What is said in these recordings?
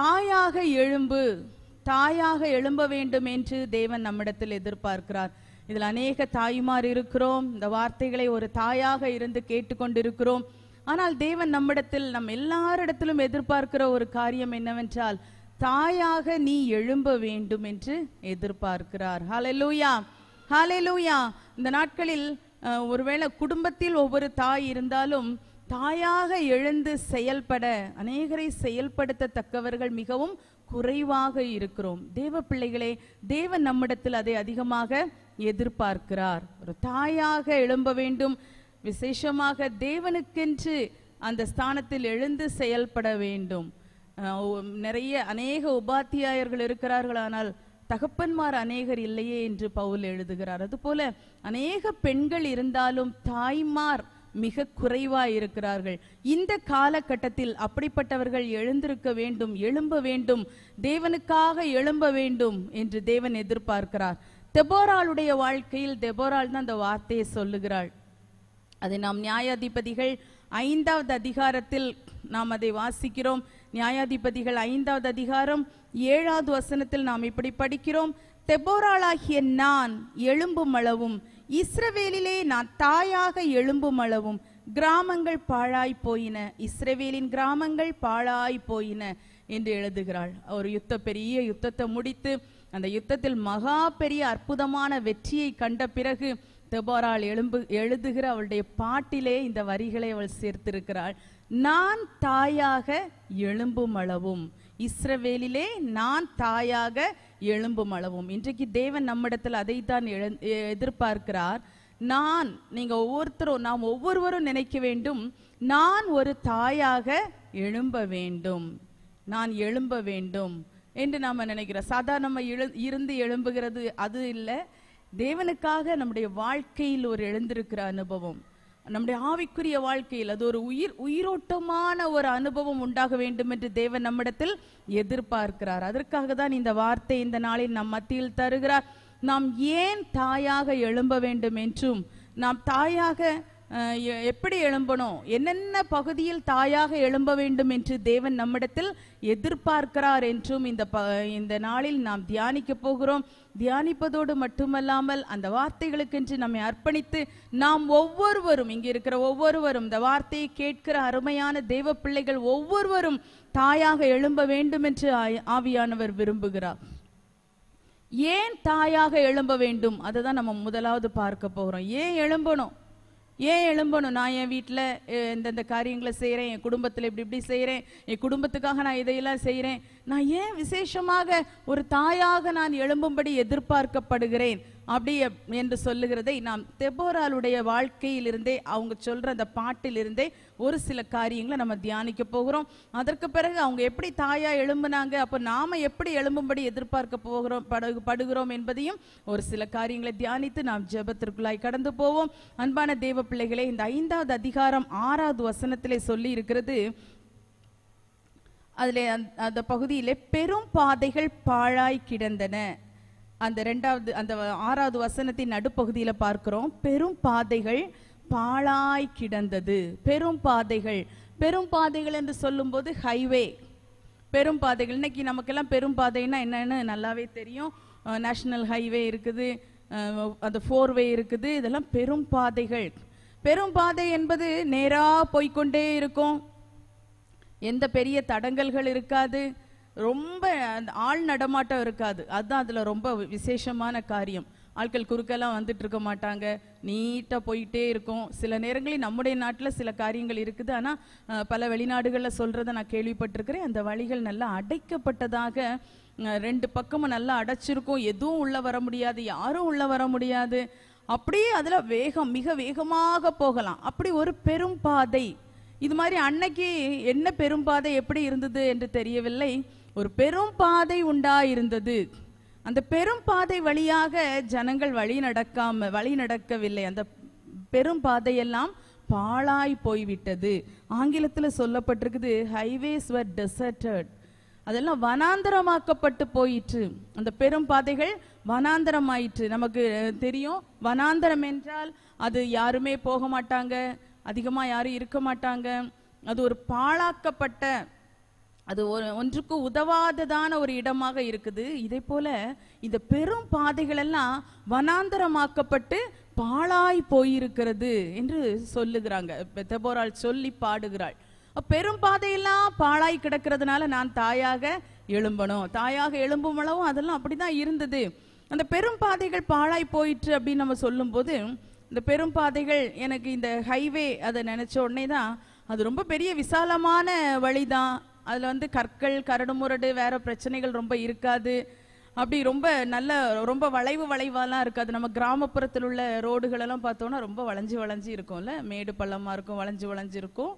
தாயாக எழும்பு தாயாக எழும்ப வேண்டும் என்று தேவன் நம்மிடத்தில் எதிர்பார்க்கிறார். இதில் அநேக தாய்மார் இருக்கிறோம். இந்த வார்த்தைகளை ஒரு தாயாக இருந்து கேட்டுக்கொண்டிருக்கிறோம். ஆனால் தேவன் நம்மிடத்தில் நம் எல்லாரிடத்திலும் எதிர்பார்க்கிற ஒரு காரியம் என்னவென்றால் தாயாக நீ எழும்ப வேண்டும் என்று எதிர்பார்க்கிறார். ஹalleluya ஹalleluya இந்த நாட்களில் ஒருவேளை குடும்பத்தில் ஒவ்வொரு தாய் இருந்தாலும் தாயாக எழுந்து செயல்பட அநேகரை செயல்படுத்தத்தக்கவர்கள் மிகவும் குறைவாக இருக்கிறோம். தேவ பிள்ளைகளே தேவன் நம்மிடத்தில் அதை அதிகமாக எதிர்பார்க்கிறார். ஒரு தாயாக எழும்ப வேண்டும். விசேஷமாக தேவனுக்கென்று அந்த ஸ்தானத்தில் எழுந்து செயல்பட வேண்டும். நிறைய அநேக உபாத்தியாயர்கள் இருக்கிறார்கள் ஆனால் தகப்பன்மார் அநேகர் இல்லையே என்று பவுல் எழுதுகிறார். அதுபோல அநேக பெண்கள் இருந்தாலும் தாய்மார் மிக குறைவாய் இருக்கிறார்கள் இந்த காலகட்டத்தில் அப்படிப்பட்டவர்கள் எழுந்திருக்க வேண்டும் எழும்ப வேண்டும் தேவனுக்காக எழும்ப வேண்டும் என்று தேவன் எதிர்பார்க்கிறார். தெபோராளுடைய வாழ்க்கையில் தெபோரால் தான் அந்த வார்த்தையை சொல்லுகிறாள். அதை நாம் நியாயாதிபதிகள் ஐந்தாவது அதிகாரத்தில் நாம் அதை வாசிக்கிறோம். நியாயாதிபதிகள் ஐந்தாவது அதிகாரம் ஏழாவது வசனத்தில் நாம் இப்படி படிக்கிறோம். தெபோராளாகிய நான் எழும்பும் அளவும் இஸ்ரவேலிலே நான் தாயாக எழும்பும் அளவும் கிராமங்கள் பாழாய் போயின. இஸ்ரவேலின் கிராமங்கள் பாழாய் போயின என்று எழுதுகிறாள். ஒரு யுத்த பெரிய யுத்தத்தை முடித்து அந்த யுத்தத்தில் மகா பெரிய அற்புதமான வெற்றியை கண்ட பிறகு தெபோராள் எழும்பு எழுதுகிற அவளுடைய பாட்டிலே இந்த வரிகளை அவள் சேர்த்திருக்கிறாள். நான் தாயாக எழும்பும் அளவும். இஸ்ரவேலிலே நான் தாயாக எழும்பும் அளவும். இன்றைக்கு தேவன் நம்மிடத்தில் அதைத்தான் எழு- எதிர்பார்க்கிறார். நான் நீங்க ஒவ்வொருத்தரும் நாம் ஒவ்வொருவரும் நினைக்க வேண்டும் நான் ஒரு தாயாக எழும்ப வேண்டும். நான் எழும்ப வேண்டும் என்று நாம நினைக்கிறோம். சாதாரண எழு- இருந்து எழும்புகிறது அது இல்லை. தேவனுக்காக நம்முடைய வாழ்க்கையில் ஒரு எழுந்திருக்கிற அனுபவம். நம்முடைய ஆவிக்குரிய வாழ்க்கையில் அது ஒரு உயிர் உயிரோட்டமான ஒரு அனுபவம் உண்டாக வேண்டும் என்று தேவன் நம்மிடத்தில் எதிர்பார்க்கிறார். அதற்காக தான் இந்த வார்த்தை இந்த நாளில் நம் மத்தியில் தருகிறார். நாம் ஏன் தாயாக எழும்ப வேண்டும் என்றும் நாம் தாயாக எப்படி எழும்பணும்? என்னென்ன பகுதியில் தாயாக எழும்ப வேண்டும் என்று தேவன் நம்மிடத்தில் எதிர்பார்க்கிறார் என்றும் இந்த ப இந்த நாளில் நாம் தியானிக்க போகிறோம். தியானிப்பதோடு மட்டுமல்லாமல் அந்த வார்த்தைகளுக்கென்று நம்மை அர்ப்பணித்து நாம் ஒவ்வொருவரும் இங்கே இருக்கிற ஒவ்வொருவரும் இந்த வார்த்தையை கேட்கிற அருமையான தேவ பிள்ளைகள் ஒவ்வொருவரும் தாயாக எழும்ப வேண்டும் என்று ஆவியானவர் விரும்புகிறார். ஏன் தாயாக எழும்ப வேண்டும்? அதை தான் நம்ம முதலாவது பார்க்க போகிறோம். ஏன் எழும்பணும்? ஏன் எழும்பணும்? நான் என் வீட்டில் இந்தந்த காரியங்களை செய்கிறேன் என் குடும்பத்தில் இப்படி இப்படி செய்கிறேன் என் குடும்பத்துக்காக நான் இதையெல்லாம் செய்கிறேன் நான் ஏன் விசேஷமாக ஒரு தாயாக நான் எழும்பும்படி எதிர்பார்க்கப்படுகிறேன்? அப்படி என்று சொல்லுகிறதை நாம் தெபோராளுடைய வாழ்க்கையிலிருந்தே அவங்க சொல்ற அந்த பாட்டிலிருந்தே ஒரு சில காரியங்களை நம்ம தியானிக்க போகிறோம். அதற்கு பிறகு அவங்க எப்படி தாயா எழும்புனாங்க அப்போ நாம எப்படி எழும்பும்படி எதிர்பார்க்க போகிறோம் படு- படுகிறோம் என்பதையும் ஒரு சில காரியங்களை தியானித்து நாம் ஜெபத்திற்குள்ளாய் கடந்து போவோம். அன்பான தேவ பிள்ளைகளே இந்த ஐந்தாவது அதிகாரம் ஆறாவது வசனத்திலே சொல்லி இருக்கிறது அதில் அந்த- அந்த பெரும் பாதைகள் பாழாய் கிடந்தன. அந்த ரெண்டாவது அந்த ஆறாவது வசனத்தின் நடுப்பகுதியில் பார்க்குறோம். பெரும் பாதைகள் பாழாய் கிடந்தது. பெரும் பாதைகள். பெரும் பாதைகள் என்று சொல்லும்போது ஹைவே பெரும் பாதைகள். இன்னைக்கு நமக்கெல்லாம் பெரும் பாதைன்னா என்னன்னு நல்லாவே தெரியும். நேஷனல் ஹைவே இருக்குது. அந்த ஃபோர்வே இருக்குது. இதெல்லாம் பெரும் பாதைகள். பெரும் பாதை என்பது நேராக போய்க்கொண்டே இருக்கும். எந்த பெரிய தடங்கல்கள் இருக்காது. ரொம்ப அந்த ஆள் நடமாட்டம் இருக்காது. அதுதான் அதில் ரொம்ப விசேஷமான காரியம். ஆட்கள் குறுக்கெல்லாம் வந்துட்டு இருக்க மாட்டாங்க. நீட்டாக போயிட்டே இருக்கும். சில நேரங்களில் நம்முடைய நாட்டில் சில காரியங்கள் இருக்குது. ஆனால் பல வெளிநாடுகளில் சொல்கிறத நான் கேள்விப்பட்டிருக்கிறேன். அந்த வழிகள் நல்லா அடைக்கப்பட்டதாக ரெண்டு பக்கமும் நல்லா அடைச்சிருக்கும். எதுவும் உள்ளே வர முடியாது. யாரும் உள்ளே வர முடியாது. அப்படியே அதில் வேகம் மிக வேகமாக போகலாம். அப்படி ஒரு பெரும் பாதை. இது மாதிரி அன்னைக்கு என்ன பெரும் பாதை எப்படி இருந்தது என்று தெரியவில்லை. ஒரு பெரும் பாதை உண்டா இருந்தது அந்த பெரும் பாதை வழியாக ஜனங்கள் வழி நடக்காம வழி நடக்கவில்லை. அந்த பெரும் பாதையெல்லாம் பாழாய் போய்விட்டது. ஆங்கிலத்தில் சொல்லப்பட்டிருக்குது ஹைவேஸ் வர் டெசர்டட் அதெல்லாம் வனாந்தரமாக்கப்பட்டு போயிற்று. அந்த பெரும் பாதைகள் வனாந்தரமாயிற்று. நமக்கு தெரியும் வனாந்தரம் என்றால் அது யாருமே போக மாட்டாங்க. அதிகமாக யாரும் இருக்க மாட்டாங்க. அது ஒரு பாழாக்கப்பட்ட அது ஒரு ஒன்றுக்கு உதவாததான ஒரு இடமாக இருக்குது. இதே போல இந்த பெரும் பாதைகளெல்லாம் வனாந்தரமாக்கப்பட்டு பாழாய் போயிருக்கிறது என்று சொல்லுகிறாங்க. தெபோராள் சொல்லி பாடுகிறாள். பெரும் பாதையெல்லாம் பாழாய் கிடக்கிறதுனால நான் தாயாக எழும்பணும் தாயாக எழும்பும் அளவும் அதெல்லாம் அப்படிதான் இருந்தது. அந்த பெரும் பாதைகள் பாழாய் போயிற்று அப்படின்னு நம்ம சொல்லும்போது இந்த பெரும் பாதைகள் எனக்கு இந்த ஹைவே அதை நினச்ச உடனே தான் அது ரொம்ப பெரிய விசாலமான வழி தான் அதில் வந்து கற்கள் கரடுமுரடு வேறு பிரச்சனைகள் ரொம்ப இருக்காது. அப்படி ரொம்ப நல்ல ரொம்ப வளைவு வளைவாலாம் இருக்காது. நம்ம கிராமப்புறத்தில் உள்ள ரோடுகளெல்லாம் பார்த்தோன்னா ரொம்ப வளைஞ்சு வளைஞ்சு இருக்கும்ல. மேடு பள்ளமாக இருக்கும் வளைஞ்சு வளைஞ்சு இருக்கும்.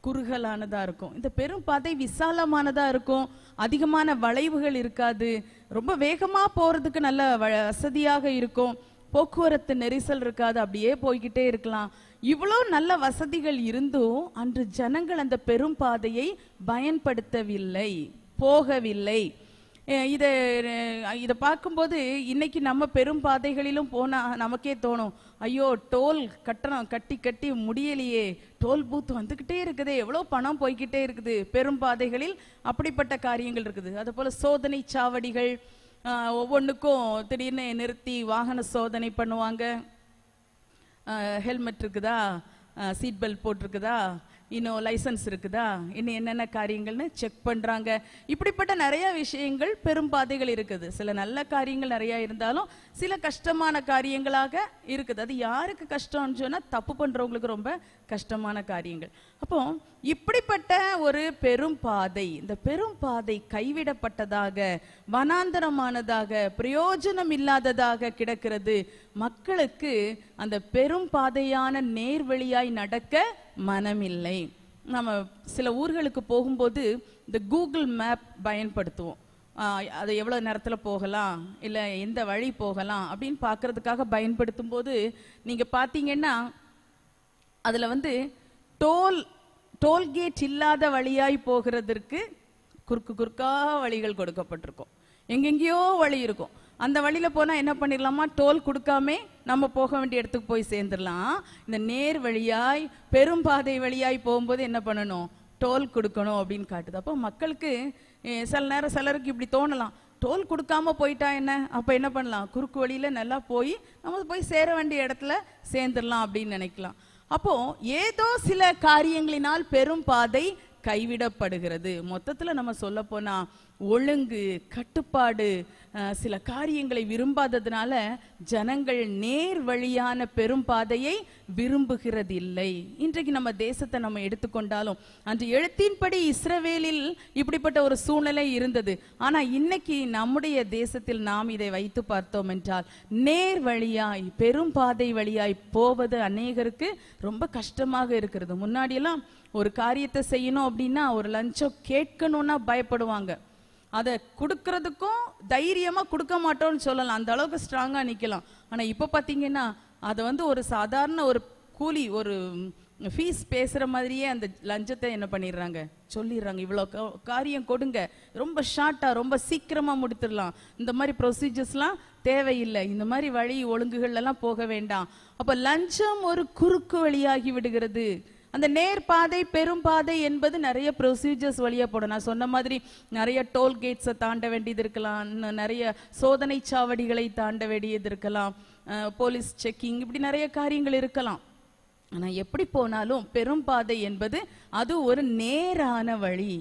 குறுகலானதாக இருக்கும். இந்த பெரும் பாதை விசாலமானதாக இருக்கும். அதிகமான வளைவுகள் இருக்காது. ரொம்ப வேகமாக போகிறதுக்கு நல்ல வ- வசதியாக இருக்கும். போக்குவரத்து நெரிசல் இருக்காது அப்படியே போய்கிட்டே இருக்கலாம். இவ்வளோ நல்ல வசதிகள் இருந்தும் அன்று ஜனங்கள் அந்த பெரும் பாதையை பயன்படுத்தவில்லை போகவில்லை. இதை இதை பார்க்கும்போது இன்னைக்கு நம்ம பெரும் பாதைகளிலும் போனால் நமக்கே தோணும் ஐயோ டோல் கட்டணம் கட்டி கட்டி முடியலையே டோல் பூத் வந்துக்கிட்டே இருக்குது எவ்வளோ பணம் போய்கிட்டே இருக்குது. பெரும் பாதைகளில் அப்படிப்பட்ட காரியங்கள் இருக்குது. அதுபோல் சோதனை சாவடிகள் ஒவ்வொன்றுக்கும் திடீர்னு நிறுத்தி வாகன சோதனை பண்ணுவாங்க. ஹெல்மெட் இருக்குதா? சீட் பெல்ட் போட்டிருக்குதா? இன்னும் லைசன்ஸ் இருக்குதா? இன்னும் என்னென்ன காரியங்கள்னு செக் பண்ணுறாங்க இப்படிப்பட்ட நிறைய விஷயங்கள் பெரும்பாதைகள் இருக்குது. சில நல்ல காரியங்கள் நிறையா இருந்தாலும் சில கஷ்டமான காரியங்களாக இருக்குது. அது யாருக்கு கஷ்டம்னு சொன்னால் தப்பு பண்ணுறவங்களுக்கு ரொம்ப கஷ்டமான காரியங்கள். அப்போ இப்படிப்பட்ட ஒரு பெரும் பாதை இந்த பெரும் பாதை கைவிடப்பட்டதாக வனாந்தரமானதாக பிரயோஜனம் இல்லாததாக கிடக்கிறது. மக்களுக்கு அந்த பெரும் பாதையான நேர்வழியாய் நடக்க மனமில்லை. நம்ம சில ஊர்களுக்கு போகும்போது இந்த கூகுள் மேப் பயன்படுத்துவோம். அது எவ்வளோ நேரத்தில் போகலாம்? இல்லை எந்த வழி போகலாம்? அப்படின்னு பார்க்கறதுக்காக பயன்படுத்தும் போது நீங்கள் பார்த்தீங்கன்னா அதில் வந்து டோல் டோல்கேட் இல்லாத வழியாய் போகிறதற்கு குறுக்கு குறுக்கா வழிகள் கொடுக்கப்பட்டிருக்கும். எங்கெங்கேயோ வழி இருக்கும். அந்த வழியில போனால் என்ன பண்ணிடலாமா டோல் கொடுக்காமே நம்ம போக வேண்டிய இடத்துக்கு போய் சேர்ந்துடலாம் இந்த நேர் வழியாய் பெரும்பாதை வழியாய் போகும்போது என்ன பண்ணணும்? டோல் கொடுக்கணும் அப்படின்னு காட்டுது. அப்போ மக்களுக்கு சில நேரம் சிலருக்கு இப்படி தோணலாம். டோல் கொடுக்காம போயிட்டா என்ன? அப்போ என்ன பண்ணலாம்? குறுக்கு வழியில நல்லா போய் நம்ம போய் சேர வேண்டிய இடத்துல சேர்ந்துடலாம் அப்படின்னு நினைக்கலாம். அப்போ ஏதோ சில காரியங்களினால் பெரும் பாதை கைவிடப்படுகிறது. மொத்தத்தில் நம்ம சொல்ல போனால் ஒழுங்கு கட்டுப்பாடு சில காரியங்களை விரும்பாததுனால ஜனங்கள் நேர் வழியான பெரும் பாதையை விரும்புகிறதில்லை. இன்றைக்கு நம்ம தேசத்தை நம்ம எடுத்துக்கொண்டாலும் அன்று எழுத்தின்படி இஸ்ரவேலில் இப்படிப்பட்ட ஒரு சூழ்நிலை இருந்தது. ஆனா இன்னைக்கு நம்முடைய தேசத்தில் நாம் இதை வைத்து பார்த்தோம் என்றால் நேர் வழியாய் பெரும் பாதை வழியாய் போவது அநேகருக்கு ரொம்ப கஷ்டமாக இருக்கிறது. முன்னாடியெல்லாம் ஒரு காரியத்தை செய்யணும் அப்படின்னா ஒரு லஞ்சம் கேட்கணும்னா பயப்படுவாங்க. அதை கொடுக்கறதுக்கும் தைரியமாக கொடுக்க மாட்டோம்னு சொல்லலாம். அந்த அளவுக்கு ஸ்ட்ராங்காக நிற்கலாம் ஆனால் இப்போ பார்த்தீங்கன்னா அதை வந்து ஒரு சாதாரண ஒரு கூலி ஒரு ஃபீஸ் பேசுகிற மாதிரியே அந்த லஞ்சத்தை என்ன பண்ணிடுறாங்க? சொல்லிடுறாங்க. இவ்வளோ காரியம் கொடுங்க. ரொம்ப ஷார்ட்டாக ரொம்ப சீக்கிரமாக முடித்துடலாம். இந்த மாதிரி ப்ரொசீஜர்ஸ்லாம் தேவையில்லை. இந்த மாதிரி வழி ஒழுங்குகள்லாம் போக வேண்டாம். அப்போ லஞ்சம் ஒரு குறுக்கு வழியாகி விடுகிறது. அந்த நேர் பாதை பெரும் பாதை என்பது நிறைய ப்ரொசீஜர்ஸ் வழியாக போடும். நான் சொன்ன மாதிரி நிறைய டோல் கேட்ஸை தாண்ட வேண்டியது இருக்கலாம் இன்னும் நிறைய சோதனை சாவடிகளை தாண்ட வேண்டியது இருக்கலாம் போலீஸ் செக்கிங் இப்படி நிறைய காரியங்கள் இருக்கலாம். ஆனால் எப்படி போனாலும் பெரும் பாதை என்பது அது ஒரு நேரான வழி.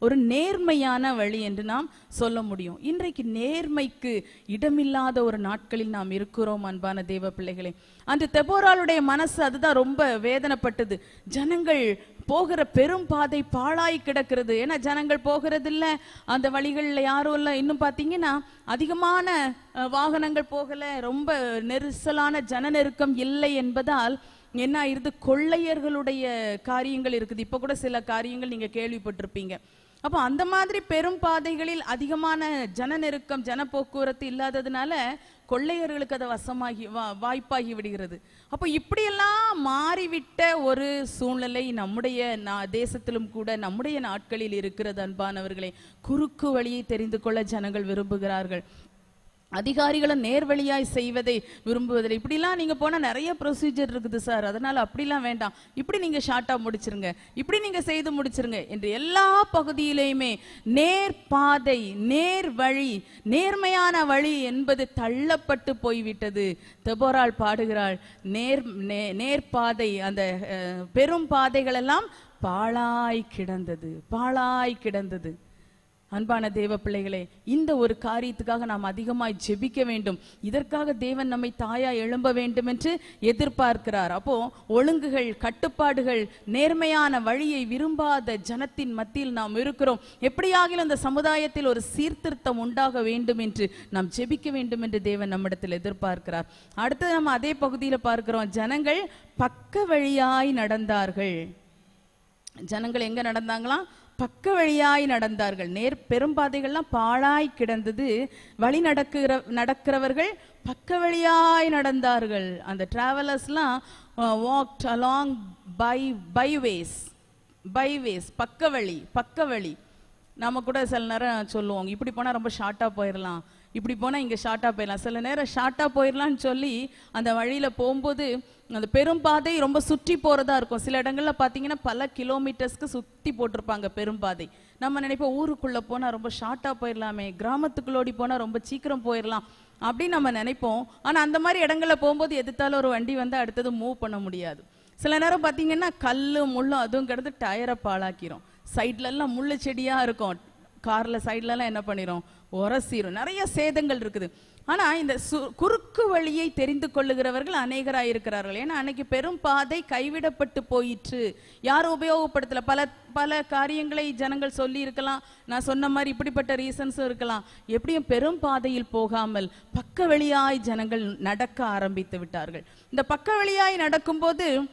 ஒரு நேர்மையான வழி என்று நாம் சொல்ல முடியும். இன்றைக்கு நேர்மைக்கு இடமில்லாத ஒரு நாட்களில் நாம் இருக்கிறோம் அன்பான தேவ பிள்ளைகளே. அந்த தெபோராளுடைய மனசு அதுதான் ரொம்ப வேதனைப்பட்டது. ஜனங்கள் போகிற பெரும் பாதை பாழாய் கிடக்கிறது. ஏன்னா ஜனங்கள் போகிறதில்ல. அந்த வழிகளில் யாரும் இல்ல. இன்னும் பார்த்தீங்கன்னா அதிகமான வாகனங்கள் போகல. ரொம்ப நெரிசலான ஜன நெருக்கம் இல்லை என்பதால் என்ன ஆயிருது? கொள்ளையர்களுடைய காரியங்கள் இருக்குது. இப்ப கூட சில காரியங்கள் நீங்க கேள்விப்பட்டிருப்பீங்க. அப்போ அந்த மாதிரி பெரும் பாதைகளில் அதிகமான ஜன நெருக்கம் ஜன போக்குவரத்து இல்லாததுனால கொள்ளையர்களுக்கு அதை வசமாகி வா- வாய்ப்பாகி விடுகிறது. அப்போ இப்படியெல்லாம் மாறிவிட்ட ஒரு சூழ்நிலை நம்முடைய நா- தேசத்திலும் கூட நம்முடைய நாட்களில் இருக்கிறது அன்பானவர்களே. குறுக்கு வழியை தெரிந்து கொள்ள ஜனங்கள் விரும்புகிறார்கள். அதிகாரிகளை நேர்வழியாய் செய்வதை விரும்புவதில்லை. இப்படிலாம் நீங்க போனா நிறைய ப்ரொசீஜர் இருக்குது சார். அதனால அப்படிலாம் வேண்டாம். இப்படி நீங்க ஷார்ட்டா முடிச்சிருங்க. இப்படி நீங்க செய்து முடிச்சிருங்க என்று எல்லா பகுதியிலையுமே நேர் பாதை நேர் வழி நேர்மையான வழி என்பது தள்ளப்பட்டு போய்விட்டது. தெபோரால் பாடுகிறாள் நேர் நே- நேர்பாதை அந்த பெரும் பாதைகளெல்லாம் பாழாய் கிடந்தது பாழாய் கிடந்தது. அன்பான தேவ பிள்ளைகளே இந்த ஒரு காரியத்துக்காக நாம் அதிகமாய் ஜெபிக்க வேண்டும். இதற்காக தேவன் நம்மை தாயா எழும்ப வேண்டும் என்று எதிர்பார்க்கிறார். அப்போ ஒழுங்குகள் கட்டுப்பாடுகள் நேர்மையான வழியை விரும்பாத ஜனத்தின் மத்தியில் நாம் இருக்கிறோம். எப்படியாகிலும் அந்த சமுதாயத்தில் ஒரு சீர்திருத்தம் உண்டாக வேண்டும் என்று நாம் ஜெபிக்க வேண்டும் என்று தேவன் நம்மிடத்தில் எதிர்பார்க்கிறார். அடுத்து நம்ம அதே பகுதியில் பார்க்கிறோம். ஜனங்கள் பக்க வழியாய் நடந்தார்கள். ஜனங்கள் எங்க நடந்தாங்களாம்? பக்க வழியாய் நடந்தார்கள். நேர் பெரும்பாதைகள்லாம் பாழாய் கிடந்தது. வழி நடக்கிற நடக்கிறவர்கள் பக்க வழியாய் நடந்தார்கள். அந்த டிராவலர்ஸ்லாம் walked along by byways byways பக்க வழி பக்க வழி நம்ம கூட சில நேரம் சொல்லுவோம் இப்படி போனால் ரொம்ப ஷார்ட்டாக போயிடலாம் இப்படி போனால் இங்கே ஷார்ட்டாக போயிடலாம். சில நேரம் ஷார்ட்டாக போயிடலான்னு சொல்லி அந்த வழியில் போகும்போது அந்த பெரும்பாதை ரொம்ப சுற்றி போகிறதா இருக்கும். சில இடங்களில் பார்த்தீங்கன்னா பல கிலோமீட்டர்ஸ்க்கு சுற்றி போட்டிருப்பாங்க பெரும்பாதை நம்ம நினைப்போம் ஊருக்குள்ளே போனால் ரொம்ப ஷார்ட்டாக போயிடலாமே கிராமத்துக்குள்ளோடி போனால் ரொம்ப சீக்கிரம் போயிடலாம் அப்படின்னு நம்ம நினைப்போம். ஆனால் அந்த மாதிரி இடங்களில் போகும்போது எதிர்த்தாலும் ஒரு வண்டி வந்து அடுத்தது மூவ் பண்ண முடியாது. சில நேரம் பார்த்தீங்கன்னா கல்லு முள்ளும் அதுவும் கிடந்து டயரை பாழாக்கிறோம் சைட்லலாம் முள்ளு செடியாக இருக்கும். கார்ல சைட்லலாம் என்ன பண்ணிடும் உரசீரும். நிறைய சேதங்கள் இருக்குது. ஆனா இந்த சு- குறுக்கு வழியை தெரிந்து கொள்ளுகிறவர்கள் அநேகராக இருக்கிறார்கள் ஏன்னா அன்னைக்கு பெரும் பாதை கைவிடப்பட்டு போயிற்று. யாரும் உபயோகப்படுத்தல. பல பல காரியங்களை ஜனங்கள் சொல்லி இருக்கலாம் நான் சொன்ன மாதிரி இப்படிப்பட்ட ரீசன்ஸும் இருக்கலாம். எப்படியும் பெரும் பாதையில் போகாமல் பக்க வழியாய் ஜனங்கள் நடக்க ஆரம்பித்து விட்டார்கள். இந்த பக்க வழியாய் நடக்கும்போது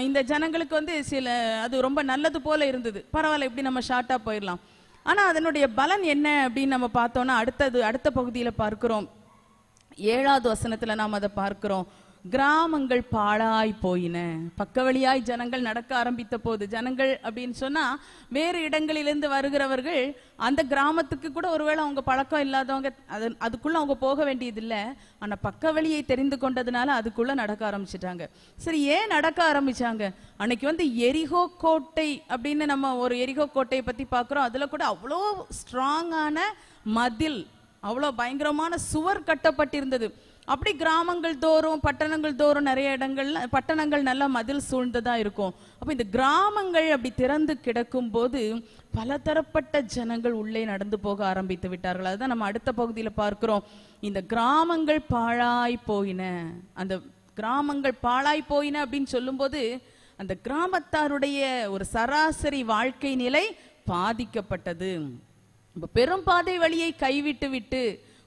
இந்த ஜனங்களுக்கு வந்து சில அது ரொம்ப நல்லது போல இருந்தது. பரவாயில்ல இப்படி நம்ம ஷார்ட்டா போயிடலாம். ஆனால் அதனுடைய பலன் என்ன அப்படின்னு நம்ம பார்த்தோம்னா அடுத்தது அடுத்த பகுதியில் பார்க்கிறோம். ஏழாவது வசனத்தில் நாம் அதை பார்க்கிறோம். கிராமங்கள் பாழாய் போயின. பக்கவழியாய் ஜனங்கள் நடக்க ஆரம்பித்த போது ஜனங்கள் அப்படின்னு சொன்னா வேறு இடங்களிலிருந்து வருகிறவர்கள் அந்த கிராமத்துக்கு கூட ஒருவேளை அவங்க பழக்கம் இல்லாதவங்க அது அதுக்குள்ள அவங்க போக வேண்டியதில்லை. ஆனா பக்க வழியை தெரிந்து கொண்டதுனால அதுக்குள்ள நடக்க ஆரம்பிச்சிட்டாங்க. சரி ஏன் நடக்க ஆரம்பிச்சாங்க? அன்னைக்கு வந்து எரிகோ கோட்டை அப்படின்னு நம்ம ஒரு எரிகோ கோட்டையை பத்தி பாக்குறோம் அதுல கூட அவ்வளோ ஸ்ட்ராங்கான மதில் அவ்வளோ பயங்கரமான சுவர் கட்டப்பட்டிருந்தது. அப்படி கிராமங்கள் தோறும் பட்டணங்கள் தோறும் நிறைய இடங்கள்ல பட்டணங்கள் நல்லா மதில் சூழ்ந்ததா இருக்கும். அப்போ இந்த கிராமங்கள் அப்படி திறந்து கிடக்கும் போது பலதரப்பட்ட ஜனங்கள் உள்ளே நடந்து போக ஆரம்பித்து விட்டார்கள். அதுதான் நம்ம அடுத்த பகுதியில பார்க்கிறோம். இந்த கிராமங்கள் பாழாய் போயின. அந்த கிராமங்கள் பாழாய் போயின அப்படின்னு சொல்லும்போது அந்த கிராமத்தாருடைய ஒரு சராசரி வாழ்க்கை நிலை பாதிக்கப்பட்டது. பெரும் பாதை வழியை கைவிட்டு விட்டு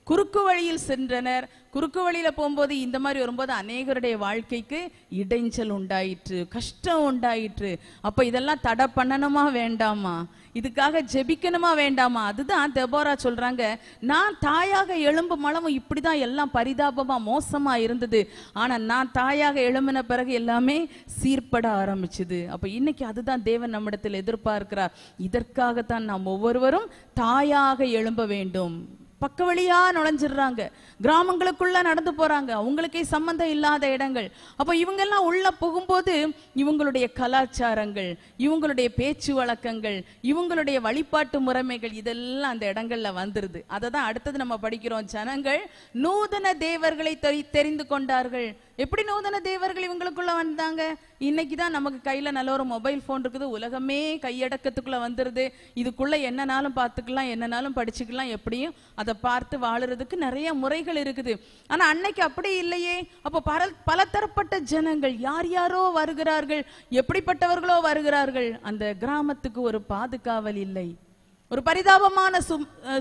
குறுக்கு வழியில் சென்றனர். குறுக்கு வழியில போகும்போது இந்த மாதிரி வரும்போது அநேகருடைய வாழ்க்கைக்கு இடைஞ்சல் உண்டாயிற்று கஷ்டம் உண்டாயிற்று. அப்ப இதெல்லாம் தடை பண்ணணுமா வேண்டாமா? இதுக்காக ஜெபிக்கணுமா வேண்டாமா? அதுதான் தெபோரா சொல்றாங்க. நான் தாயாக எழும்பும் அளவும் இப்படிதான் எல்லாம் பரிதாபமா மோசமா இருந்தது. ஆனா நான் தாயாக எழும்பின பிறகு எல்லாமே சீர்பட ஆரம்பிச்சுது. அப்ப இன்னைக்கு அதுதான் தேவன் நம்மிடத்தில் எதிர்பார்க்கிறார். இதற்காகத்தான் நாம் ஒவ்வொருவரும் தாயாக எழும்ப வேண்டும். பக்க வழியா நுழைஞ்சிடுறாங்க. கிராமங்களுக்குள்ள நடந்து போறாங்க. அவங்களுக்கே சம்பந்தம் இல்லாத இடங்கள். அப்ப இவங்க எல்லாம் உள்ள போகும்போது இவங்களுடைய கலாச்சாரங்கள் இவங்களுடைய பேச்சு வழக்கங்கள் இவங்களுடைய வழிபாட்டு முறைமைகள் இதெல்லாம் அந்த இடங்கள்ல வந்துருது. அதை தான் அடுத்தது நம்ம படிக்கிறோம். ஜனங்கள் நூதன தேவர்களை தெரி- தெரிந்து கொண்டார்கள். எப்படி நூதன தேவர்கள் இவங்களுக்குள்ள வந்தாங்க? இன்னைக்கு தான் நமக்கு கையில நல்ல ஒரு மொபைல் ஃபோன் இருக்குது. உலகமே கையடக்கத்துக்குள்ள வந்துருது. இதுக்குள்ள என்னனாலும் பார்த்துக்கலாம் என்னனாலும் படிச்சுக்கலாம் எப்படியும் அதை பார்த்து வாழுறதுக்கு நிறைய முறைகள் இருக்குது. ஆனா அன்னைக்கு அப்படி இல்லையே. அப்போ பல பலதரப்பட்ட ஜனங்கள் யார் யாரோ வருகிறார்கள்? எப்படிப்பட்டவர்களோ வருகிறார்கள்? அந்த கிராமத்துக்கு ஒரு பாதுகாவல் இல்லை. ஒரு பரிதாபமான சு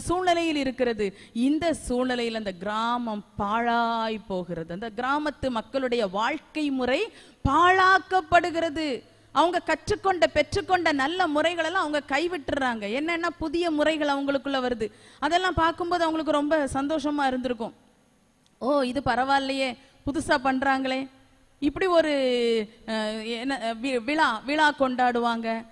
சூழ்நிலையில் இருக்கிறது. இந்த சூழ்நிலையில் அந்த கிராமம் பாழாய் போகிறது. அந்த கிராமத்து மக்களுடைய வாழ்க்கை முறை பாழாக்கப்படுகிறது. அவங்க கற்றுக்கொண்ட பெற்றுக்கொண்ட நல்ல முறைகளெல்லாம் அவங்க கைவிட்டுறாங்க. என்னென்னா புதிய முறைகள் அவங்களுக்குள்ள வருது. அதெல்லாம் பார்க்கும்போது அவங்களுக்கு ரொம்ப சந்தோஷமா இருந்திருக்கும். ஓ இது பரவாயில்லையே புதுசா பண்றாங்களே. இப்படி ஒரு என்ன வி- விழா விழா கொண்டாடுவாங்க.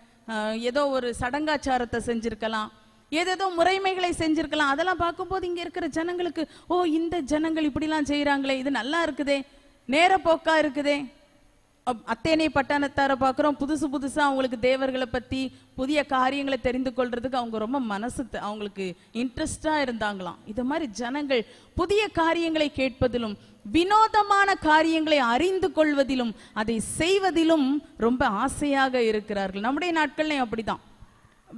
ஏதோ ஒரு சடங்காச்சாரத்தை செஞ்சிருக்கலாம். ஏதேதோ முறைமைகளை செஞ்சிருக்கலாம். அதெல்லாம் பார்க்கும்போது இங்க இருக்கிற ஜனங்களுக்கு ஓ இந்த ஜனங்கள் இப்படிலாம் செய்கிறாங்களே இது நல்லா இருக்குதே. நேர போக்கா இருக்குதே. அத்தேனை பட்டணத்தாரை பார்க்குறோம் புதுசு புதுசாக அவங்களுக்கு தேவர்களை பத்தி புதிய காரியங்களை தெரிந்து கொள்றதுக்கு அவங்க ரொம்ப மனசு அவங்களுக்கு இன்ட்ரெஸ்டாக இருந்தாங்களாம். இது மாதிரி ஜனங்கள் புதிய காரியங்களை கேட்பதிலும் வினோதமான காரியங்களை அறிந்து கொள்வதிலும் அதை செய்வதிலும் ரொம்ப ஆசையாக இருக்கிறார்கள். நம்முடைய நாட்கள்லையும் அப்படிதான்.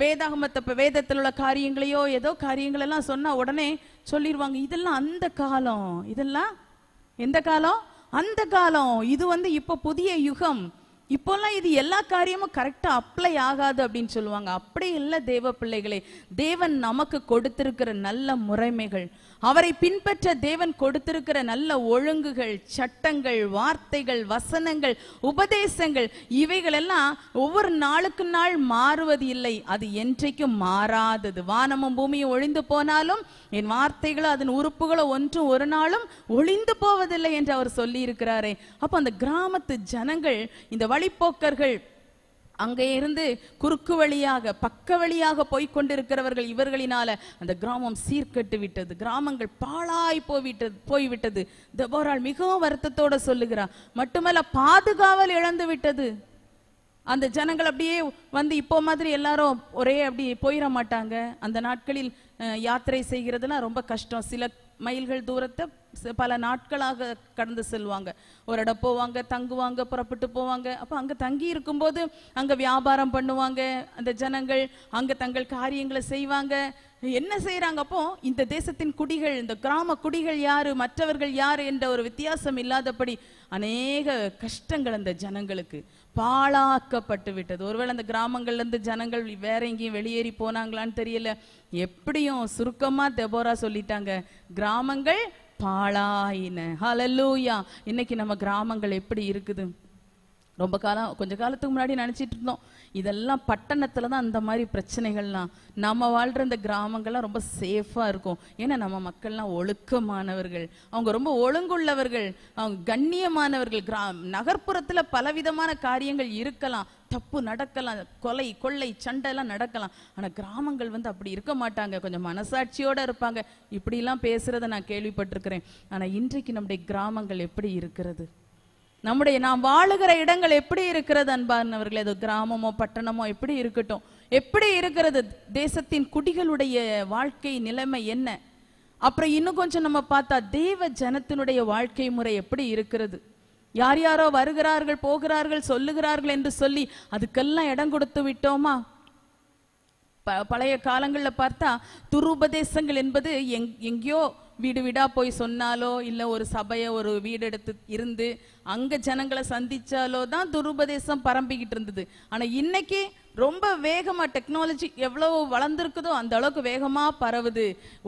வேதாகமத்தை இப்ப வேதத்தில் உள்ள காரியங்களையோ ஏதோ காரியங்களெல்லாம் எல்லாம் சொன்னா உடனே சொல்லிடுவாங்க இதெல்லாம் அந்த காலம் இதெல்லாம் எந்த காலம்? அந்த காலம் இது வந்து இப்போ புதிய யுகம். இப்போல்லாம் இது எல்லா காரியமும் கரெக்டா அப்ளை ஆகாது அப்படின்னு சொல்லுவாங்க. அப்படி இல்லை தேவ பிள்ளைகளே தேவன் நமக்கு கொடுத்திருக்கிற நல்ல முறைமைகள். அவரை பின்பற்ற தேவன் கொடுத்திருக்கிற நல்ல ஒழுங்குகள் சட்டங்கள் வார்த்தைகள் வசனங்கள் உபதேசங்கள் இவைகள் எல்லாம் ஒவ்வொரு நாளுக்கு நாள் மாறுவது இல்லை. அது என்றைக்கும் மாறாதது. வானமும் பூமியும் ஒழிந்து போனாலும் என் வார்த்தைகளோ அதன் உறுப்புகளோ ஒன்றும் ஒரு நாளும் ஒளிந்து போவதில்லை என்று அவர் சொல்லி இருக்கிறாரே அப்போ அந்த கிராமத்து ஜனங்கள் இந்த வழிப்போக்கர்கள் அங்கே இருந்து குறுக்கு வழியாக பக்க வழியாக போய்கொண்டிருக்கிறவர்கள் இவர்களினால அந்த கிராமம் சீர்கெட்டு விட்டது. கிராமங்கள் பாழாய் போய்விட்டது போய்விட்டது. தபோரால் மிகவும் வருத்தத்தோட சொல்லுகிறார் மட்டுமல்ல பாதுகாவல் இழந்து விட்டது. அந்த ஜனங்கள் அப்படியே வந்து இப்போ மாதிரி எல்லாரும் ஒரே அப்படி போயிட மாட்டாங்க. அந்த நாட்களில் யாத்திரை செய்கிறதுலாம் ரொம்ப கஷ்டம். சில மைல்கள் தூரத்தை பல நாட்களாக கடந்து செல்வாங்க. ஒரு இடம் போவாங்க தங்குவாங்க புறப்பட்டு போவாங்க. அப்போ அங்கே தங்கி இருக்கும்போது அங்கே வியாபாரம் பண்ணுவாங்க அந்த ஜனங்கள் அங்கே தங்கள் காரியங்களை செய்வாங்க. என்ன செய்கிறாங்க அப்போ இந்த தேசத்தின் குடிகள் இந்த கிராம குடிகள் யாரு மற்றவர்கள் யாரு என்ற ஒரு வித்தியாசம் இல்லாதபடி அநேக கஷ்டங்கள் அந்த ஜனங்களுக்கு. பாழாக்கப்பட்டு விட்டது. ஒருவேளை அந்த கிராமங்கள்ல இருந்து ஜனங்கள் வேற எங்கேயும் வெளியேறி போனாங்களான்னு தெரியல. எப்படியும் சுருக்கமா தெபோரா சொல்லிட்டாங்க. கிராமங்கள் பாழாயின. ஹலலூயா இன்னைக்கு நம்ம கிராமங்கள் எப்படி இருக்குது? ரொம்ப காலம் கொஞ்ச காலத்துக்கு முன்னாடி நினச்சிட்டு இருந்தோம். இதெல்லாம் பட்டணத்தில் தான் அந்த மாதிரி பிரச்சனைகள்லாம். நம்ம வாழ்ற இந்த கிராமங்கள்லாம் ரொம்ப சேஃபாக இருக்கும். ஏன்னா நம்ம மக்கள்லாம் ஒழுக்கமானவர்கள். அவங்க ரொம்ப ஒழுங்குள்ளவர்கள். அவங்க கண்ணியமானவர்கள். கிரா நகர்ப்புறத்தில் பலவிதமான காரியங்கள் இருக்கலாம். தப்பு நடக்கலாம். கொலை கொள்ளை சண்டைலாம் நடக்கலாம். ஆனால் கிராமங்கள் வந்து அப்படி இருக்க மாட்டாங்க. கொஞ்சம் மனசாட்சியோடு இருப்பாங்க. இப்படிலாம் பேசுகிறத நான் கேள்விப்பட்டிருக்கிறேன். ஆனால் இன்றைக்கு நம்முடைய கிராமங்கள் எப்படி இருக்கிறது? நம்முடைய நாம் வாழுகிற இடங்கள் எப்படி இருக்கிறது அன்பானவர்களே? அது கிராமமோ பட்டணமோ எப்படி இருக்கட்டும்? எப்படி இருக்கிறது? தேசத்தின் குடிகளுடைய வாழ்க்கை நிலைமை என்ன? அப்புறம் இன்னும் கொஞ்சம் நம்ம பார்த்தா தெய்வ ஜனத்தினுடைய வாழ்க்கை முறை எப்படி இருக்கிறது? யார் யாரோ வருகிறார்கள் போகிறார்கள் சொல்லுகிறார்கள் என்று சொல்லி அதுக்கெல்லாம் இடம் கொடுத்து விட்டோமா? ப- பழைய காலங்களில் பார்த்தா துருபதேசங்கள் என்பது எங் எங்கேயோ வீடு வீடா போய் சொன்னாலோ இல்ல ஒரு சபையை ஒரு வீடு எடுத்து இருந்து அங்க ஜனங்களை சந்திச்சாலோ தான் துருபதேசம் பரம்பிக்கிட்டு இருந்தது. ஆனா இன்னைக்கு ரொம்ப வேகமாக டெக்னாலஜி எவ்வளவு வளர்ந்துருக்குதோ அந்த அளவுக்கு வேகமாக பரவுது.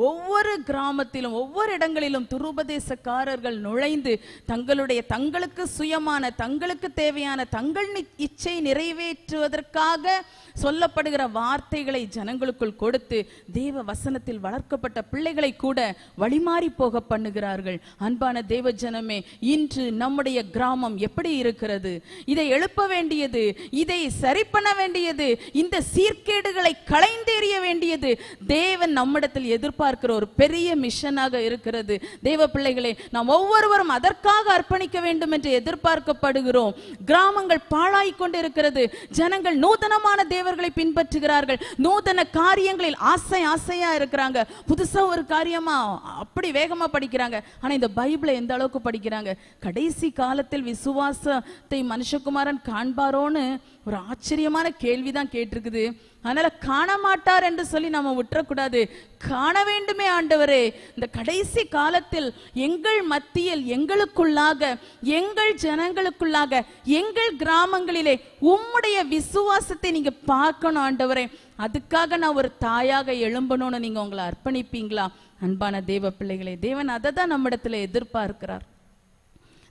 ஒவ்வொரு கிராமத்திலும் ஒவ்வொரு இடங்களிலும் துருபதேசக்காரர்கள் நுழைந்து தங்களுடைய தங்களுக்கு சுயமான தங்களுக்கு தேவையான தங்கள் இச்சை நிறைவேற்றுவதற்காக சொல்லப்படுகிற வார்த்தைகளை ஜனங்களுக்குள் கொடுத்து தேவ வசனத்தில் வளர்க்கப்பட்ட பிள்ளைகளை கூட வழிமாறி போக பண்ணுகிறார்கள். அன்பான தேவ ஜனமே இன்று நம்முடைய கிராமம் எப்படி இருக்கிறது? இதை எழுப்ப வேண்டியது இதை சரி பண்ண வேண்டியது இந்த சீர்கேடுகளை களைந்தெறிய வேண்டியது தேவன் நம்மிடத்தில் எதிர்பார்க்கிற ஒரு பெரிய மிஷனாக இருக்கிறது. தேவ பிள்ளைகளே நாம் ஒவ்வொருவரும் அதற்காக அர்ப்பணிக்க வேண்டும் என்று எதிர்பார்க்கப்படுகிறோம். கிராமங்கள் பாழாய் கொண்டிருக்கிறது. ஜனங்கள் நூதனமான தேவர்களை பின்பற்றுகிறார்கள். நூதன காரியங்களில் ஆசை ஆசையா இருக்கிறாங்க. புதுசா ஒரு காரியமா அப்படி வேகமா படிக்கிறாங்க. ஆனா இந்த பைபிளை எந்த அளவுக்கு படிக்கிறாங்க? கடைசி காலத்தில் விசுவாசத்தை மனுஷகுமாரன் காண்பாரோன்னு ஒரு ஆச்சரியமான கேள்விதான் கேட்டிருக்குது. அதனால காண மாட்டார் என்று சொல்லி நம்ம விட்டுறக்கூடாது. காண வேண்டுமே ஆண்டவரே. இந்த கடைசி காலத்தில் எங்கள் மத்தியில் எங்களுக்குள்ளாக எங்கள் ஜனங்களுக்குள்ளாக எங்கள் கிராமங்களிலே உம்முடைய விசுவாசத்தை நீங்க பார்க்கணும் ஆண்டவரே. அதுக்காக நான் ஒரு தாயாக எழும்பணும்னு நீங்க உங்களை அர்ப்பணிப்பீங்களா? அன்பான தேவ பிள்ளைகளே தேவன் அதை தான் நம்மிடத்துல எதிர்பார்க்கிறார்.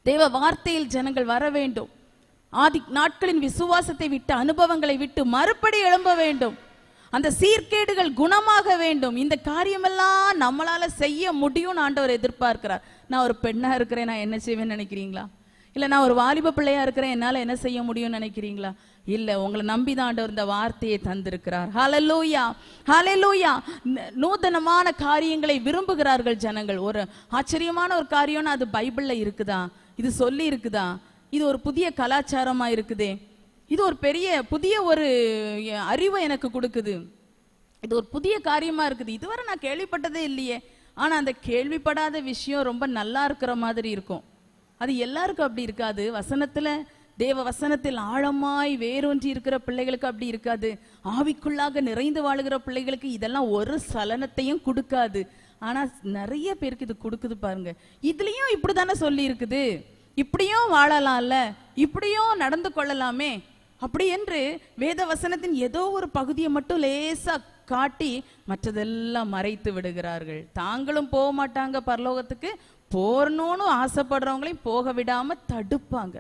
தேவ வார்த்தையில் ஜனங்கள் வர வேண்டும். ஆதி நாட்களின் விசுவாசத்தை விட்டு அனுபவங்களை விட்டு மறுபடி எழும்ப வேண்டும். அந்த சீர்கேடுகள் குணமாக வேண்டும். இந்த காரியமெல்லாம் நம்மளால செய்ய முடியும்னு ஆண்டவர் எதிர்பார்க்கிறார். நான் ஒரு பெண்ணா இருக்கிறேன் நான் என்ன செய்வேன்னு நினைக்கிறீங்களா? இல்லை நான் ஒரு வாலிப பிள்ளையா இருக்கிறேன் என்னால என்ன செய்ய முடியும்னு நினைக்கிறீங்களா? இல்ல உங்களை நம்பிதான் ஆண்டவர் இந்த வார்த்தையை தந்திருக்கிறார். ஹலலூயா ஹலலூயா நூதனமான காரியங்களை விரும்புகிறார்கள் ஜனங்கள். ஒரு ஆச்சரியமான ஒரு காரியம்னா அது பைபிள்ல இருக்குதா? இது சொல்லி இருக்குதா? இது ஒரு புதிய கலாச்சாரமாக இருக்குதே. இது ஒரு பெரிய புதிய ஒரு அறிவை எனக்கு கொடுக்குது. இது ஒரு புதிய காரியமாக இருக்குது. இதுவரை நான் கேள்விப்பட்டதே இல்லையே. ஆனால் அந்த கேள்விப்படாத விஷயம் ரொம்ப நல்லா இருக்கிற மாதிரி இருக்கும். அது எல்லாருக்கும் அப்படி இருக்காது. வசனத்தில் தேவ வசனத்தில் ஆழமாய் வேரூன்றி இருக்கிற பிள்ளைகளுக்கு அப்படி இருக்காது. ஆவிக்குள்ளாக நிறைந்து வாழுகிற பிள்ளைகளுக்கு இதெல்லாம் ஒரு சலனத்தையும் கொடுக்காது. ஆனால் நிறைய பேருக்கு இது கொடுக்குது பாருங்க. இதுலேயும் இப்படி தானே சொல்லி இருக்குது இப்படியும் வாழலாம்ல இப்படியும் நடந்து கொள்ளலாமே அப்படி என்று வேத வசனத்தின் ஏதோ ஒரு பகுதியை மட்டும் லேசா காட்டி மற்றதெல்லாம் மறைத்து விடுகிறார்கள். தாங்களும் போக மாட்டாங்க பரலோகத்துக்கு. போறணும்னு ஆசைப்படுறவங்களையும் போக விடாம தடுப்பாங்க.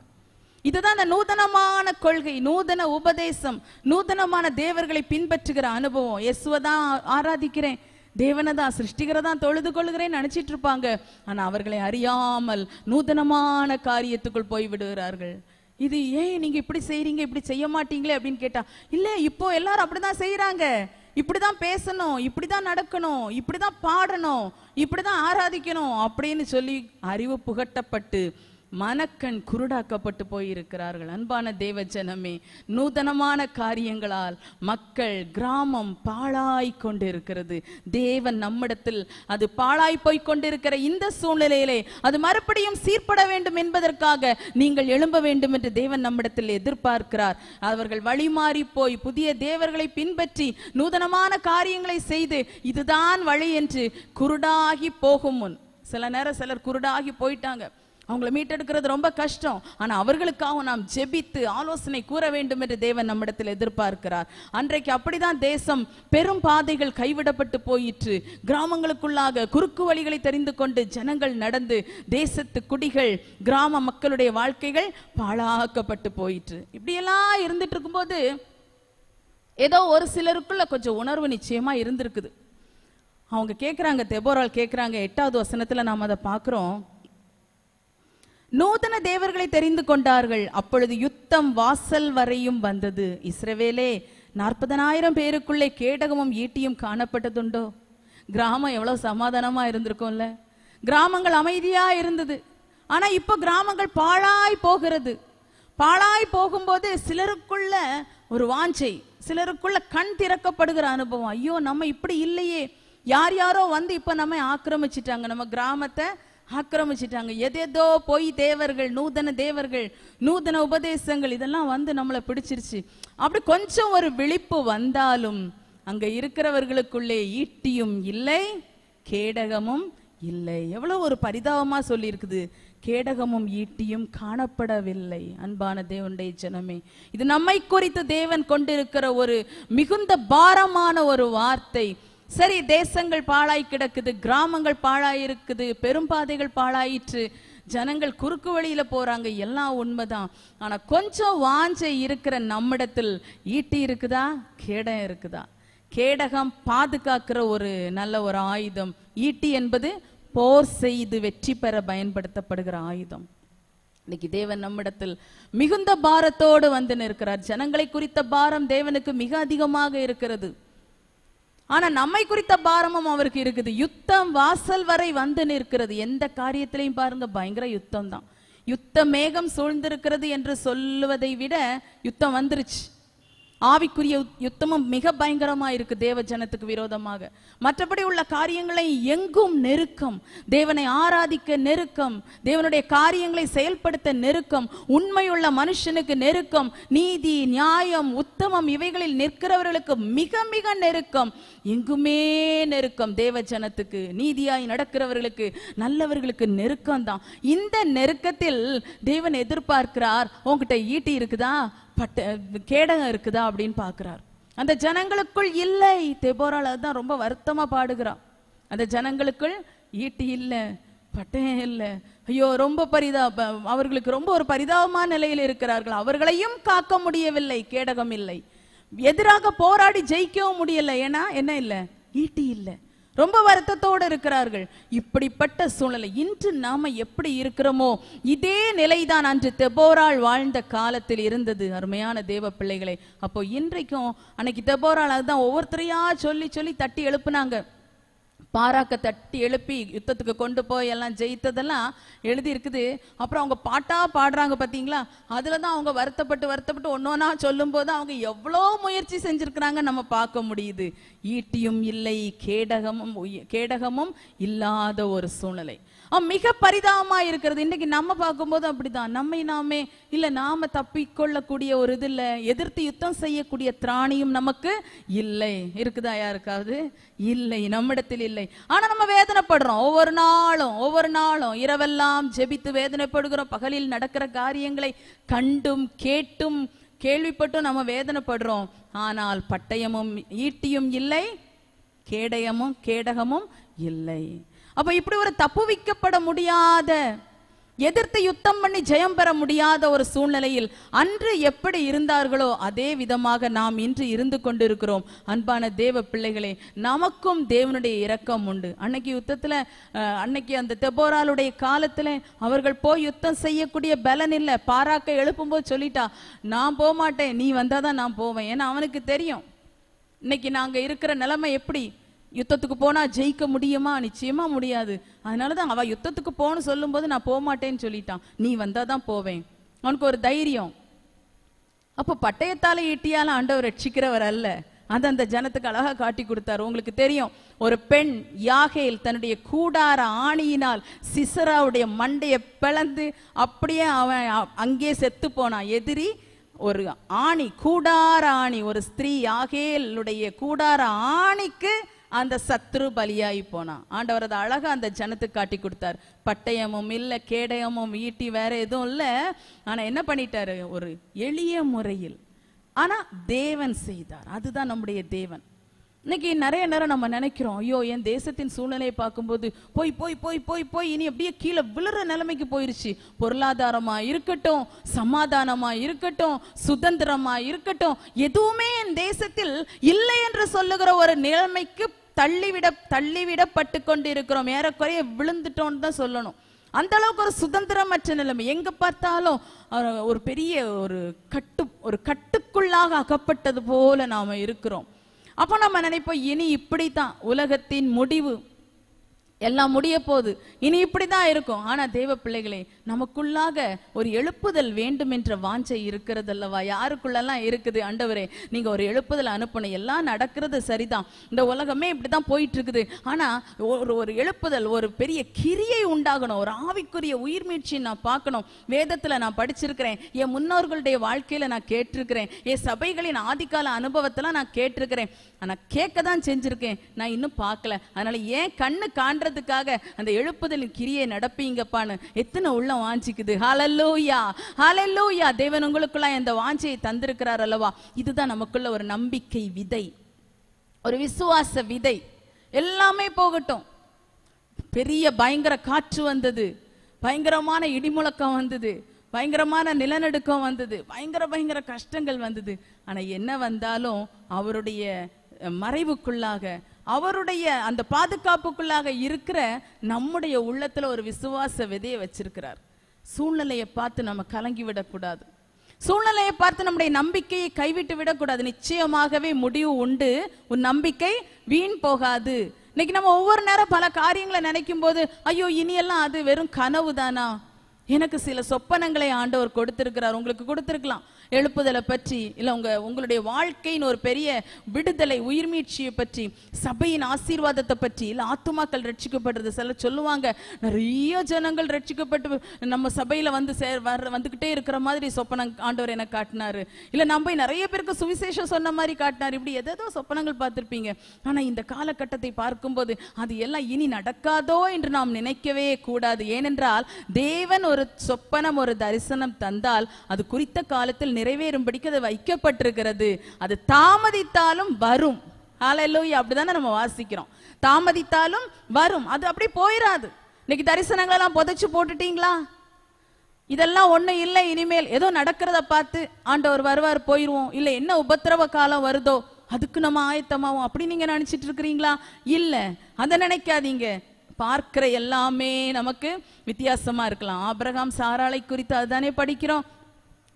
இதுதான் அந்த நூதனமான கொள்கை நூதன உபதேசம் நூதனமான தேவர்களை பின்பற்றுகிற அனுபவம். இயேசுவை தான் ஆராதிக்கிறேன். தேவனை தான் சிருஷ்டிகரதான் தொழுது கொள்கிறேன் நினைச்சிட்டு இருப்பாங்க ஆனா அவர்களை அறியாமல் நூதனமான காரியத்துக்குள் போய் விடுகிறார்கள் இது ஏன் நீங்க இப்படி செய்றீங்க? இப்படி செய்ய மாட்டீங்களே அப்படின்னு கேட்டா இல்ல இப்போ எல்லாரும் அப்படிதான் செய்யறாங்க இப்படிதான் பேசணும். இப்படிதான் நடக்கணும். இப்படிதான் பாடணும். இப்படிதான் ஆராதிக்கணும். அப்படின்னு சொல்லி அறிவு புகட்டப்பட்டு மனக்கண் குருடாக்கப்பட்டு போயிருக்கிறார்கள். அன்பான தேவ ஜனமே நூதனமான காரியங்களால் மக்கள் கிராமம் பாழாய் கொண்டிருக்கிறது. தேவன் நம்மிடத்தில் அது பாழாய் போய் கொண்டிருக்கிற இந்த சூழ்நிலையிலே அது மறுபடியும் சீர்பட வேண்டும் என்பதற்காக நீங்கள் எழும்ப வேண்டும் என்று தேவன் நம்மிடத்தில் எதிர்பார்க்கிறார். அவர்கள் வழிமாறி போய் புதிய தேவர்களை பின்பற்றி நூதனமான காரியங்களை செய்து இதுதான் வழி என்று குருடாகி போகும் முன் சில நேரம் சிலர் குருடாகி போயிட்டாங்க. அவங்களை மீட்டெடுக்கிறது ரொம்ப கஷ்டம். ஆனால் அவர்களுக்காக நாம் ஜெபித்து ஆலோசனை கூற வேண்டும் என்று தேவன் நம்மிடத்தில் எதிர்பார்க்கிறார். அன்றைக்கு அப்படிதான் தேசம் பெரும் பாதைகள் கைவிடப்பட்டு போயிற்று. கிராமங்களுக்குள்ளாக குறுக்கு வழிகளை தெரிந்து கொண்டு ஜனங்கள் நடந்து தேசத்து குடிகள் கிராம மக்களுடைய வாழ்க்கைகள் பாழாக்கப்பட்டு போயிற்று. இப்படியெல்லாம் இருந்துட்டு இருக்கும்போது ஏதோ ஒரு சிலருக்குள்ள கொஞ்சம் உணர்வு நிச்சயமா இருந்திருக்குது. அவங்க கேட்குறாங்க தெபோரால் கேட்குறாங்க எட்டாவது வசனத்தில் நாம் அதை பார்க்குறோம். நூதன தேவர்களை தெரிந்து கொண்டார்கள். அப்பொழுது யுத்தம் வாசல் வரையும் வந்தது. இஸ்ரவேலே நாற்பதனாயிரம் பேருக்குள்ளே கேடகமும் ஈட்டியும் காணப்பட்டதுண்டோ? கிராமம் எவ்வளவு சமாதானமா இருந்திருக்கும்ல? கிராமங்கள் அமைதியா இருந்தது. ஆனா இப்போ கிராமங்கள் பாழாய் போகிறது. பாழாய் போகும்போது சிலருக்குள்ள ஒரு வாஞ்சை சிலருக்குள்ள கண் திறக்கப்படுகிற அனுபவம். ஐயோ நம்ம இப்படி இல்லையே. யார் யாரோ வந்து இப்ப நம்ம ஆக்கிரமிச்சிட்டாங்க. நம்ம கிராமத்தை ஆக்கிரமிச்சிட்டாங்க. எதேதோ பொய் தேவர்கள் நூதன தேவர்கள் நூதன உபதேசங்கள் இதெல்லாம் வந்து நம்மளை பிடிச்சிருச்சு. அப்படி கொஞ்சம் ஒரு விழிப்பு வந்தாலும் அங்க இருக்கிறவர்களுக்குள்ளே ஈட்டியும் இல்லை கேடகமும் இல்லை. எவ்வளவு ஒரு பரிதாபமா சொல்லி இருக்குது கேடகமும் ஈட்டியும் காணப்படவில்லை அன்பான தேவனுடைய ஜனமே. இது நம்மை குறித்து தேவன் கொண்டிருக்கிற ஒரு மிகுந்த பாரமான ஒரு வார்த்தை. சரி தேசங்கள் பாழாய் கிடக்குது கிராமங்கள் பாழாய் இருக்குது பெரும்பாதைகள் பாழாயிற்று ஜனங்கள் குறுக்கு வழியில போறாங்க எல்லாம் உண்மைதான். ஆனா கொஞ்சம் வாஞ்சை இருக்கிற நம்மிடத்தில் ஈட்டி இருக்குதா? கேடம் இருக்குதா? கேடகம் பாதுகாக்கிற ஒரு நல்ல ஒரு ஆயுதம். ஈட்டி என்பது போர் செய்து வெற்றி பெற பயன்படுத்தப்படுகிற ஆயுதம். இன்னைக்கு தேவன் நம்மிடத்தில் மிகுந்த பாரத்தோடு வந்து நிற்கிறார். ஜனங்களை குறித்த பாரம் தேவனுக்கு மிக அதிகமாக இருக்கிறது. ஆனா நம்மை குறித்த பாரமும் அவருக்கு இருக்குது. யுத்தம் வாசல் வரை வந்து நிற்கிறது. எந்த காரியத்திலையும் பாருங்க பயங்கர யுத்தம் தான் யுத்த மேகம் சூழ்ந்திருக்கிறது என்று சொல்லுவதை விட யுத்தம் வந்துருச்சு. ஆவிக்குரிய யுத்தமும் மிக பயங்கரமா இருக்கு தேவ ஜனத்துக்கு விரோதமாக. மற்றபடி உள்ள காரியங்களை எங்கும் நெருக்கம். தேவனை ஆராதிக்க நெருக்கம். தேவனுடைய காரியங்களை செயல்படுத்த நெருக்கம். உண்மையுள்ள மனுஷனுக்கு நெருக்கம். நீதி நியாயம் உத்தமம் இவைகளில் நிற்கிறவர்களுக்கு மிக மிக நெருக்கம். எங்குமே நெருக்கம் தேவ ஜனத்துக்கு நீதியாய் நடக்கிறவர்களுக்கு நல்லவர்களுக்கு நெருக்கம் தான் இந்த நெருக்கத்தில் தேவன் எதிர்பார்க்கிறார். உன்கிட்ட ஈட்டி இருக்குதா? பட்ட கேடகம் இருக்குதா அப்படின்னு பார்க்குறார். அந்த ஜனங்களுக்குள் இல்லை. தெபோரால் அதுதான் ரொம்ப வருத்தமாக பாடுகிறான். அந்த ஜனங்களுக்குள் ஈட்டி இல்லை பட்டயம் இல்லை. ஐயோ ரொம்ப பரிதாப அவர்களுக்கு ரொம்ப ஒரு பரிதாபமான நிலையில் இருக்கிறார்கள். அவர்களையும் காக்க முடியவில்லை. கேடகம் இல்லை. எதிராக போராடி ஜெயிக்கவும் முடியலை. ஏன்னா என்ன இல்லை? ஈட்டி இல்லை. ரொம்ப வருத்தத்தோடு இருக்கிறார்கள். இப்படிப்பட்ட சூழ்நிலை இன்று நாம எப்படி இருக்கிறோமோ? இதே நிலைதான் அன்று தெபோரால் வாழ்ந்த காலத்தில் இருந்தது. அருமையான தேவ பிள்ளைகளை அப்போ இன்றைக்கும் அன்னைக்கு தெபோரால் அதுதான் ஒவ்வொருத்தரையா சொல்லி சொல்லி தட்டி எழுப்புனாங்க. பாராக்க தட்டி எழுப்பி யுத்தத்துக்கு கொண்டு போய் எல்லாம் ஜெயித்ததெல்லாம் எழுதி இருக்குது அப்புறம் அவங்க பாட்டா பாடுறாங்க பார்த்தீங்களா அதுல தான் அவங்க வருத்தப்பட்டு வருத்தப்பட்டு ஒன்னொன்னா சொல்லும் போது அவங்க எவ்வளோ முயற்சி செஞ்சிருக்கிறாங்க நம்ம பார்க்க முடியுது. ஈட்டியும் இல்லை கேடகமும் கேடகமும் இல்லாத ஒரு சூழ்நிலை. மிக பரிதாபமா இருக்கிறது. இன்னைக்கு நம்ம பார்க்கும்போது அப்படிதான். நம்மை நாமே இல்ல நாம தப்பிக்கொள்ளக்கூடிய ஒரு இது இல்ல எதிர்த்து யுத்தம் செய்யக்கூடிய திராணியும் நமக்கு இல்லை. இருக்குதா யாருக்காவது? இல்லை நம்மிடத்தில் இல்லை. ஆனா நம்ம வேதனைப்படுறோம். ஒவ்வொரு நாளும் ஒவ்வொரு நாளும் இரவெல்லாம் ஜெபித்து வேதனைப்படுகிறோம். பகலில் நடக்கிற காரியங்களை கண்டும் கேட்டும் கேள்விப்பட்டும் நம்ம வேதனைப்படுறோம். ஆனால் பட்டயமும் ஈட்டியும் இல்லை கேடயமும் கேடகமும் இல்லை. அப்ப இப்படி ஒரு தப்புவிக்கப்பட முடியாத எதிர்த்து யுத்தம் பண்ணி ஜெயம் பெற முடியாத ஒரு சூழ்நிலையில் அன்று எப்படி இருந்தார்களோ அதே விதமாக நாம் இன்று இருந்து கொண்டிருக்கிறோம். அன்பான தேவ பிள்ளைகளே நமக்கும் தேவனுடைய இரக்கம் உண்டு. அன்னைக்கு யுத்தத்தில் அன்னைக்கு அந்த தெபோராளுடைய காலத்தில் அவர்கள் போய் யுத்தம் செய்யக்கூடிய பலன் இல்லை. பாராக்க எழுப்பும்போது சொல்லிட்டா நான் போக மாட்டேன் நீ வந்தாதான் நான் போவேன். ஏன்னா அவனுக்கு தெரியும். இன்னைக்கு நாங்கள் இருக்கிற நிலைமை எப்படி? யுத்தத்துக்கு போனா ஜெயிக்க முடியுமா? நிச்சயமா முடியாது. அதனாலதான் அவ யுத்தத்துக்கு போகணும்னு சொல்லும்போது நான் போக மாட்டேன்னு சொல்லிட்டான். நீ வந்தாதான் போவேன். அவனுக்கு ஒரு தைரியம். அப்ப பட்டயத்தால ஈட்டியால ஆண்டவர் ரட்சிக்கிறவர் அல்ல. அது அந்த ஜனத்துக்கு அழகா காட்டி கொடுத்தாரு. உங்களுக்கு தெரியும் ஒரு பெண் யாகேல் தன்னுடைய கூடார ஆணியினால் சிசராவுடைய மண்டையை பிளந்து அப்படியே அவன் அங்கே செத்து போனான் எதிரி ஒரு ஆணி கூடார ஆணி ஒரு ஸ்திரீ யாகேலுடைய கூடார ஆணிக்கு அந்த சத்ரு பலியாகி போனான் ஆண்டவர் அதை அழகாக அந்த ஜனத்துக்கு காட்டி கொடுத்தார். பட்டயமும் இல்லை கேடயமும் ஈட்டி வேற எதுவும் இல்லை. ஆனால் என்ன பண்ணிட்டாரு? ஒரு எளிய முறையில். ஆனால் தேவன் செய்தார். அதுதான் நம்முடைய தேவன். இன்னைக்கு நிறைய நேரம் நம்ம நினைக்கிறோம் ஐயோ என் தேசத்தின் சூழ்நிலையை பார்க்கும்போது போய் போய் போய் போய் போய் இனி அப்படியே கீழே விழுற நிலைமைக்கு போயிருச்சு. பொருளாதாரமா இருக்கட்டும் சமாதானமா இருக்கட்டும் சுதந்திரமா இருக்கட்டும் எதுவுமே என் தேசத்தில் இல்லை என்று சொல்லுகிற ஒரு நிலைமைக்கு தள்ளிவிட தள்ளிவிடப்பட்டு கொண்டு இருக்கிறோம் ஏறக்குறைய விழுந்துட்டோம்னு தான் சொல்லணும். அந்த அளவுக்கு ஒரு சுதந்திரமற்ற நிலைமை. எங்க பார்த்தாலும் ஒரு பெரிய ஒரு கட்டு ஒரு கட்டுக்குள்ளாக அகப்பட்டது போல நாம இருக்கிறோம். அப்போ நம்ம நினைப்போம் இனி இப்படித்தான் உலகத்தின் முடிவு எல்லாம் முடிய போகுது இனி இப்படிதான் இருக்கும். ஆனா தேவ பிள்ளைகளே நமக்குள்ளாக ஒரு எழுப்புதல் வேண்டும் என்ற வாஞ்சை இருக்கிறது அல்லவா யாருக்குள்ளெல்லாம் இருக்குது? அண்டவரே நீங்க ஒரு எழுப்புதல் அனுப்பணும் எல்லாம் நடக்கிறது சரிதான். இந்த உலகமே இப்படிதான் போயிட்டு இருக்குது ஆனா ஒரு ஒரு எழுப்புதல் ஒரு பெரிய கிரியை உண்டாகணும். ஒரு ஆவிக்குரிய உயிர்மீழ்ச்சி நான் பார்க்கணும். வேதத்துல நான் படிச்சிருக்கிறேன். என் முன்னோர்களுடைய வாழ்க்கையில நான் கேட்டிருக்கிறேன். என் சபைகளின் ஆதிகால அனுபவத்தெல்லாம் நான் கேட்டிருக்கிறேன். ஆனா கேட்க தான் செஞ்சிருக்கேன். நான் இன்னும் பார்க்கல. அதனால ஏன் கண்ணு மாற்றத்துக்காக அந்த எழுப்புதலின் கிரியை நடப்பீங்கப்பான்னு எத்தனை உள்ள வாஞ்சிக்குது. ஹலல்லூயா ஹலல்லூயா தேவன் உங்களுக்குள்ள இந்த வாஞ்சையை தந்திருக்கிறார் அல்லவா? இதுதான் நமக்குள்ள ஒரு நம்பிக்கை விதை. ஒரு விசுவாச விதை. எல்லாமே போகட்டும். பெரிய பயங்கர காற்று வந்தது. பயங்கரமான இடிமுழக்கம் வந்தது. பயங்கரமான நிலநடுக்கம் வந்தது. பயங்கர பயங்கர கஷ்டங்கள் வந்தது. ஆனால் என்ன வந்தாலும் அவருடைய மறைவுக்குள்ளாக அவருடைய அந்த பாதுகாப்புக்குள்ளாக இருக்கிற நம்முடைய உள்ளத்தில் ஒரு விசுவாச விதையை வச்சிருக்கிறார். சூழ்நிலையை பார்த்து நம்ம கலங்கி விடக்கூடாது. சூழ்நிலையை பார்த்து நம்முடைய நம்பிக்கையை கைவிட்டு விடக்கூடாது. நிச்சயமாகவே முடிவு உண்டு. உன் நம்பிக்கை வீண் போகாது. இன்னைக்கு நம்ம ஒவ்வொரு நேரம் பல காரியங்களை நினைக்கும் போது ஐயோ இனியெல்லாம் அது வெறும் கனவு தானா எனக்கு சில சொப்பனங்களை ஆண்டவர் கொடுத்திருக்கிறார். உங்களுக்கு கொடுத்திருக்கலாம். எழுப்புதலை பற்றி இல்லை உங்க உங்களுடைய வாழ்க்கையின் ஒரு பெரிய விடுதலை உயிர்மீட்சியை பற்றி சபையின் ஆசீர்வாதத்தை பற்றி இல்லை ஆத்துமாக்கள் ரட்சிக்கப்படுறது சில சொல்லுவாங்க. நிறைய ஜனங்கள் ரட்சிக்கப்பட்டு நம்ம சபையில் வந்து சே- வர்ற வந்துக்கிட்டே இருக்கிற மாதிரி சொப்பனம் ஆண்டவர் எனக்கு காட்டினாரு. இல்லை நம்ம நிறைய பேருக்கு சுவிசேஷம் சொன்ன மாதிரி காட்டினார். இப்படி எதோ சொப்பனங்கள் பார்த்துருப்பீங்க. ஆனால் இந்த காலகட்டத்தை பார்க்கும்போது அது எல்லாம் இனி நடக்காதோ என்று நாம் நினைக்கவே கூடாது. ஏனென்றால் தேவன் ஒரு சொப்பனம் ஒரு தரிசனம் தந்தால் அது குறித்த காலத்தில் நிறைவேறும்படிக்கு அது வைக்கப்பட்டிருக்கிறது. அது தாமதித்தாலும் வரும். ஹalleluya அப்படிதானே நம்ம வாசிக்கிறோம். தாமதித்தாலும் வரும். அது அப்படி போயிடாது இன்னைக்கு தரிசனங்களெல்லாம் புதைச்சு போட்டுட்டீங்களா? இதெல்லாம் ஒண்ணும் இல்லை இனிமேல். ஏதோ நடக்கிறத பார்த்து ஆண்டவர் வருவார் போயிருவோம். இல்லை என்ன உபத்திரவ காலம் வருதோ அதுக்கு நம்ம ஆயத்தமாவோம். அப்படி நீங்க நினைச்சிட்டு இருக்கிறீங்களா இல்ல. அதை நினைக்காதீங்க. பார்க்கிற எல்லாமே நமக்கு வித்தியாசமா இருக்கலாம். ஆபிரகாம் சாராளை குறித்து அதுதானே படிக்கிறோம்.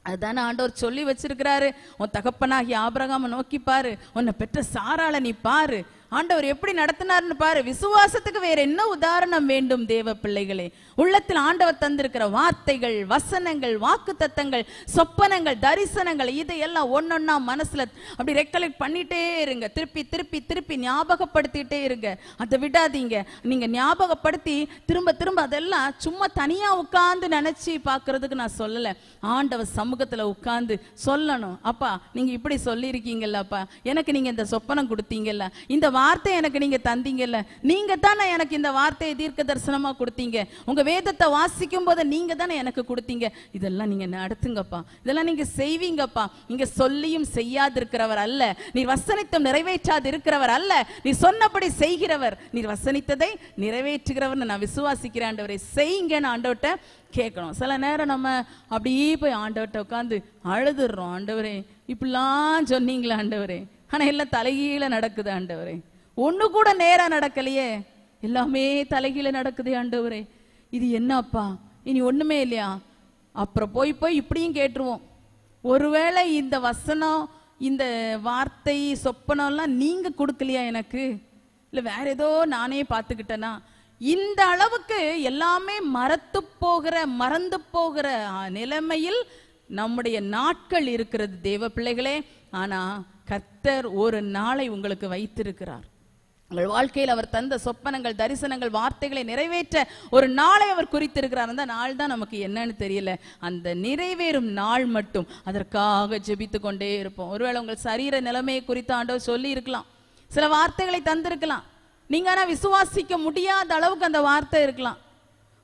அதுதானே ஆண்டவர் சொல்லி வச்சிருக்கிறாரு. உன் தகப்பனாகி ஆபரகாம நோக்கி பாரு. உன்னை பெற்ற சாராள நீ பாரு. ஆண்டவர் எப்படி நடத்தினார்னு பாரு. விசுவாசத்துக்கு வேற என்ன உதாரணம் வேண்டும் தேவ பிள்ளைகளே? உள்ளத்தில் ஆண்டவர் தந்திருக்கிற வார்த்தைகள் வசனங்கள் வாக்கு தத்தங்கள் சொப்பனங்கள் தரிசனங்கள் இதையெல்லாம் ஒன்னொன்னா மனசுல அப்படி ரெக்கலெக்ட் பண்ணிட்டே இருங்க. திருப்பி திருப்பி திருப்பி ஞாபகப்படுத்திட்டே இருங்க. அதை விடாதீங்க. நீங்க ஞாபகப்படுத்தி திரும்ப திரும்ப அதெல்லாம் சும்மா தனியா உட்கார்ந்து நினைச்சு பாக்குறதுக்கு நான் சொல்லல. ஆண்டவர் சமூகத்துல உட்கார்ந்து சொல்லணும். அப்பா நீங்க இப்படி சொல்லியிருக்கீங்கல்லப்பா. எனக்கு நீங்க இந்த சொப்பனம் கொடுத்தீங்கல்ல. இந்த வார்த்தை எனக்கு நீங்க தந்தீங்கல்ல. நீங்க தானே எனக்கு இந்த வார்த்தையை தீர்க்க தரிசனமா கொடுத்தீங்க. உங்க வேதத்தை வாசிக்கும் போது நீங்க தானே எனக்கு கொடுத்தீங்க. இதெல்லாம் நீங்க நடத்துங்கப்பா. இதெல்லாம் நீங்க செய்வீங்கப்பா. நீங்க சொல்லியும் செய்யாதிருக்கிறவர் அல்ல. நீ வசனித்தம் நிறைவேற்றாது இருக்கிறவர் அல்ல. நீ சொன்னபடி செய்கிறவர். நீ வசனித்ததை நிறைவேற்றுகிறவர் நான் விசுவாசிக்கிறேன் ஆண்டவரை. செய்யுங்கன்னு ஆண்டவர்கிட்ட கேட்கணும். சில நேரம் நம்ம அப்படியே போய் ஆண்டவர்கிட்ட உட்காந்து அழுதுடுறோம் ஆண்டவரே இப்படிலாம் சொன்னீங்களா ஆண்டவரே. ஆனால் எல்லாம் தலைகீழ நடக்குது ஆண்டவரே. ஒண்ணு கூட நேரா நடக்கலையே. எல்லாமே தலைகீழ நடக்குதே ஆண்டவரே. இது என்னப்பா? இனி ஒண்ணுமே இல்லையா? அப்புறம் போய் போய் இப்படியும் கேட்டுருவோம். ஒருவேளை இந்த வசனம் இந்த வார்த்தை சொப்பனம்லாம் நீங்க கொடுக்கலையா எனக்கு? இல்ல வேற ஏதோ நானே பார்த்துக்கிட்டேனா? இந்த அளவுக்கு எல்லாமே மறத்து போகிற மறந்து போகிற நிலைமையில் நம்முடைய நாட்கள் இருக்கிறது தேவ பிள்ளைகளே. ஆனா கர்த்தர் ஒரு நாளை உங்களுக்கு வைத்திருக்கிறார். உங்கள் வாழ்க்கையில் அவர் தந்த சொப்பனங்கள் தரிசனங்கள் வார்த்தைகளை நிறைவேற்ற ஒரு நாளை அவர் குறித்திருக்கிறார். அந்த நாள் தான் நமக்கு என்னன்னு தெரியல. அந்த நிறைவேறும் நாள் மட்டும் அதற்காக ஜெபித்து கொண்டே இருப்போம். ஒருவேளை உங்கள் சரீர நிலைமையை குறித்து ஆண்டவர் சொல்லி இருக்கலாம் சில வார்த்தைகளை தந்திருக்கலாம். நீங்க ஆனா விசுவாசிக்க முடியாத அளவுக்கு அந்த வார்த்தை இருக்கலாம்.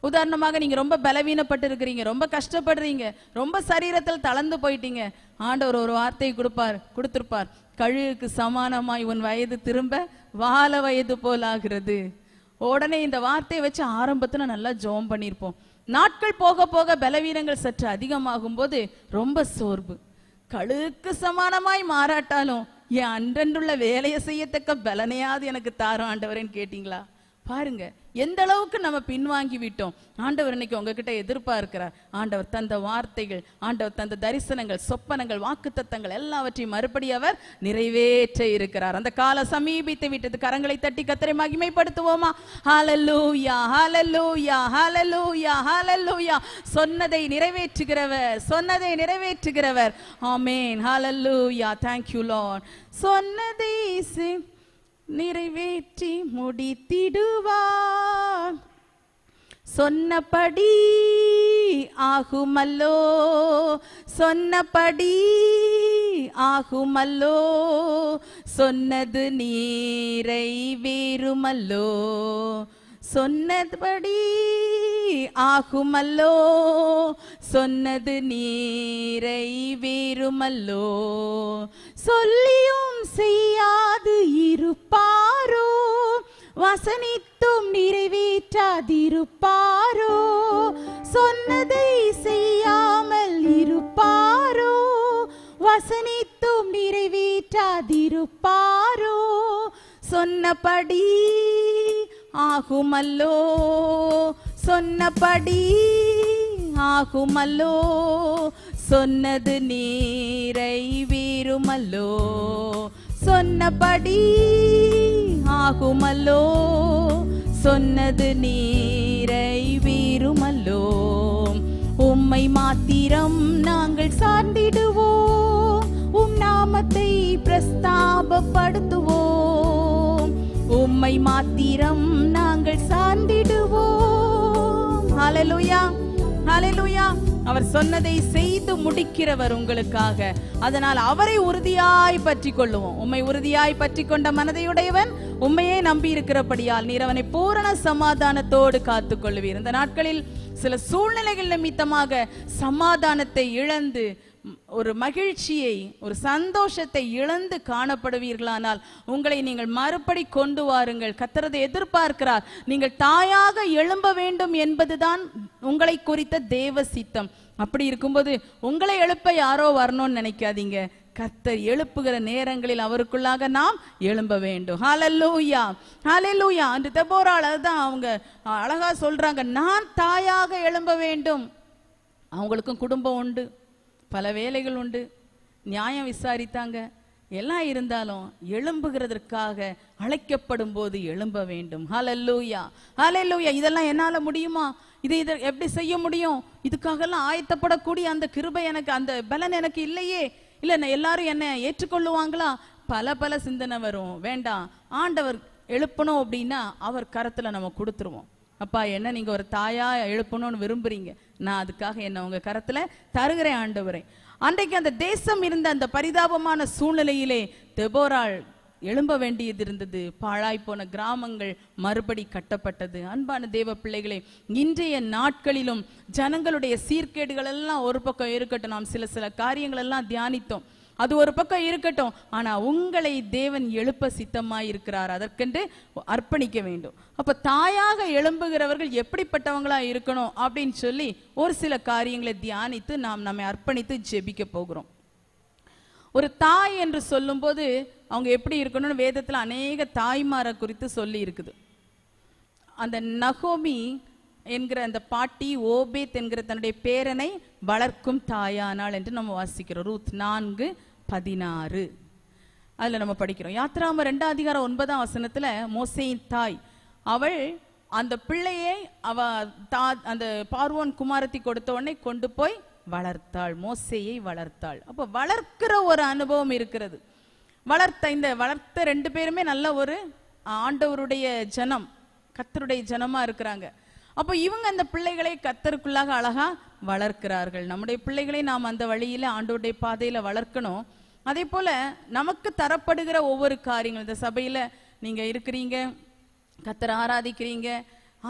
உதாரணமாக நீங்க ரொம்ப பலவீனப்பட்டு இருக்கிறீங்க ரொம்ப கஷ்டப்படுறீங்க ரொம்ப சரீரத்தில் தளர்ந்து போயிட்டீங்க. ஆண்டவர் ஒரு வார்த்தையை கொடுப்பார் கொடுத்திருப்பார். கழுகுக்கு சமானமாய் உன் வயது திரும்ப வால வயது போலாகிறது உடனே இந்த வார்த்தையை வச்சு ஆரம்பத்துல நல்லா ஜோம் பண்ணியிருப்போம் நாட்கள் போக போக பலவீனங்கள் சற்று அதிகமாகும் போது ரொம்ப சோர்வு. கழுக்கு சமானமாய் மாறாட்டாலும் என் அன்றன்றுள்ள வேலையை செய்யத்தக்க பலனையாவது எனக்கு தாரும் ஆண்டவரேன்னு கேட்டீங்களா? பாருங்க எந்த அளவுக்கு நம்ம பின்வாங்கி விட்டோம். ஆண்டவர் இன்னைக்கு உங்ககிட்ட எதிர்பார்க்கிறார். ஆண்டவர் தந்த வார்த்தைகள் ஆண்டவர் தந்த தரிசனங்கள் சொப்பனங்கள் வாக்குத்தத்தங்கள் எல்லாவற்றையும் மறுபடி அவர் நிறைவேற்ற இருக்கிறார். அந்த கால சமீபித்து விட்டது கரங்களை தட்டி கத்தரை மகிமைப்படுத்துவோமா? ஹாலல்லூயா ஹாலல்லூயா ஹாலல்லூயா ஹாலல்லூயா சொன்னதை நிறைவேற்றுகிறவர் சொன்னதை நிறைவேற்றுகிறவர். ஆமேன் ஹாலல்லூயா தேங்க்யூ you சொன்னதை நிறைவேற்றி முடித்திடுவார். சொன்னபடி ஆகுமல்லோ சொன்னபடி ஆகுமல்லோ சொன்னது நீரை வேறுமல்லோ. சொன்னபடி ஆகுமல்லோ? சொன்னது நீரை வேறுமல்லோ? சொல்லியும் செய்யாது இருப்பாரோ? வசனித்தும் நிறைவேற்றாதிருப்பாரோ? சொன்னதை செய்யாமல் இருப்பாரோ? வசனித்தும் நிறைவேற்றாதிருப்பாரோ? சொன்னபடி ஆகுமல்லோ? சொன்னபடி ஆகுமல்லோ? சொன்னது நீரை வீருமல்லோ? சொன்னபடி ஆகுமல்லோ? சொன்னது நீரை வீருமல்லோ? உம்மை மாத்திரம் நாங்கள் சார்ந்திடுவோம். உம் நாமத்தை பிரஸ்தாபப்படுத்துவோம். உம்மை மாத்திரம் நாங்கள் சார்ந்திடுவோம். அலலுயா அலலுயா அவர் சொன்னதை செய்து முடிக்கிறவர் உங்களுக்காக. அதனால் அவரை உறுதியாய் பற்றி கொள்ளுவோம் உம்மை உறுதியாய் பற்றி கொண்ட மனதையுடையவன் உண்மையே நம்பி இருக்கிறபடியால் நீர் அவனை பூரண சமாதானத்தோடு காத்து கொள்ளுவீர் இந்த நாட்களில் சில சூழ்நிலைகள் நிமித்தமாக சமாதானத்தை இழந்து ஒரு மகிழ்ச்சியை ஒரு சந்தோஷத்தை இழந்து காணப்படுவீர்களானால் உங்களை நீங்கள் மறுபடி கொண்டு வாருங்கள். கத்தரதை எதிர்பார்க்கிறார். நீங்கள் தாயாக எழும்ப வேண்டும் என்பதுதான் உங்களை குறித்த தேவ சித்தம். அப்படி இருக்கும்போது உங்களை எழுப்ப யாரோ வரணும்னு நினைக்காதீங்க. கத்தர் எழுப்புகிற நேரங்களில் அவருக்குள்ளாக நாம் எழும்ப வேண்டும். ஹலல்லூயா ஹலல்லூயா அந்த தெபோரால் அதுதான் அவங்க அழகா சொல்றாங்க நான் தாயாக எழும்ப வேண்டும். அவங்களுக்கும் குடும்பம் உண்டு. பல வேலைகள் உண்டு. நியாயம் விசாரித்தாங்க. எல்லாம் இருந்தாலும் எழும்புகிறதற்காக அழைக்கப்படும் போது எழும்ப வேண்டும். ஹலல்லூயா ஹலல்லூயா இதெல்லாம் என்னால முடியுமா? இது இதை எப்படி செய்ய முடியும்? இதுக்காகலாம் ஆயத்தப்படக்கூடிய அந்த கிருபை எனக்கு அந்த பலன் எனக்கு இல்லையே. இல்லை எல்லாரும் என்னை ஏற்றுக்கொள்ளுவாங்களா? பல பல சிந்தனை வரும். வேண்டாம். ஆண்டவர் எழுப்பணும் அப்படின்னா அவர் கரத்தில் நம்ம கொடுத்துருவோம். அப்பா என்ன நீங்க ஒரு தாயா எழுப்பணும்னு விரும்புறீங்க. நான் அதுக்காக என்ன உங்க கரத்துல தருகிறேன் ஆண்டவரை. அன்றைக்கு அந்த தேசம் இருந்த அந்த பரிதாபமான சூழ்நிலையிலே தெபோராள் எழும்ப வேண்டியது இருந்தது. பாழாய் போன கிராமங்கள் மறுபடி கட்டப்பட்டது. அன்பான தேவ பிள்ளைகளே இன்றைய நாட்களிலும் ஜனங்களுடைய சீர்கேடுகள் எல்லாம் ஒரு பக்கம் இருக்கட்டும். நாம் சில சில காரியங்கள் எல்லாம் தியானித்தோம். அது ஒரு பக்கம் இருக்கட்டும். ஆனா உங்களை தேவன் எழுப்ப சித்தமாக இருக்கிறார் அதற்கென்று அர்ப்பணிக்க வேண்டும். அப்போ தாயாக எழும்புகிறவர்கள் எப்படிப்பட்டவங்களா இருக்கணும் அப்படின்னு சொல்லி ஒரு சில காரியங்களை தியானித்து நாம் நம்மை அர்ப்பணித்து ஜெபிக்க போகிறோம். ஒரு தாய் என்று சொல்லும்போது அவங்க எப்படி இருக்கணும்னு வேதத்துல அநேக தாய்மாரை குறித்து சொல்லி இருக்குது. அந்த நகோமி என்கிற அந்த பாட்டி ஓபேத் என்கிற தன்னுடைய பேரனை வளர்க்கும் தாயானாள் என்று நம்ம வாசிக்கிறோம். ரூத் நான்கு பதினாறு. அதுல நம்ம படிக்கிறோம். யாத்ராம ரெண்டாம் அதிகாரம் ஒன்பதாம் வசனத்தில் மோசையின் தாய் அவள் அந்த பிள்ளையை அவ தா அந்த பார்வோன் குமாரத்தி கொடுத்த உடனே கொண்டு போய் வளர்த்தாள். மோசையை வளர்த்தாள். அப்போ வளர்க்கிற ஒரு அனுபவம் இருக்கிறது. வளர்த்த இந்த வளர்த்த ரெண்டு பேருமே நல்ல ஒரு ஆண்டவருடைய ஜனம் கத்தருடைய ஜனமா இருக்கிறாங்க. அப்போ இவங்க அந்த பிள்ளைகளை கத்தருக்குள்ளாக அழகா வளர்க்கிறார்கள். நம்முடைய பிள்ளைகளை நாம் அந்த வழியில் ஆண்டோடைய பாதையில் வளர்க்கணும். அதே போல நமக்கு தரப்படுகிற ஒவ்வொரு காரியங்கள் இந்த சபையில் நீங்கள் இருக்கிறீங்க கத்தரை ஆராதிக்கிறீங்க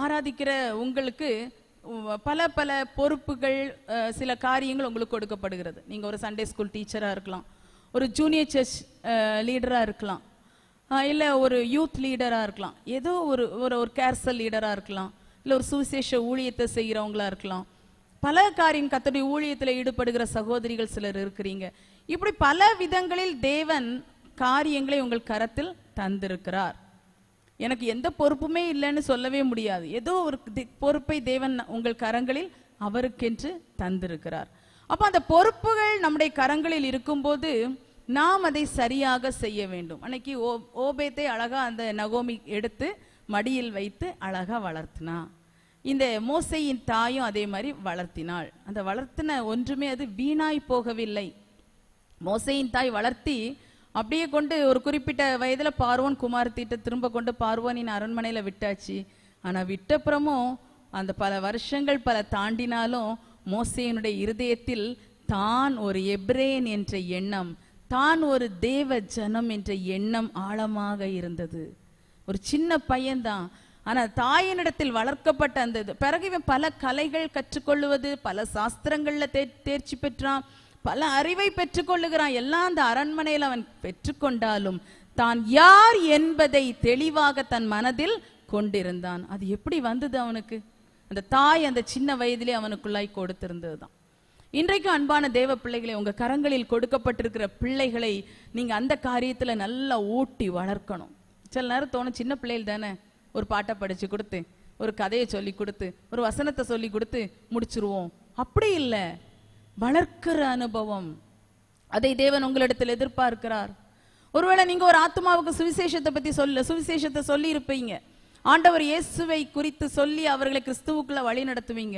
ஆராதிக்கிற உங்களுக்கு பல பல பொறுப்புகள் சில காரியங்கள் உங்களுக்கு கொடுக்கப்படுகிறது. நீங்கள் ஒரு சண்டே ஸ்கூல் டீச்சராக இருக்கலாம் ஒரு ஜூனியர் சர்ச் லீடராக இருக்கலாம் இல்லை ஒரு யூத் லீடராக இருக்கலாம். ஏதோ ஒரு ஒரு ஒரு கேர்சல் லீடராக இருக்கலாம் இல்லை ஒரு சுவிசேஷ ஊழியத்தை செய்கிறவங்களா இருக்கலாம். பல காரியம் கத்தடி ஊழியத்தில் ஈடுபடுகிற சகோதரிகள் சிலர் இருக்கிறீங்க. இப்படி பல விதங்களில் தேவன் காரியங்களை உங்கள் கரத்தில் தந்திருக்கிறார். எனக்கு எந்த பொறுப்புமே இல்லைன்னு சொல்லவே முடியாது. ஏதோ ஒரு தி- பொறுப்பை தேவன் உங்கள் கரங்களில் அவருக்கென்று தந்திருக்கிறார். அப்போ அந்த பொறுப்புகள் நம்முடைய கரங்களில் இருக்கும்போது நாம் அதை சரியாக செய்ய வேண்டும். அன்னைக்கு ஓ ஓபேத்தை அழகா அந்த நகோமி எடுத்து மடியில் வைத்து அழகாக வளர்த்தினா இந்த மோசையின் தாயும் அதே மாதிரி வளர்த்தினாள். அந்த வளர்த்தின ஒன்றுமே அது வீணாய் போகவில்லை. மோசையின் தாய் வளர்த்தி அப்படியே கொண்டு ஒரு குறிப்பிட்ட வயதில் பார்வோன் குமாரத்திட்ட திரும்ப கொண்டு பார்வோனின் அரண்மனையில் விட்டாச்சு. ஆனால் விட்டப்புறமும் அந்த பல வருஷங்கள் பல தாண்டினாலும் மோசையினுடைய இருதயத்தில் தான் ஒரு எப்ரேன் என்ற எண்ணம் தான் ஒரு தேவ ஜனம் என்ற எண்ணம் ஆழமாக இருந்தது. ஒரு சின்ன பையன்தான். ஆனால் தாயினிடத்தில் வளர்க்கப்பட்ட அந்த இது பிறகு இவன் பல கலைகள் கற்றுக்கொள்ளுவது பல சாஸ்திரங்களில் தே தேர்ச்சி பெற்றான் பல அறிவை பெற்றுக்கொள்ளுகிறான். எல்லாம் அந்த அரண்மனையில் அவன் பெற்றுக்கொண்டாலும் தான் யார் என்பதை தெளிவாக தன் மனதில் கொண்டிருந்தான். அது எப்படி வந்தது அவனுக்கு? அந்த தாய் அந்த சின்ன வயதிலே அவனுக்குள்ளாய் கொடுத்திருந்ததுதான். இன்றைக்கு அன்பான தேவ பிள்ளைகளை உங்க கரங்களில் கொடுக்கப்பட்டிருக்கிற பிள்ளைகளை நீங்க அந்த காரியத்துல நல்லா ஊட்டி வளர்க்கணும். சில நேரம் தோணும் சின்ன பிள்ளைகள் தானே? ஒரு பாட்டை படிச்சு கொடுத்து ஒரு கதையை சொல்லி கொடுத்து ஒரு வசனத்தை சொல்லி கொடுத்து முடிச்சிருவோம். அப்படி இல்லை. வளர்க்கிற அனுபவம். அதை தேவன் உங்களிடத்தில் எதிர்பார்க்கிறார். ஒருவேளை நீங்க ஒரு ஆத்மாவுக்கு சுவிசேஷத்தை பத்தி சொல்ல சுவிசேஷத்தை சொல்லி இருப்பீங்க ஆண்டவர் இயேசுவை குறித்து சொல்லி அவர்களை கிறிஸ்துவுக்குள்ள வழி நடத்துவீங்க.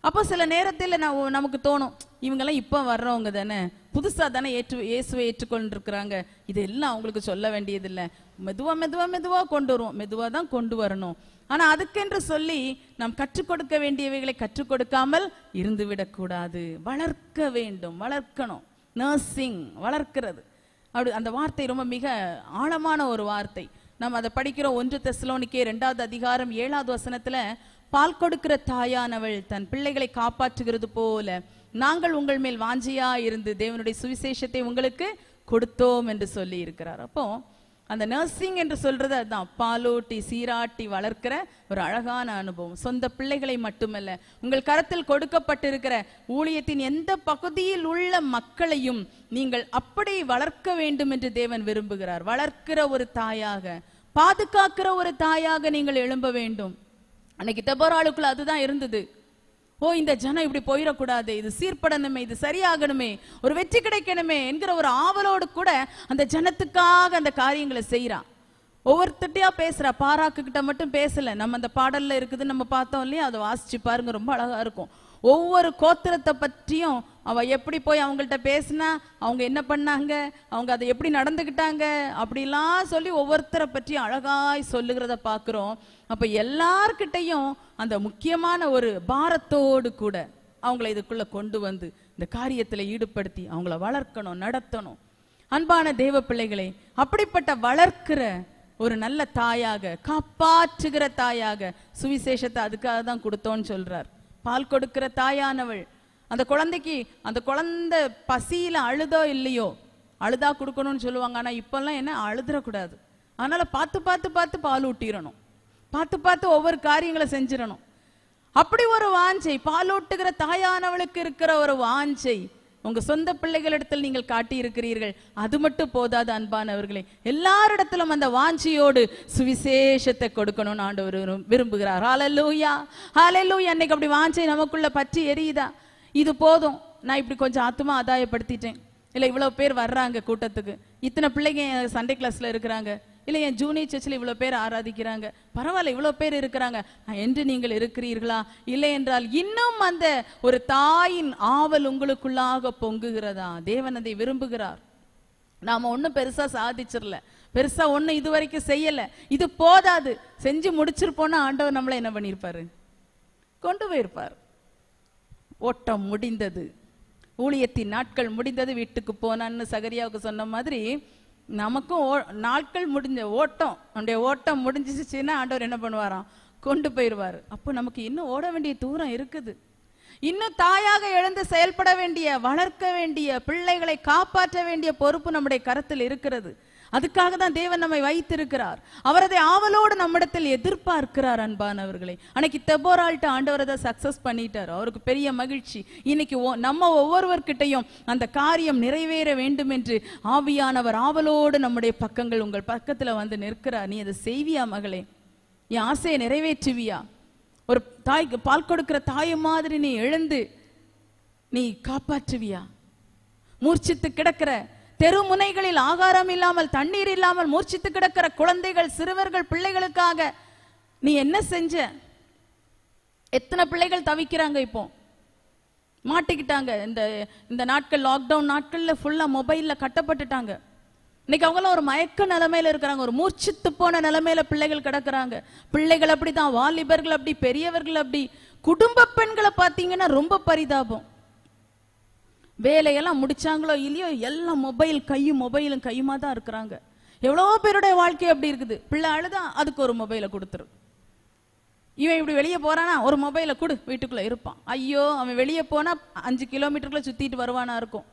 அப்போ சில நேரத்தில் நான் நமக்கு தோணும் இவங்கெல்லாம் இப்போ வர்றவங்க தானே. புதுசா தானே ஏற்று இயேசுவை ஏற்றுக்கொண்டிருக்கிறாங்க. இதெல்லாம் அவங்களுக்கு சொல்ல வேண்டியதில்லை. மெதுவா மெதுவா மெதுவா கொண்டு வருவோம். மெதுவா தான் கொண்டு வரணும். ஆனா அதுக்கென்று சொல்லி நாம் கற்றுக் கொடுக்க வேண்டியவைகளை கற்றுக் கொடுக்காமல் இருந்து விடக்கூடாது. வளர்க்க வேண்டும். வளர்க்கணும். நர்சிங் வளர்க்கிறது. அப்படி அந்த வார்த்தை ரொம்ப மிக ஆழமான ஒரு வார்த்தை. நம்ம அதை படிக்கிறோம். ஒன்று தெசலோனிக்கே ரெண்டாவது அதிகாரம் ஏழாவது வசனத்துல பால் கொடுக்கிற தாயானவள் தன் பிள்ளைகளை காப்பாற்றுகிறது போல நாங்கள் உங்கள் மேல் வாஞ்சியா இருந்து தேவனுடைய சுவிசேஷத்தை உங்களுக்கு கொடுத்தோம் என்று சொல்லி இருக்கிறார். அப்போ அந்த நர்சிங் என்று சொல்றது அதுதான். பாலூட்டி சீராட்டி வளர்க்கிற ஒரு அழகான அனுபவம். சொந்த பிள்ளைகளை மட்டுமல்ல உங்கள் கரத்தில் கொடுக்கப்பட்டிருக்கிற ஊழியத்தின் எந்த பகுதியில் உள்ள மக்களையும் நீங்கள் அப்படி வளர்க்க வேண்டும் என்று தேவன் விரும்புகிறார். வளர்க்கிற ஒரு தாயாக பாதுகாக்கிற ஒரு தாயாக நீங்கள் எழும்ப வேண்டும். அன்னைக்கு தெபோராளுக்குள்ள அதுதான் இருந்தது. ஓ இந்த ஜனம் இப்படி போயிடக்கூடாது. இது சீர்படணுமே இது சரியாகணுமே ஒரு வெற்றி கிடைக்கணுமே என்கிற ஒரு ஆவலோடு கூட அந்த ஜனத்துக்காக அந்த காரியங்களை செய்கிறான் ஒவ்வொருத்தட்டையா பேசுறா. பாராக்கு கிட்ட மட்டும் பேசலை. நம்ம அந்த பாடலில் இருக்குது நம்ம பார்த்தோம் இல்லையா? அதை வாசிச்சு பாருங்க ரொம்ப அழகா இருக்கும். ஒவ்வொரு கோத்திரத்தை பற்றியும் அவ எப்படி போய் அவங்கள்ட்ட பேசினா அவங்க என்ன பண்ணாங்க அவங்க அதை எப்படி நடந்துக்கிட்டாங்க அப்படிலாம் சொல்லி ஒவ்வொருத்தரை பற்றி அழகாய் சொல்லுகிறத பார்க்குறோம். அப்போ எல்லார்கிட்டையும் அந்த முக்கியமான ஒரு பாரத்தோடு கூட அவங்கள இதுக்குள்ளே கொண்டு வந்து இந்த காரியத்தில் ஈடுபடுத்தி அவங்கள வளர்க்கணும் நடத்தணும். அன்பான தெய்வ பிள்ளைகளை அப்படிப்பட்ட வளர்க்கிற ஒரு நல்ல தாயாக காப்பாற்றுகிற தாயாக சுவிசேஷத்தை அதுக்காக தான் கொடுத்தோன்னு சொல்கிறார் பால் கொடுக்கிற தாயானவள். அந்த குழந்தைக்கு அந்த குழந்தை பசியில அழுதோ இல்லையோ அழுதா கொடுக்கணும்னு சொல்லுவாங்க. ஆனால் இப்போல்லாம் என்ன? அழுதுறக்கூடாது. அதனால பார்த்து பார்த்து பார்த்து பால் ஊட்டிடணும் பார்த்து பார்த்து ஒவ்வொரு காரியங்களை செஞ்சிடணும். அப்படி ஒரு வாஞ்சை பாலூட்டுகிற தாயானவளுக்கு இருக்கிற ஒரு வாஞ்சை உங்க சொந்த பிள்ளைகளிடத்தில் நீங்கள் காட்டி இருக்கிறீர்கள் அது மட்டும் போதாது அன்பானவர்களே எல்லாரிடத்திலும் அந்த வாஞ்சியோடு சுவிசேஷத்தை கொடுக்கணும்னு ஆண்டவர் விரும்புகிறார். ஹalleluya ஹalleluya அன்னைக்கு அப்படி வாஞ்சை நமக்குள்ள பற்றி எரியுதா? இது போதும். நான் இப்படி கொஞ்சம் ஆத்துமா ஆதாயப்படுத்திட்டேன். இல்லை இவ்வளோ பேர் வர்றாங்க கூட்டத்துக்கு. இத்தனை பிள்ளைங்க சண்டே கிளாஸில் இருக்கிறாங்க. இல்லை என் ஜூனியர் சர்ச்சில் இவ்வளோ பேர் ஆராதிக்கிறாங்க. பரவாயில்ல இவ்வளோ பேர் இருக்கிறாங்க. என்று நீங்கள் இருக்கிறீர்களா? இல்லை என்றால் இன்னும் அந்த ஒரு தாயின் ஆவல் உங்களுக்குள்ளாக பொங்குகிறதா? தேவன் அதை விரும்புகிறார். நாம் ஒன்றும் பெருசாக சாதிச்சிடல. பெருசா ஒன்றும் இது வரைக்கும் செய்யலை. இது போதாது. செஞ்சு முடிச்சிருப்போன்னா ஆண்டவர் நம்மளை என்ன பண்ணியிருப்பாரு? கொண்டு போயிருப்பார். ஓட்டம் முடிந்தது. ஊழியத்தின் நாட்கள் முடிந்தது. வீட்டுக்கு போனான்னு சகரியாவுக்கு சொன்ன மாதிரி நமக்கும் ஓ- நாட்கள் முடிஞ்ச ஓட்டம் நம்முடைய ஓட்டம் முடிஞ்சிச்சுன்னா ஆண்டவர் என்ன பண்ணுவாராம்? கொண்டு போயிடுவார். அப்போ நமக்கு இன்னும் ஓட வேண்டிய தூரம் இருக்குது. இன்னும் தாயாக எழுந்து செயல்பட வேண்டிய வளர்க்க வேண்டிய பிள்ளைகளை காப்பாற்ற வேண்டிய பொறுப்பு நம்முடைய கருத்தில் இருக்கிறது. அதுக்காக தான் தேவன் நம்மை வைத்திருக்கிறார். அவரதை ஆவலோடு நம்மிடத்தில் எதிர்பார்க்கிறார் அன்பானவர்களை. அன்னைக்கு தெபோரால்ட்ட ஆண்டவர் அதை சக்சஸ் பண்ணிட்டார். அவருக்கு பெரிய மகிழ்ச்சி. இன்னைக்கு ஒ- நம்ம ஒவ்வொருவர்கிட்டையும் அந்த காரியம் நிறைவேற வேண்டும் என்று ஆவியானவர் ஆவலோடு நம்முடைய பக்கங்கள் உங்கள் பக்கத்துல வந்து நிற்கிறார். நீ அதை செய்வியா மகளே? என் ஆசையை நிறைவேற்றுவியா? ஒரு தாய்க்கு பால் கொடுக்கிற தாய் மாதிரி நீ எழுந்து நீ காப்பாற்றுவியா? மூர்ச்சித்து கிடக்கிற தெருமுனைகளில் ஆகாரம் இல்லாமல் தண்ணீர் இல்லாமல் மூர்ச்சித்து கிடக்கிற குழந்தைகள் சிறுவர்கள் பிள்ளைகளுக்காக நீ என்ன செஞ்ச? எத்தனை பிள்ளைகள் தவிக்கிறாங்க இப்போ? மாட்டிக்கிட்டாங்க. இந்த இந்த நாட்கள் லாக்டவுன் நாட்கள்ல ஃபுல்லா மொபைல்ல கட்டப்பட்டுட்டாங்க. இன்னைக்கு அவங்களாம் ஒரு மயக்க நிலைமையில இருக்கிறாங்க. ஒரு மூர்ச்சித்து போன நிலைமையில பிள்ளைகள் கிடக்குறாங்க. பிள்ளைகள் அப்படிதான் வாலிபர்கள் அப்படி பெரியவர்கள் அப்படி. குடும்ப பெண்களை பார்த்தீங்கன்னா ரொம்ப பரிதாபம். வேலையெல்லாம் முடிச்சாங்களோ இல்லையோ எல்லாம் மொபைல் கையும் மொபைலும் கையுமா தான் இருக்கிறாங்க. எவ்வளோ பேருடைய வாழ்க்கை அப்படி இருக்குது? பிள்ளை அழுதா அதுக்கு ஒரு மொபைலை கொடுத்துரு. இவன் இப்படி வெளியே போறானா? ஒரு மொபைலை கொடு வீட்டுக்குள்ள இருப்பான். ஐயோ அவன் வெளியே போனா அஞ்சு கிலோமீட்டருக்குள்ள சுத்திட்டு வருவானா இருக்கும்.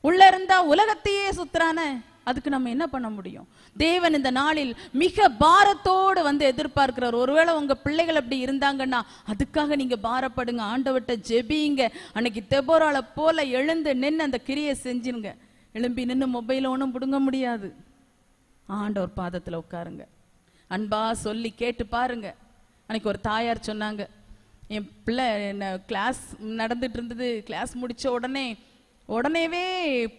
உள்ள இருந்தா உலகத்தையே சுத்துறானே. அதுக்கு நம்ம என்ன பண்ண முடியும்? தேவன் இந்த நாளில் மிக பாரத்தோடு வந்து எதிர்பார்க்கிறார். ஒருவேளை உங்க பிள்ளைகள் அப்படி இருந்தாங்கன்னா அதுக்காக நீங்க பாரப்படுங்க. ஆண்டவட்ட ஜெபிங்க. அன்னைக்கு தெபோரால போல எழுந்து நின்று அந்த கிரியை செஞ்சுங்க எழும்பி நின்று மொபைல ஒன்றும் பிடுங்க முடியாது. ஆண்டவர் பாதத்தில் உட்காருங்க. அன்பா சொல்லி கேட்டு பாருங்க. அன்னைக்கு ஒரு தாயார் சொன்னாங்க என் பிள்ளை என்ன கிளாஸ் நடந்துட்டு இருந்தது கிளாஸ் முடிச்ச உடனே உடனேவே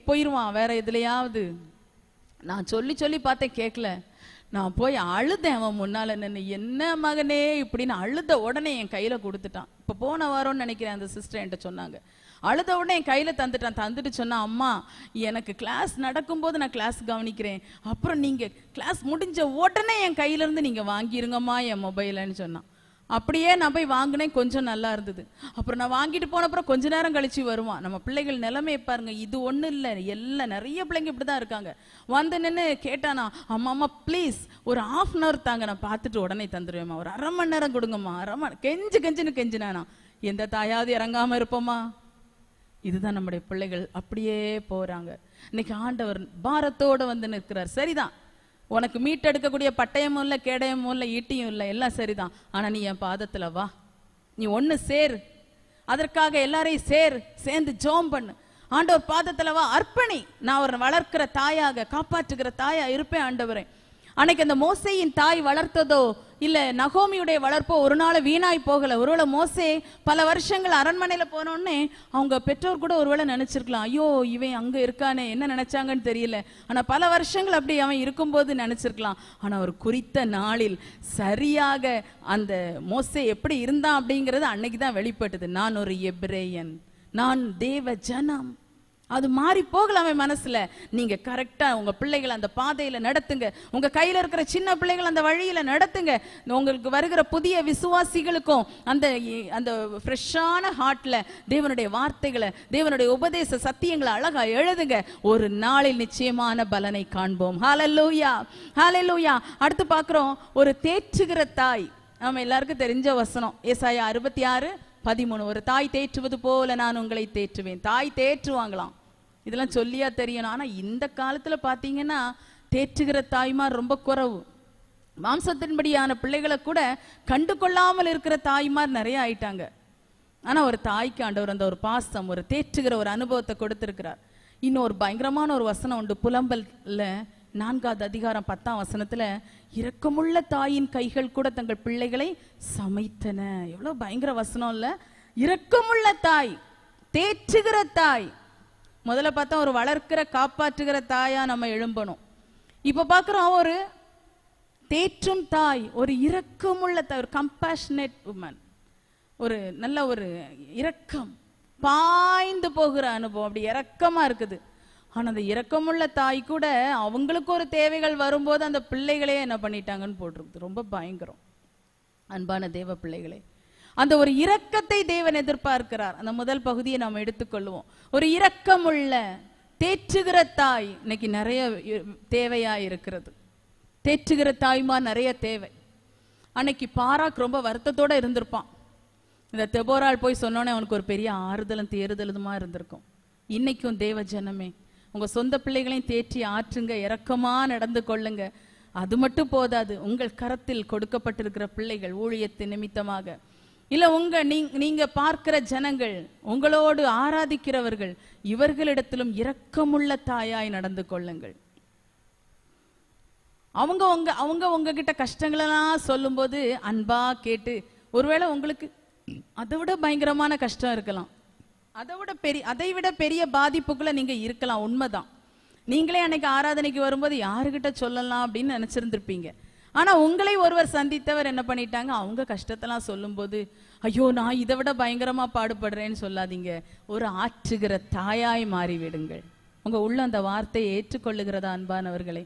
போயிடுவான் வேற எதுலையாவது. நான் சொல்லி சொல்லி பார்த்தேன் கேட்கல நான் போய் அழுதேன் அவன் முன்னால் நின்று என்ன மகனே? இப்படின்னு அழுத உடனே என் கையில் கொடுத்துட்டான். இப்போ போன வாரம்னு நினைக்கிறேன் அந்த சிஸ்டர் என்கிட்ட சொன்னாங்க. அழுத உடனே என் கையில் தந்துட்டான். தந்துட்டு சொன்னா அம்மா எனக்கு கிளாஸ் நடக்கும்போது நான் கிளாஸ் கவனிக்கிறேன். அப்புறம் நீங்கள் கிளாஸ் முடிஞ்ச உடனே என் கையிலேருந்து நீங்கள் வாங்கிருங்கம்மா என் மொபைலன்னு சொன்னான். அப்படியே நான் போய் வாங்கினேன் கொஞ்சம் நல்லா இருந்தது. அப்புறம் நான் வாங்கிட்டு போன அப்புறம் கொஞ்ச நேரம் கழிச்சு வருவான். நம்ம பிள்ளைகள் நிலைமையை பாருங்க இது ஒன்றும் இல்லை. எல்லாம் நிறைய பிள்ளைங்க இப்படி தான் இருக்காங்க. வந்து நின்று கேட்டானா அம்மா அம்மா ப்ளீஸ் ஒரு ஆஃப் அன் ஹவர் தாங்க நான் பார்த்துட்டு உடனே தந்துடுவேம்மா ஒரு அரை மணி நேரம் கொடுங்கம்மா. அரை மணி கெஞ்சு கெஞ்சுன்னு கெஞ்சினானா. எந்த தாயாவது இறங்காம இருப்போமா இதுதான் நம்முடைய பிள்ளைகள் அப்படியே போறாங்க. இன்னைக்கு ஆண்டவர் பாரத்தோட வந்து நிற்கிறார். சரிதான். உனக்கு மீட்டெடுக்கக்கூடிய பட்டயமும் இல்லை கேடயமும் இல்லை ஈட்டியும் இல்லை எல்லாம் சரிதான். ஆனா நீ என் பாதத்துல வா. நீ ஒண்ணு சேர். அதற்காக எல்லாரையும் சேர். சேர்ந்து ஜோம் பண்ணு. ஆண்டவர் பாதத்துல வா அர்ப்பணி. நான் ஒரு வளர்க்கிற தாயாக காப்பாற்றுகிற தாயா இருப்பேன் ஆண்டவரே. அன்னைக்கு அந்த மோசையின் தாய் வளர்த்ததோ இல்ல நகோமியுடைய வளர்ப்போ ஒரு நாள் வீணாய் போகல. ஒருவேளை மோசே பல வருஷங்கள் அரண்மனையில போனோடனே அவங்க பெற்றோர் கூட ஒருவேளை நினைச்சிருக்கலாம். ஐயோ இவன் அங்க இருக்கானே என்ன நினைச்சாங்கன்னு தெரியல. ஆனா பல வருஷங்கள் அப்படி அவன் இருக்கும்போது நினைச்சிருக்கலாம். ஆனா ஒரு குறித்த நாளில் சரியாக அந்த மோசே எப்படி இருந்தான் அப்படிங்கிறது அன்னைக்கு தான் வெளிப்பட்டது. நான் ஒரு எப்ரேயன். நான் தேவ ஜனம். அது மாறி போகலாமே மனசுல. நீங்க கரெக்டா உங்க பிள்ளைகளை அந்த பாதையில நடத்துங்க. உங்க கையில இருக்கிற சின்ன பிள்ளைகள் அந்த வழியில நடத்துங்க. உங்களுக்கு வருகிற புதிய விசுவாசிகளுக்கும் அந்த அந்த ஃப்ரெஷ்ஷான ஹார்ட்ல தேவனுடைய வார்த்தைகளை தேவனுடைய உபதேச சத்தியங்களை அழகா எழுதுங்க. ஒரு நாளில் நிச்சயமான பலனை காண்போம். ஹாலல்லூயா ஹாலல்லூயா அடுத்து பாக்குறோம் ஒரு தேற்றுகிற தாய். நம்ம எல்லாருக்கும் தெரிஞ்ச வசனம். ஏசாயா அறுபத்தி ஆறு பதிமூணு ஒரு தாய் தேற்றுவது போல நான் உங்களை தேற்றுவேன். தாய் தேற்றுவாங்களாம். இதெல்லாம் சொல்லியா தெரியணும். ஆனால் இந்த காலத்தில் பார்த்தீங்கன்னா தேற்றுகிற தாய்மார் ரொம்ப குறவு. மாம்சத்தின்படியான பிள்ளைகளை கூட கண்டு கொள்ளாமல் இருக்கிற தாய்மார் நிறைய ஆயிட்டாங்க. ஆனால் ஒரு தாய்க்கு ஆண்டவர் அந்த ஒரு பாசம் ஒரு தேற்றுகிற ஒரு அனுபவத்தை கொடுத்துருக்கிறார். இன்னும் ஒரு பயங்கரமான ஒரு வசனம் உண்டு. புலம்பலில் நான்காவது அதிகாரம் பத்தாம் வசனத்தில் இரக்கமுள்ள தாயின் கைகள் கூட தங்கள் பிள்ளைகளை சமைத்தன. எவ்வளவு பயங்கர வசனம் இல்ல? இரக்கமுள்ள தாய் தேற்றுகிற தாய். முதல்ல பார்த்தா ஒரு வளர்க்கிற காப்பாற்றுகிற தாயா நம்ம எழும்பணும். இப்ப பார்க்குறோம் ஒரு தேற்றும் தாய் ஒரு இரக்கமுள்ள தாய் ஒரு கம்பேஷனேட் உமன் ஒரு நல்ல ஒரு இரக்கம். பாய்ந்து போகிற அனுபவம். அப்படி இரக்கமா இருக்குது. ஆனால் அந்த இரக்கமுள்ள தாய் கூட அவங்களுக்கு ஒரு தேவைகள் வரும்போது அந்த பிள்ளைகளே என்ன பண்ணிட்டாங்கன்னு போட்டிருக்கு ரொம்ப பயங்கரம். அன்பான தேவ பிள்ளைகளே. அந்த ஒரு இரக்கத்தை தேவன் எதிர்பார்க்கிறார். அந்த முதல் பகுதியை நாம் எடுத்துக்கொள்வோம். ஒரு இரக்கமுள்ள தேற்றுகிற தாய் இன்னைக்கு நிறைய தேவையா இருக்கிறது. தேற்றுகிற தாய்மா நிறைய தேவை. அன்னைக்கு பாராக் ரொம்ப வருத்தத்தோட இருந்திருப்பான். இந்த தெபோரால் போய் சொன்னோன்னே அவனுக்கு ஒரு பெரிய ஆறுதலும் தேறுதலுமா இருந்திருக்கும். இன்னைக்கும் தேவ ஜனமே உங்கள் சொந்த பிள்ளைகளையும் தேற்றி ஆற்றுங்க இரக்கமா நடந்து கொள்ளுங்க. அது மட்டும் போதாது உங்கள் கரத்தில் கொடுக்கப்பட்டிருக்கிற பிள்ளைகள் ஊழியத்தின் நிமித்தமாக. இல்ல உங்க நீங்க நீங்க பார்க்கிற ஜனங்கள் உங்களோடு ஆராதிக்கிறவர்கள் இவர்களிடத்திலும் இரக்கமுள்ள தாயாய் நடந்து கொள்ளுங்கள். அவங்க உங்க அவங்க உங்ககிட்ட கஷ்டங்களெல்லாம் சொல்லும்போது அன்பா கேட்டு ஒருவேளை உங்களுக்கு அதை விட பயங்கரமான கஷ்டம் இருக்கலாம். அதை விட பெரிய அதை விட பெரிய பாதிப்புக்குள்ள நீங்க இருக்கலாம் உண்மைதான். நீங்களே அன்னைக்கு ஆராதனைக்கு வரும்போது யாருகிட்ட சொல்லலாம் அப்படின்னு நினைச்சிருந்திருப்பீங்க. ஆனா உங்களை ஒருவர் சந்தித்தவர் என்ன பண்ணிட்டாங்க? அவங்க கஷ்டத்தெல்லாம் சொல்லும்போது ஐயோ நான் இதை விட பயங்கரமா பாடுபடுறேன்னு சொல்லாதீங்க. ஒரு ஆற்றுகிற தாயாய் மாறிவிடுங்கள். உங்க உள்ள அந்த வார்த்தையை ஏற்றுக்கொள்ளுகிறதா அன்பானவர்களே?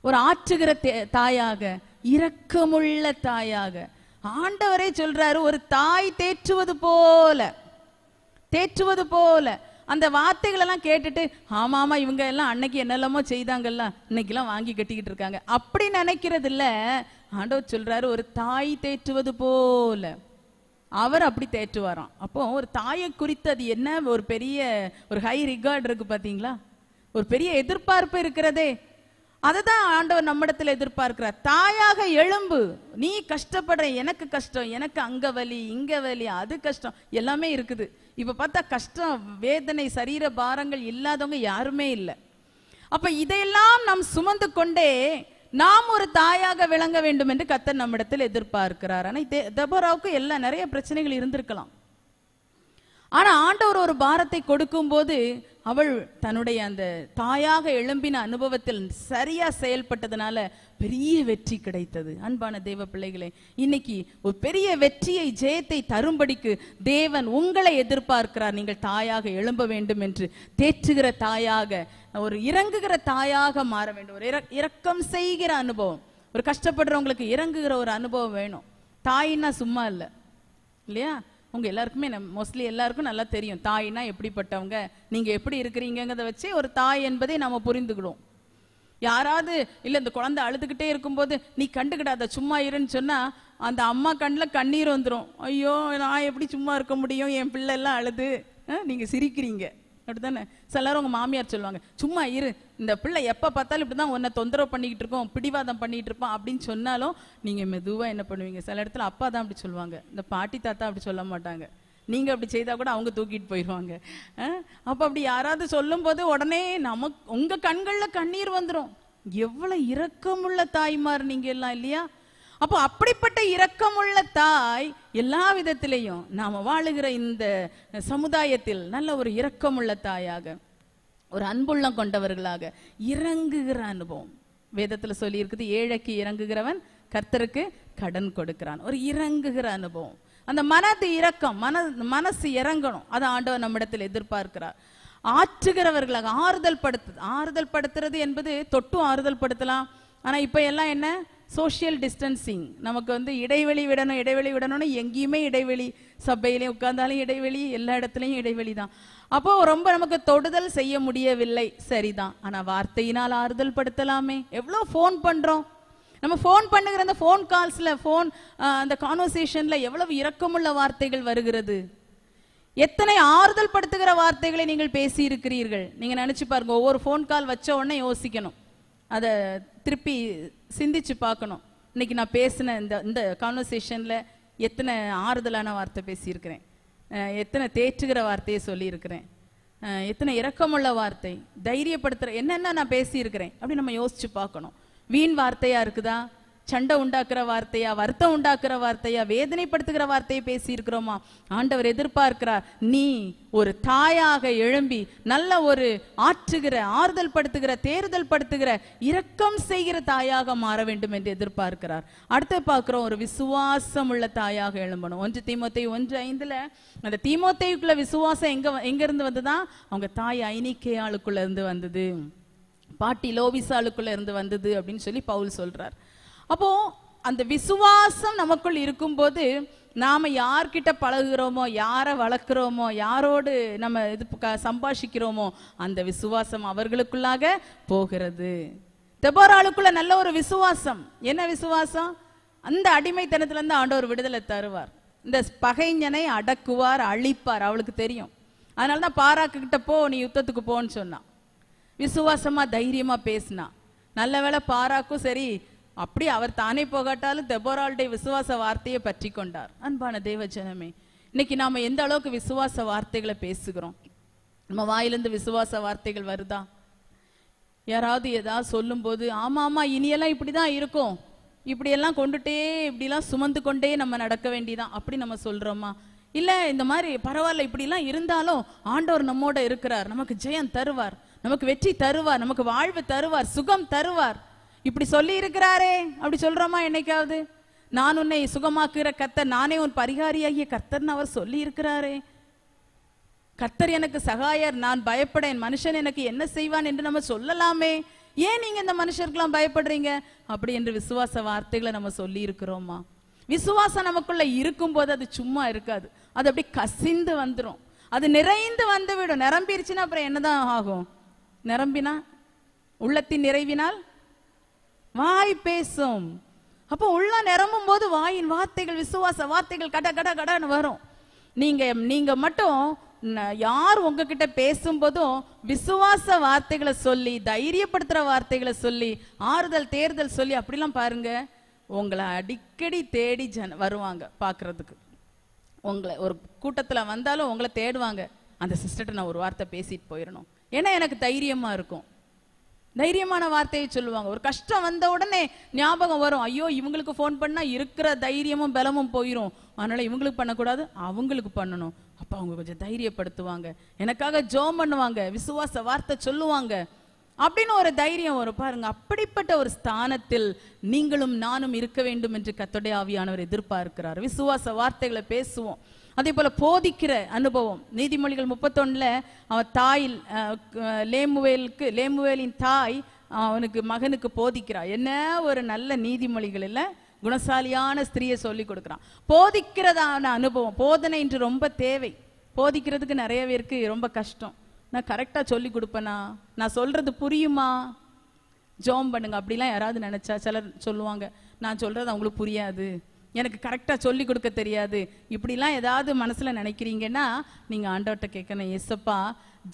ஒரு ஆற்றுகிற தே- தாயாக இரக்கமுள்ள தாயாக ஆண்டவரே சொல்றாரு ஒரு தாய் தேற்றுவது போல. தேற்றுவது போல. அந்த வார்த்தைகள் எல்லாம் கேட்டுட்டு ஆமா ஆமா இவங்க எல்லாம் அன்னைக்கு என்னெல்லாமோ செய்தாங்கல்ல இன்னைக்கெல்லாம் வாங்கி கட்டிக்கிட்டு இருக்காங்க. அப்படி நினைக்கிறது இல்ல ஆண்டவர் சொல்றாரு ஒரு தாய் தேற்றுவது போல. அவர் அப்படி தேற்றுவாராம். அப்போ ஒரு தாயை குறித்து அது என்ன? ஒரு பெரிய ஒரு ஹை ரிகார்ட் இருக்கு பாத்தீங்களா? ஒரு பெரிய எதிர்பார்ப்பு இருக்கிறதே. அதை தான் ஆண்டவர் நம்மிடத்தில் எதிர்பார்க்கிறார். தாயாக எழும்பு. நீ கஷ்டப்படுற எனக்கு கஷ்டம். எனக்கு அங்க வலி இங்க வலி அது கஷ்டம். எல்லாமே இருக்குது. இப்ப பார்த்தா கஷ்டம் வேதனை சரீர பாரங்கள் இல்லாதவங்க யாருமே இல்லை. அப்ப இதையெல்லாம் நாம் சுமந்து கொண்டே நாம் ஒரு தாயாக விளங்க வேண்டும் என்று கத்தர் நம்மிடத்தில் எதிர்பார்க்கிறார். அன்னை தபராவுக்கு எல்லாம் எல்லா நிறைய பிரச்சனைகள் இருந்திருக்கலாம். ஆனா ஆண்டவர் ஒரு பாரத்தை கொடுக்கும்போது அவள் தன்னுடைய அந்த தாயாக எழும்பின அனுபவத்தில் சரியா செயல்பட்டதுனால பெரிய வெற்றி கிடைத்தது. அன்பான தேவ பிள்ளைகளே இன்னைக்கு ஒரு பெரிய வெற்றியை ஜெயத்தை தரும்படிக்கு தேவன் உங்களை எதிர்பார்க்கிறார். நீங்கள் தாயாக எழும்ப வேண்டும் என்று தேற்றுகிற தாயாக ஒரு இறங்குகிற தாயாக மாற வேண்டும். ஒரு இர- இரக்கம் செய்கிற அனுபவம். ஒரு கஷ்டப்படுறவங்களுக்கு இறங்குகிற ஒரு அனுபவம் வேணும். தாயின்னா சும்மா இல்லை. இல்லையா? உங்கள் எல்லாருக்குமே மோஸ்ட்லி எல்லாருக்கும் நல்லா தெரியும். தாய்னா எப்படிப்பட்டவங்க? நீங்கள் எப்படி இருக்கிறீங்கங்கிறத வச்சு ஒரு தாய் என்பதை நம்ம புரிந்துக்கிடுவோம் யாராவது இல்லை இந்த குழந்தை அழுதுகிட்டே இருக்கும்போது நீ கண்டுக்கிடாத சும்மா இருன்னு சொன்னால் அந்த அம்மா கண்ணில் கண்ணீர் வந்துடும் ஐயோ நான் எப்படி சும்மா இருக்க முடியும்? என் பிள்ளை எல்லாம் அழுது. நீங்கள் சிரிக்கிறீங்க. அப்படிதானே சிலரும் உங்க மாமியார் சொல்லுவாங்க சும்மா இரு இந்த பிள்ளை எப்ப பார்த்தாலும் இப்படிதான் உன்னை தொந்தரவு பண்ணிக்கிட்டு இருக்கோம் பிடிவாதம் பண்ணிட்டு இருப்பான் அப்படின்னு சொன்னாலும் நீங்க மெதுவா என்ன பண்ணுவீங்க? சில இடத்துல அப்பா தான் அப்படி சொல்லுவாங்க. இந்த பாட்டி தாத்தா அப்படி சொல்ல மாட்டாங்க. நீங்க அப்படி செய்தா கூட அவங்க தூக்கிட்டு போயிடுவாங்க அஹ்? அப்ப அப்படி யாராவது சொல்லும்போது உடனே நமக்கு உங்க கண்கள்ல கண்ணீர் வந்துடும் எவ்வளவு இரக்கமுள்ள தாய்மார் நீங்க எல்லாம் இல்லையா? அப்போ அப்படிப்பட்ட இரக்கமுள்ள தாய் எல்லா விதத்திலையும் நாம் வாழுகிற இந்த சமுதாயத்தில் நல்ல ஒரு இரக்கமுள்ள தாயாக ஒரு அன்புள்ளம் கொண்டவர்களாக இறங்குகிற அனுபவம். வேதத்தில் சொல்லியிருக்குது ஏழைக்கு இறங்குகிறவன் கர்த்தருக்கு கடன் கொடுக்கிறான். ஒரு இறங்குகிற அனுபவம். அந்த மனது இறக்கம் மன மனசு இறங்கணும். அதை ஆண்டவர் நம்மிடத்தில் எதிர்பார்க்கிறார். ஆற்றுகிறவர்களாக ஆறுதல் படுத்து ஆறுதல் படுத்துறது என்பது தொட்டும் ஆறுதல் படுத்தலாம். ஆனால் இப்போ எல்லாம் என்ன? சோஷியல் டிஸ்டன்சிங் நமக்கு வந்து இடைவெளி விடணும் இடைவெளி விடணும்னு எங்கேயுமே இடைவெளி சபையிலையும் உட்காந்தாலும் இடைவெளி எல்லா இடத்துலையும் இடைவெளி தான். அப்போ ரொம்ப நமக்கு தொடுதல் செய்ய முடியவில்லை. சரிதான். ஆனால் வார்த்தையினால் ஆறுதல் படுத்தலாமே. எவ்வளோ ஃபோன் பண்ணுறோம் நம்ம ஃபோன் பண்ணுகிற அந்த ஃபோன் கால்ஸில் ஃபோன் அந்த கான்வர்சேஷனில் எவ்வளவு இரக்கமுள்ள வார்த்தைகள் வருகிறது? எத்தனை ஆறுதல் படுத்துகிற வார்த்தைகளை நீங்கள் பேசி இருக்கிறீர்கள் நினச்சி நினைச்சு பாருங்க ஒவ்வொரு ஃபோன் கால் வச்ச உடனே யோசிக்கணும். அதை திருப்பி சிந்திச்சு பார்க்கணும். இன்னைக்கு நான் பேசின இந்த இந்த கான்வர்சேஷனில் எத்தனை ஆறுதலான வார்த்தை பேசியிருக்கிறேன். எத்தனை தேற்றுகிற வார்த்தையை சொல்லியிருக்கிறேன். எத்தனை இரக்கமுள்ள வார்த்தை தைரியப்படுத்துகிற என்னென்ன நான் பேசியிருக்கிறேன் அப்படி நம்ம யோசிச்சு பார்க்கணும். வீண் வார்த்தையாக இருக்குதா? சண்டை உண்டாக்குற வார்த்தையா வருத்தம் உண்டாக்குற வார்த்தையா வேதனைப்படுத்துகிற வார்த்தையை பேசியிருக்கிறோமா? ஆண்டவர் எதிர்பார்க்கிறார் நீ ஒரு தாயாக எழும்பி நல்ல ஒரு ஆற்றுகிற ஆறுதல் படுத்துகிற தேறுதல் படுத்துகிற இரக்கம் செய்கிற தாயாக மாற வேண்டும் என்று எதிர்பார்க்கிறார். அடுத்து பார்க்கிறோம் ஒரு விசுவாசம் உள்ள தாயாக எழும்பணும். ஒன்று தீமோத்தை ஒன்று ஐந்துல அந்த தீமோத்தைக்குள்ள விசுவாசம் எங்க வ- எங்க இருந்து அவங்க தாய் ஐனிக்கேயாளுக்குள்ள இருந்து வந்தது. பாட்டி லோவிசாளுக்குள்ள இருந்து வந்தது அப்படின்னு சொல்லி பவுல் சொல்றார். அப்போ அந்த விசுவாசம் நமக்குள் இருக்கும்போது நாம யார்கிட்ட பழகுகிறோமோ யாரை வளர்க்குறோமோ யாரோடு நம்ம இது க- சம்பாஷிக்கிறோமோ அந்த விசுவாசம் அவர்களுக்குள்ளாக போகிறது. தெபோராளுக்குள்ள நல்ல ஒரு விசுவாசம். என்ன விசுவாசம்? அந்த அடிமைத்தனத்துல இருந்து ஆண்டவர் விடுதலை தருவார். இந்த பகைஞனை அடக்குவார் அழிப்பார் அவளுக்கு தெரியும். அதனால தான் பாராக்கு கிட்ட போ நீ யுத்தத்துக்கு போன்னு சொன்னான். விசுவாசமா தைரியமா பேசினா நல்ல வேளை பாராக்கும் சரி அப்படி அவர் தானே போகாட்டாலும் தெபோராளுடைய விசுவாச வார்த்தையை பற்றி கொண்டார் அன்பான தேவ ஜனமே இன்னைக்கு நாம எந்த அளவுக்கு விசுவாச வார்த்தைகளை பேசுகிறோம்? நம்ம வாயிலிருந்து விசுவாச வார்த்தைகள் வருதா? யாராவது ஏதாவது சொல்லும்போது ஆமாம் ஆமாம் இனியெல்லாம் இப்படிதான் இருக்கும். இப்படியெல்லாம் கொண்டுட்டே இப்படிலாம் சுமந்து கொண்டே நம்ம நடக்க வேண்டிதான் அப்படி நம்ம சொல்கிறோமா இல்லை இந்த மாதிரி பரவாயில்ல இப்படிலாம் இருந்தாலும் ஆண்டவர் நம்மோட இருக்கிறார். நமக்கு ஜெயம் தருவார். நமக்கு வெற்றி தருவார். நமக்கு வாழ்வு தருவார். சுகம் தருவார். இப்படி சொல்லி இருக்கிறாரே அப்படி சொல்றோமா என்னைக்காவது? நான் உன்னை சுகமாக்குற கர்த்தர் நானே உன் பரிகாரியாகிய கர்த்தர்னு அவர் சொல்லி இருக்கிறாரே கர்த்தர் எனக்கு சகாயர் நான் பயப்படேன் மனுஷன் எனக்கு என்ன செய்வான் என்று நம்ம சொல்லலாமே. ஏன் நீங்க இந்த மனுஷருக்கெல்லாம் பயப்படுறீங்க? அப்படி என்று விசுவாச வார்த்தைகளை நம்ம சொல்லி இருக்கிறோமா விசுவாசம் நமக்குள்ள இருக்கும்போது அது சும்மா இருக்காது. அது அப்படி கசிந்து வந்துடும் அது நிறைந்து வந்து விடும் நிரம்பிருச்சுன்னா அப்புறம் என்னதான் ஆகும்? நிரம்பினா? உள்ளத்தின் நிறைவினால் வாய் பேசும். அப்போ உள்ள நிரம்பும் போது வாயின் வார்த்தைகள் விசுவாச வார்த்தைகள் கட கட கடன்னு வரும். நீங்க நீங்க மட்டும் ந- யார் உங்ககிட்ட பேசும்போதும் விசுவாச வார்த்தைகளை சொல்லி தைரியப்படுத்துற வார்த்தைகளை சொல்லி ஆறுதல் தேர்தல் சொல்லி அப்படிலாம் பாருங்க. உங்களை அடிக்கடி தேடி ஜன வருவாங்க பார்க்கறதுக்கு உங்களை ஒரு கூட்டத்தில் வந்தாலும் உங்களை தேடுவாங்க. அந்த சிஸ்டர்ட்ட நான் ஒரு வார்த்தை பேசிட்டு போயிடணும் ஏன்னா எனக்கு தைரியமா இருக்கும். தைரியமான வார்த்தையை சொல்லுவாங்க. ஒரு கஷ்டம் வந்த உடனே ஞாபகம் வரும். ஐயோ இவங்களுக்கு ஃபோன் பண்ணால் இருக்கிற தைரியமும் பலமும் போயிடும் அதனால் இவங்களுக்கு பண்ணக்கூடாது அவங்களுக்கு பண்ணணும். அப்போ அவங்க கொஞ்சம் தைரியப்படுத்துவாங்க. எனக்காக ஜோம் பண்ணுவாங்க விசுவாச வார்த்தை சொல்லுவாங்க. அப்படின்னு ஒரு தைரியம் வரும். பாருங்க அப்படிப்பட்ட ஒரு ஸ்தானத்தில் நீங்களும் நானும் இருக்க வேண்டும் என்று கத்தோடைய ஆவியானவர் எதிர்பார்க்கிறார். விசுவாச வார்த்தைகளை பேசுவோம். அதே போல போதிக்கிற அனுபவம். நீதிமொழிகள் முப்பத்தொன்னுல அவன் தாய் லேமுவேலுக்கு லேமுவேலின் தாய் அவனுக்கு மகனுக்கு போதிக்கிறார் என்ன ஒரு நல்ல நீதிமொழிகள் இல்ல குணசாலியான ஸ்திரியை சொல்லி கொடுக்குறான். போதிக்கிறதான அனுபவம். போதனை இன்று ரொம்ப தேவை. போதிக்கிறதுக்கு நிறைய பேருக்கு ரொம்ப கஷ்டம். நான் கரெக்டாக சொல்லி கொடுப்பேனா? நான் சொல்றது புரியுமா? ஜோம் பண்ணுங்க. அப்படிலாம் யாராவது நினைச்சா சிலர் சொல்லுவாங்க. நான் சொல்றது அவங்களுக்கு புரியாது. எனக்கு கரெக்டாக சொல்லி கொடுக்க தெரியாது. இப்படிலாம் ஏதாவது மனசில் நினைக்கிறீங்கன்னா நீங்கள் ஆண்டவர்கிட்ட கேட்கணும் ஏசப்பா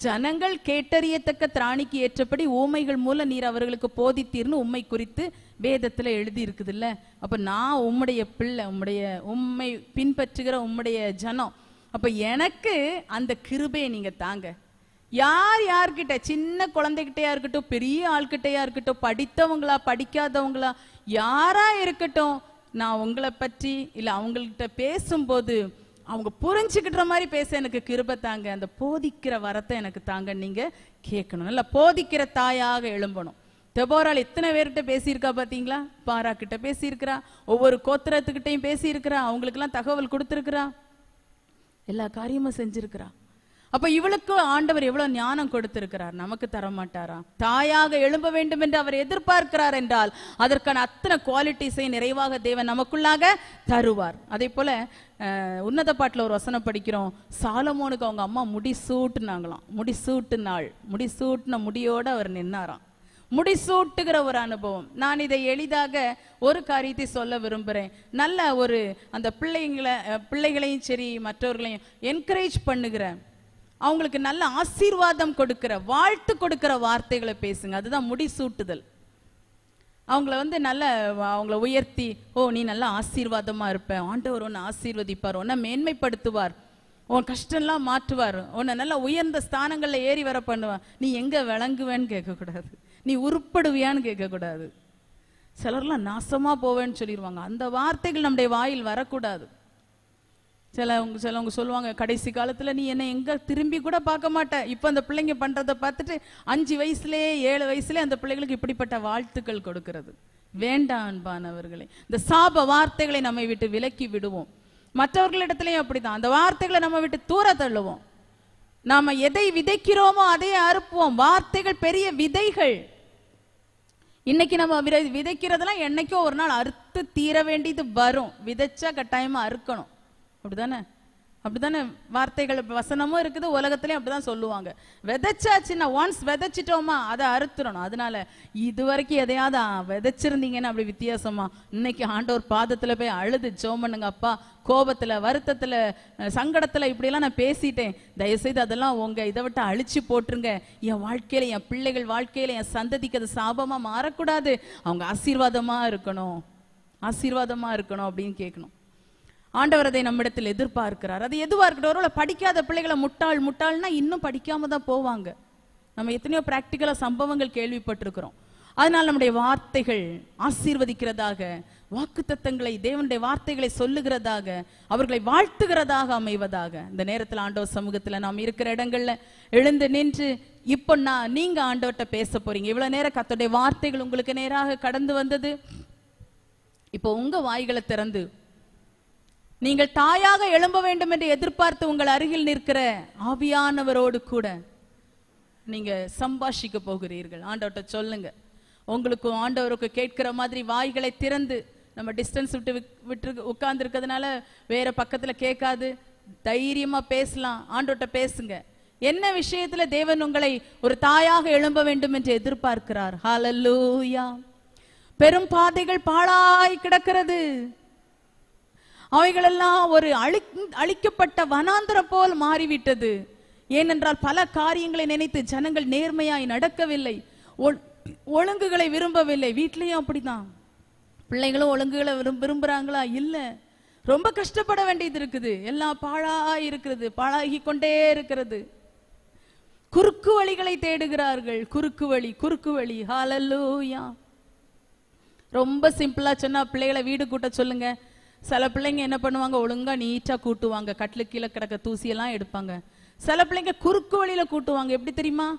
ஜனங்கள் கேட்டறியத்தக்க திராணிக்கு ஏற்றபடி ஊமைகள் மூலம் நீர் அவர்களுக்கு போதித்தீர்னு உண்மை குறித்து வேதத்தில் எழுதி இருக்குதுல்ல அப்போ நான் உம்முடைய பிள்ளை உம்முடைய உண்மை பின்பற்றுகிற உம்முடைய ஜனம். அப்போ எனக்கு அந்த கிருபையை நீங்கள் தாங்க. யார் யார்கிட்ட சின்ன குழந்தைகிட்டயா இருக்கட்டும் பெரிய ஆள்கிட்டயா இருக்கட்டும் படித்தவங்களா படிக்காதவங்களா யாரா இருக்கட்டும் நான் உங்களை பற்றி இல்லை அவங்கள்ட்ட பேசும்போது அவங்க புரிஞ்சுக்கிற மாதிரி பேச எனக்கு கிருபை தாங்க. அந்த போதிக்கிற வரத்தை எனக்கு தாங்க நீங்க கேட்கணும். நல்லா போதிக்கிற தாயாக எழும்பணும். தெபோரால் எத்தனை பேர்கிட்ட பேசியிருக்கா பார்த்தீங்களா பாரா கிட்ட பேசியிருக்கிறா? ஒவ்வொரு கோத்திரத்துக்கிட்டையும் பேசியிருக்கிறா? அவங்களுக்கெல்லாம் தகவல் கொடுத்துருக்குறா? எல்லா காரியமும் செஞ்சிருக்கிறா. அப்ப இவளுக்கு ஆண்டவர் எவ்வளவு ஞானம் கொடுத்திருக்கிறார்? நமக்கு தர மாட்டாரா தாயாக எழும்ப வேண்டும் என்று அவர் எதிர்பார்க்கிறார் என்றால் அதற்கான அத்தனை குவாலிட்டிஸை நிறைவாக தேவன் நமக்குள்ளாக தருவார். அதே போல உன்னத பாட்டில் ஒரு வசனம் படிக்கிறோம். சாலமோனுக்கு அவங்க அம்மா முடி சூட்டுனாங்களாம். முடி சூட்டுனாள் முடி சூட்டின முடியோடு அவர் நின்னாராம். முடிசூட்டுகிற ஒரு அனுபவம். நான் இதை எளிதாக ஒரு காரியத்தை சொல்ல விரும்புகிறேன் நல்ல ஒரு அந்த பிள்ளைங்களை பிள்ளைகளையும் சரி மற்றவர்களையும் என்கரேஜ் பண்ணுகிறேன் அவங்களுக்கு நல்ல ஆசீர்வாதம் கொடுக்கிற வாழ்த்து கொடுக்கிற வார்த்தைகளை பேசுங்க. அதுதான் முடிசூட்டுதல். அவங்கள வந்து நல்ல அவங்கள உயர்த்தி ஓ நீ நல்ல ஆசீர்வாதமா இருப்ப. ஆண்டவர் உன்னை ஆசீர்வதிப்பார். உன்னை மேன்மைப்படுத்துவார். உன் கஷ்டம்லாம் மாற்றுவார். உன்னை நல்ல உயர்ந்த ஸ்தானங்களில் ஏறி வர பண்ணுவார். நீ எங்க விளங்குவேன்னு கேட்கக்கூடாது. நீ உருப்படுவியான்னு கேட்கக்கூடாது. சிலர்லாம் நாசமா போவேன்னு சொல்லிடுவாங்க அந்த வார்த்தைகள் நம்முடைய வாயில் வரக்கூடாது. சிலவங்க சிலவங்க சொல்லுவாங்க கடைசி காலத்தில் நீ என்னை எங்கே திரும்பி கூட பார்க்க மாட்ட. இப்போ அந்த பிள்ளைங்க பண்ணுறதை பார்த்துட்டு அஞ்சு வயசுலேயே ஏழு வயசுலேயே அந்த பிள்ளைகளுக்கு இப்படிப்பட்ட வாழ்த்துக்கள் கொடுக்கிறது. வேண்டாம் அன்பானவர்களே. இந்த சாப வார்த்தைகளை நம்மை விட்டு விலக்கி விடுவோம். மற்றவர்களிடத்துலையும் அப்படிதான் அந்த வார்த்தைகளை நம்ம விட்டு தூர தள்ளுவோம். நாம எதை விதைக்கிறோமோ அதையே அறுப்போம். வார்த்தைகள் பெரிய விதைகள். இன்னைக்கு நம்ம விதை- விதைக்கிறதெல்லாம் என்னைக்கோ ஒரு நாள் அறுத்து தீர வேண்டியது வரும். விதைச்சா கட்டாயமா அறுக்கணும். அப்படிதானே? அப்படிதானே? வார்த்தைகள் வசனமும் இருக்குது உலகத்திலயும் அப்படிதான் சொல்லுவாங்க. விதைச்சாச்சுன்னா ஒன்ஸ் விதைச்சிட்டோமா அதை அறுத்துறணும் அதனால இது வரைக்கும் எதையாவது விதைச்சிருந்தீங்கன்னு அப்படி வித்தியாசமா? இன்னைக்கு ஆண்டோர் பாதத்துல போய் அழுது ஜெபம் அப்பா. கோபத்துல வருத்தத்துல சங்கடத்துல இப்படியெல்லாம் நான் பேசிட்டேன். தயவுசெய்து அதெல்லாம் உங்க இதை விட்டு அழிச்சு போட்டுருங்க. என் வாழ்க்கையில என் பிள்ளைகள் வாழ்க்கையில என் சந்ததிக்கு அது சாபமா மாறக்கூடாது. அவங்க ஆசீர்வாதமா இருக்கணும். ஆசீர்வாதமா இருக்கணும் அப்படின்னு கேட்கணும். ஆண்டவர் அதை நம்மிடத்தில் எதிர்பார்க்கிறார். அது எதுவா இருக்கட்டும் ஒருவேளை படிக்காத பிள்ளைகளை முட்டாள் முட்டாள்னா இன்னும் படிக்காம தான் போவாங்க. நம்ம எத்தனையோ பிராக்டிக்கலா சம்பவங்கள் கேள்விப்பட்டிருக்கிறோம். அதனால் நம்முடைய வார்த்தைகள் ஆசீர்வதிக்கிறதாக வாக்குத்தத்தங்களை தேவனுடைய வார்த்தைகளை சொல்லுகிறதாக அவர்களை வாழ்த்துகிறதாக அமைவதாக இந்த நேரத்தில் ஆண்டவர் சமூகத்தில் நாம் இருக்கிற இடங்கள்ல எழுந்து நின்று இப்போ நான் நீங்க ஆண்டவர்கிட்ட பேச போறீங்க. இவ்வளவு நேரம் கத்தோடைய வார்த்தைகள் உங்களுக்கு நேராக கடந்து வந்தது. இப்போ உங்க வாய்களை திறந்து நீங்கள் தாயாக எழும்ப வேண்டும் என்று எதிர்பார்த்து உங்கள் அருகில் நிற்கிற ஆவியானவரோடு கூட நீங்க சம்பாஷிக்க போகிறீர்கள். ஆண்டவர்கிட்ட சொல்லுங்க. உங்களுக்கும் ஆண்டவருக்கு கேட்கிற மாதிரி வாய்களை திறந்து நம்ம டிஸ்டன்ஸ் விட்டு விட்டு உட்கார்ந்து இருக்கிறதுனால வேற பக்கத்துல கேட்காது. தைரியமா பேசலாம். ஆண்டோட்ட பேசுங்க. என்ன விஷயத்துல தேவன் உங்களை ஒரு தாயாக எழும்ப வேண்டும் என்று எதிர்பார்க்கிறார்? ஹாலல்லூயா பெரும் பாதைகள் பாழாய் கிடக்கிறது. அவைகளெல்லாம் ஒரு அழி அழிக்கப்பட்ட வனாந்தரம் போல் மாறிவிட்டது. ஏனென்றால் பல காரியங்களை நினைத்து ஜனங்கள் நேர்மையாய் நடக்கவில்லை. ஒழுங்குகளை விரும்பவில்லை. வீட்லயும் அப்படிதான் பிள்ளைகளும் ஒழுங்குகளை விரும் விரும்புறாங்களா? இல்ல. ரொம்ப கஷ்டப்பட வேண்டியது இருக்குது. எல்லாம் பாழா இருக்கிறது. பாழாகி கொண்டே இருக்கிறது. குறுக்கு வழிகளை தேடுகிறார்கள். குறுக்கு வழி குறுக்கு வழி. ஹாலல்லூயா ரொம்ப சிம்பிளா சொன்னா பிள்ளைகளை வீடு கூட்ட சொல்லுங்க. சில பிள்ளைங்க என்ன பண்ணுவாங்க? ஒழுங்கா நீட்டா கூட்டுவாங்க. கட்டில் கீழே கிடக்க தூசியெல்லாம் எடுப்பாங்க. சில பிள்ளைங்க குறுக்கு வழியில கூட்டுவாங்க. எப்படி தெரியுமா?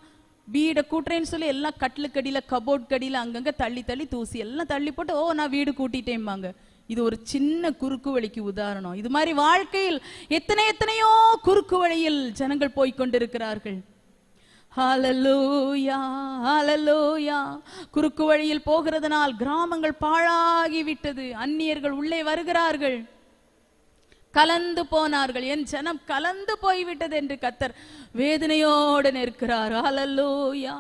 வீடை கூட்டுறேன்னு சொல்லி எல்லாம் கட்டிலுக்கடியில கபோர்ட் கடியில அங்கங்க தள்ளி தள்ளி தூசி எல்லாம் தள்ளி போட்டு ஓ நான் வீடு கூட்டிட்டேம்பாங்க. இது ஒரு சின்ன குறுக்கு வழிக்கு உதாரணம். இது மாதிரி வாழ்க்கையில் எத்தனை எத்தனையோ குறுக்கு வழியில் ஜனங்கள் போய்கொண்டிருக்கிறார்கள் கொண்டிருக்கிறார்கள் ஹalleluya குறுக்கு வழியில் போகிறதுனால் கிராமங்கள் பாழாகி விட்டது. அந்நியர்கள் உள்ளே வருகிறார்கள். கலந்து போனார்கள். என் ஜனம் கலந்து போய்விட்டது என்று கத்தர் வேதனையோடு நிற்கிறார். ஹalleluya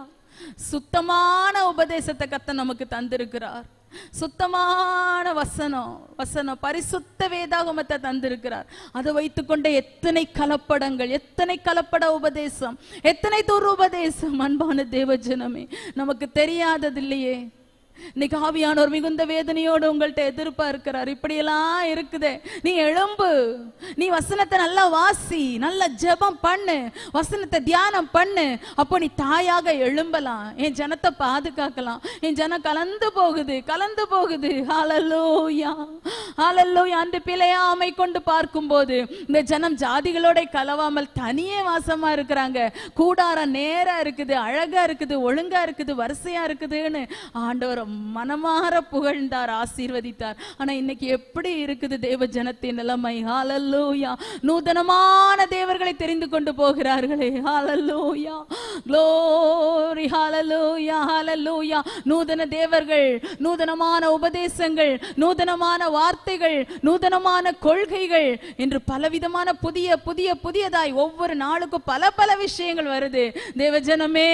சுத்தமான உபதேசத்தை கத்தர் நமக்கு தந்திருக்கிறார். சுத்தமான வசனம் வசனம். பரிசுத்த வேதாகமத்தை தந்திருக்கிறார். அதை வைத்துக்கொண்ட எத்தனை கலப்படங்கள் எத்தனை கலப்பட உபதேசம் எத்தனை துர் உபதேசம் அன்பான தேவஜனமே நமக்கு தெரியாதது இல்லையே. இன்னைக்கு ஆவியானவர் மிகுந்த வேதனையோடு உங்கள்கிட்ட எதிர்ப்பா இருக்கிறார் இப்படியெல்லாம் இருக்குதே. நீ எழும்பு. நீ வசனத்தை நல்லா வாசி. நல்ல ஜெபம் பண்ணு. வசனத்தை தியானம் பண்ணு. அப்போ நீ தாயாக எழும்பலாம். என் ஜனத்தை பாதுகாக்கலாம். என் ஜனம் கலந்து போகுது. கலந்து போகுது. ஹாலல்லோயா ஹalleluya. அந்த பிழையாமை கொண்டு பார்க்கும்போது இந்த ஜனம் ஜாதிகளோட கலவாமல் தனியே வாசமா இருக்கிறாங்க. கூடாரம் நேரா இருக்குது. அழகா இருக்குது. ஒழுங்கா இருக்குது. வரிசையா இருக்குதுன்னு ஆண்டவர் மனமாற புகழ்ந்தார் ஆசீர்வதித்தார். ஆனா இன்னைக்கு எப்படி இருக்குது தேவ ஜனத்தின் நிலைமை? ஹாலல்லூயா நூதனமான தேவர்களை தெரிந்து கொண்டு போகிறார்களே. ஹாலல்லூயா க்ளோரி ஹாலல்லூயா ஹாலல்லூயா நூதன தேவர்கள் நூதனமான உபதேசங்கள் நூதனமான வார்த்தைகள் நூதனமான கொள்கைகள் என்று பலவிதமான புதிய புதிய புதியதாய் ஒவ்வொரு நாளுக்கும் பல பல விஷயங்கள் வருது. தேவஜனமே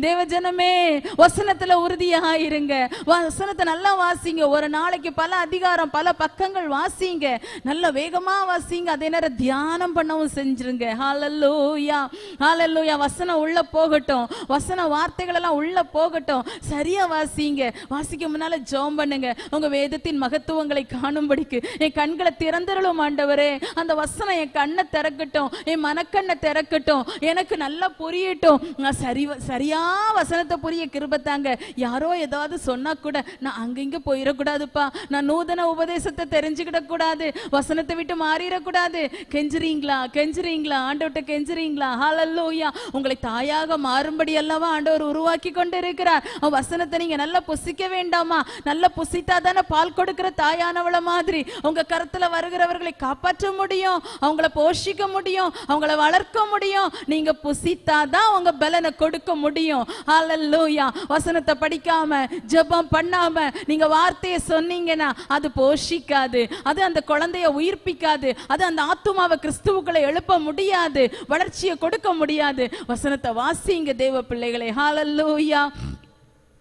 தேவஜனமே வசனத்துல உறுதியாக இருங்க வசனத்தை நல்லா வாசிங்க. ஒரு நாளைக்கு பல அதிகாரம் பல பக்கங்கள் வாசிங்க. நல்ல வேகமா வாசிங்க. அதே நேரம் தியானம் பண்ணவும் செஞ்சிருங்க. ஹாலல்லூயா ஹாலல்லூயா வசனம் உள்ள போகட்டும். வசன வார்த்தைகள் எல்லாம் உள்ள போகட்டும். சரியா வாசிங்க. வாசிக்க முன்னால ஜோம் பண்ணுங்க. உங்க வேதத்தின் மகத்துவங்களை காணும்படிக்கு என் கண்களை திறந்தருளும் ஆண்டவரே. அந்த வசனம் என் கண்ணை திறக்கட்டும். என் மனக்கண்ணை திறக்கட்டும். எனக்கு நல்லா புரியட்டும். சரி சரியா வசனத்தை புரிய கிருபத்தாங்க யாரோ ஏதாவது சொன்னா கூட நான் அங்கிங்க போயிடக்கூடாதுப்பா. நான் நூதன உபதேசத்தை தெரிஞ்சுக்கிட கூடாது வசனத்தை விட்டு மாறிடக்கூடாது. கெஞ்சுறீங்களா? கெஞ்சுறீங்களா? ஆண்டவர்கிட்ட கெஞ்சுறீங்களா? ஹாலல்லூயா உங்களை தாயாக மாறும்படி அல்லவா ஆண்டவர் உருவாக்கி கொண்டு இருக்கிறார் வசனத்தை நீங்க நல்லா புசிக்க வேண்டாமா? நல்லா புசித்தா தானே பால் கொடுக்கிற தாயானவள மாதிரி. உங்க கருத்துல வருகிறவர்களை காப்பாற்ற முடியும். அவங்கள போஷிக்க முடியும். அவங்கள வளர்க்க முடியும். நீங்க புசித்தாதான் உங்க பலனை கொடுக்க முடியும். ஹாலல்லூயா வசனத்தை படிக்காம ஜெபம் பண்ணாம நீங்க வார்த்தையை சொன்னீங்கன்னா அது போஷிக்காது. அது அந்த குழந்தைய உயிர்ப்பிக்காது. அது அந்த ஆத்துமாவை கிறிஸ்துவுக்குள்ள எழுப்ப முடியாது. வளர்ச்சியை கொடுக்க முடியாது. வசனத்தை வாசிங்க தேவ பிள்ளைகளை. ஹாலல்லூயா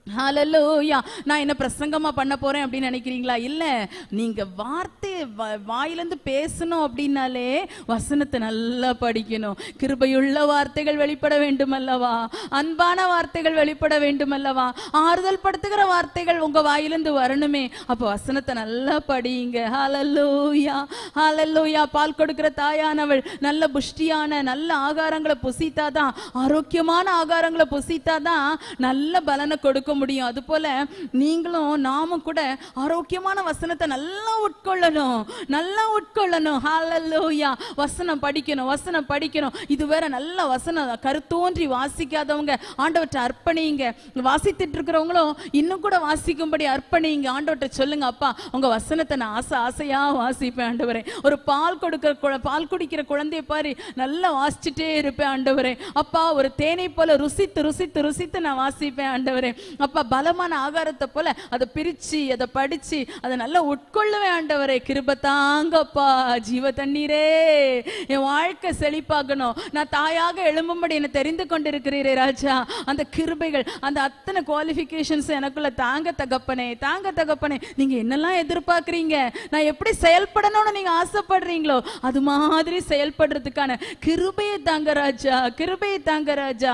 ஹalleluya நான் என்ன பிரசங்கமா பண்ண போறேன் அப்படின்னு நினைக்கிறீங்களா? இல்ல நீங்க வார்த்தை வ- வாயிலிருந்து பேசணும் அப்படின்னாலே வசனத்தை நல்லா படிக்கணும். கிருபையுள்ள வார்த்தைகள் வெளிப்பட வேண்டும் அல்லவா அன்பான வார்த்தைகள் வெளிப்பட வேண்டும் அல்லவா ஆறுதல் படுத்துகிற வார்த்தைகள் உங்க வாயிலிருந்து வரணுமே. அப்ப வசனத்தை நல்லா படியுங்க ஹalleluya ஹalleluya பால் கொடுக்கிற தாயானவள் நல்ல புஷ்டியான நல்ல ஆகாரங்களை புசித்தாதான் ஆரோக்கியமான ஆகாரங்களை புசித்தாதான் நல்ல பலனை கொடுக்கும் முடியும். அது போல நீங்களும் நாம கூட ஆரோக்கியமான வசனத்தை நல்லா உட்கொள்ளணும். நல்லா உட்கொள்ளணும். ஹாலல்லூயா வசனம் படிக்கணும் வசனம் படிக்கணும். இது வேற நல்ல வசனம். கருத்தோன்றி வாசிக்காதவங்க ஆண்டவற்றை அர்ப்பணிங்க. வாசித்துட்டு இருக்கிறவங்களும் இன்னும் கூட வாசிக்கும்படி அர்ப்பணிங்க. ஆண்டவற்றை சொல்லுங்க அப்பா உங்க வசனத்தை நான் ஆசை ஆசையா வாசிப்பேன் ஆண்டவரே. ஒரு பால் கொடுக்கிற குழ- பால் குடிக்கிற குழந்தைய பாரு நல்லா வாசிச்சுட்டே இருப்பேன் ஆண்டவரே. அப்பா ஒரு தேனை போல ருசித்து ருசித்து ருசித்து நான் வாசிப்பேன் ஆண்டவரே. அப்பா பலமான ஆகாரத்தை போல அதை பிரிச்சு அதை படிச்சு அதை நல்லா உட்கொள்ளவே ஆண்டவரே. கிருப தாங்கப்பா ஜீவ தண்ணீரே. என் வாழ்க்கை செழிப்பாகணும். நான் தாயாக எழும்பும்படி என்னை தெரிந்து கொண்டிருக்கிறீரே ராஜா. அந்த கிருபைகள் அந்த அத்தனை குவாலிஃபிகேஷன்ஸ் எனக்குள்ள தாங்க தகப்பனே தாங்க தகப்பனே. நீங்க என்னெல்லாம் எதிர்பார்க்குறீங்க? நான் எப்படி செயல்படணும்னு நீங்க ஆசைப்படுறீங்களோ அது மாதிரி செயல்படுறதுக்கான கிருபையை தாங்க ராஜா கிருபையை தாங்க ராஜா.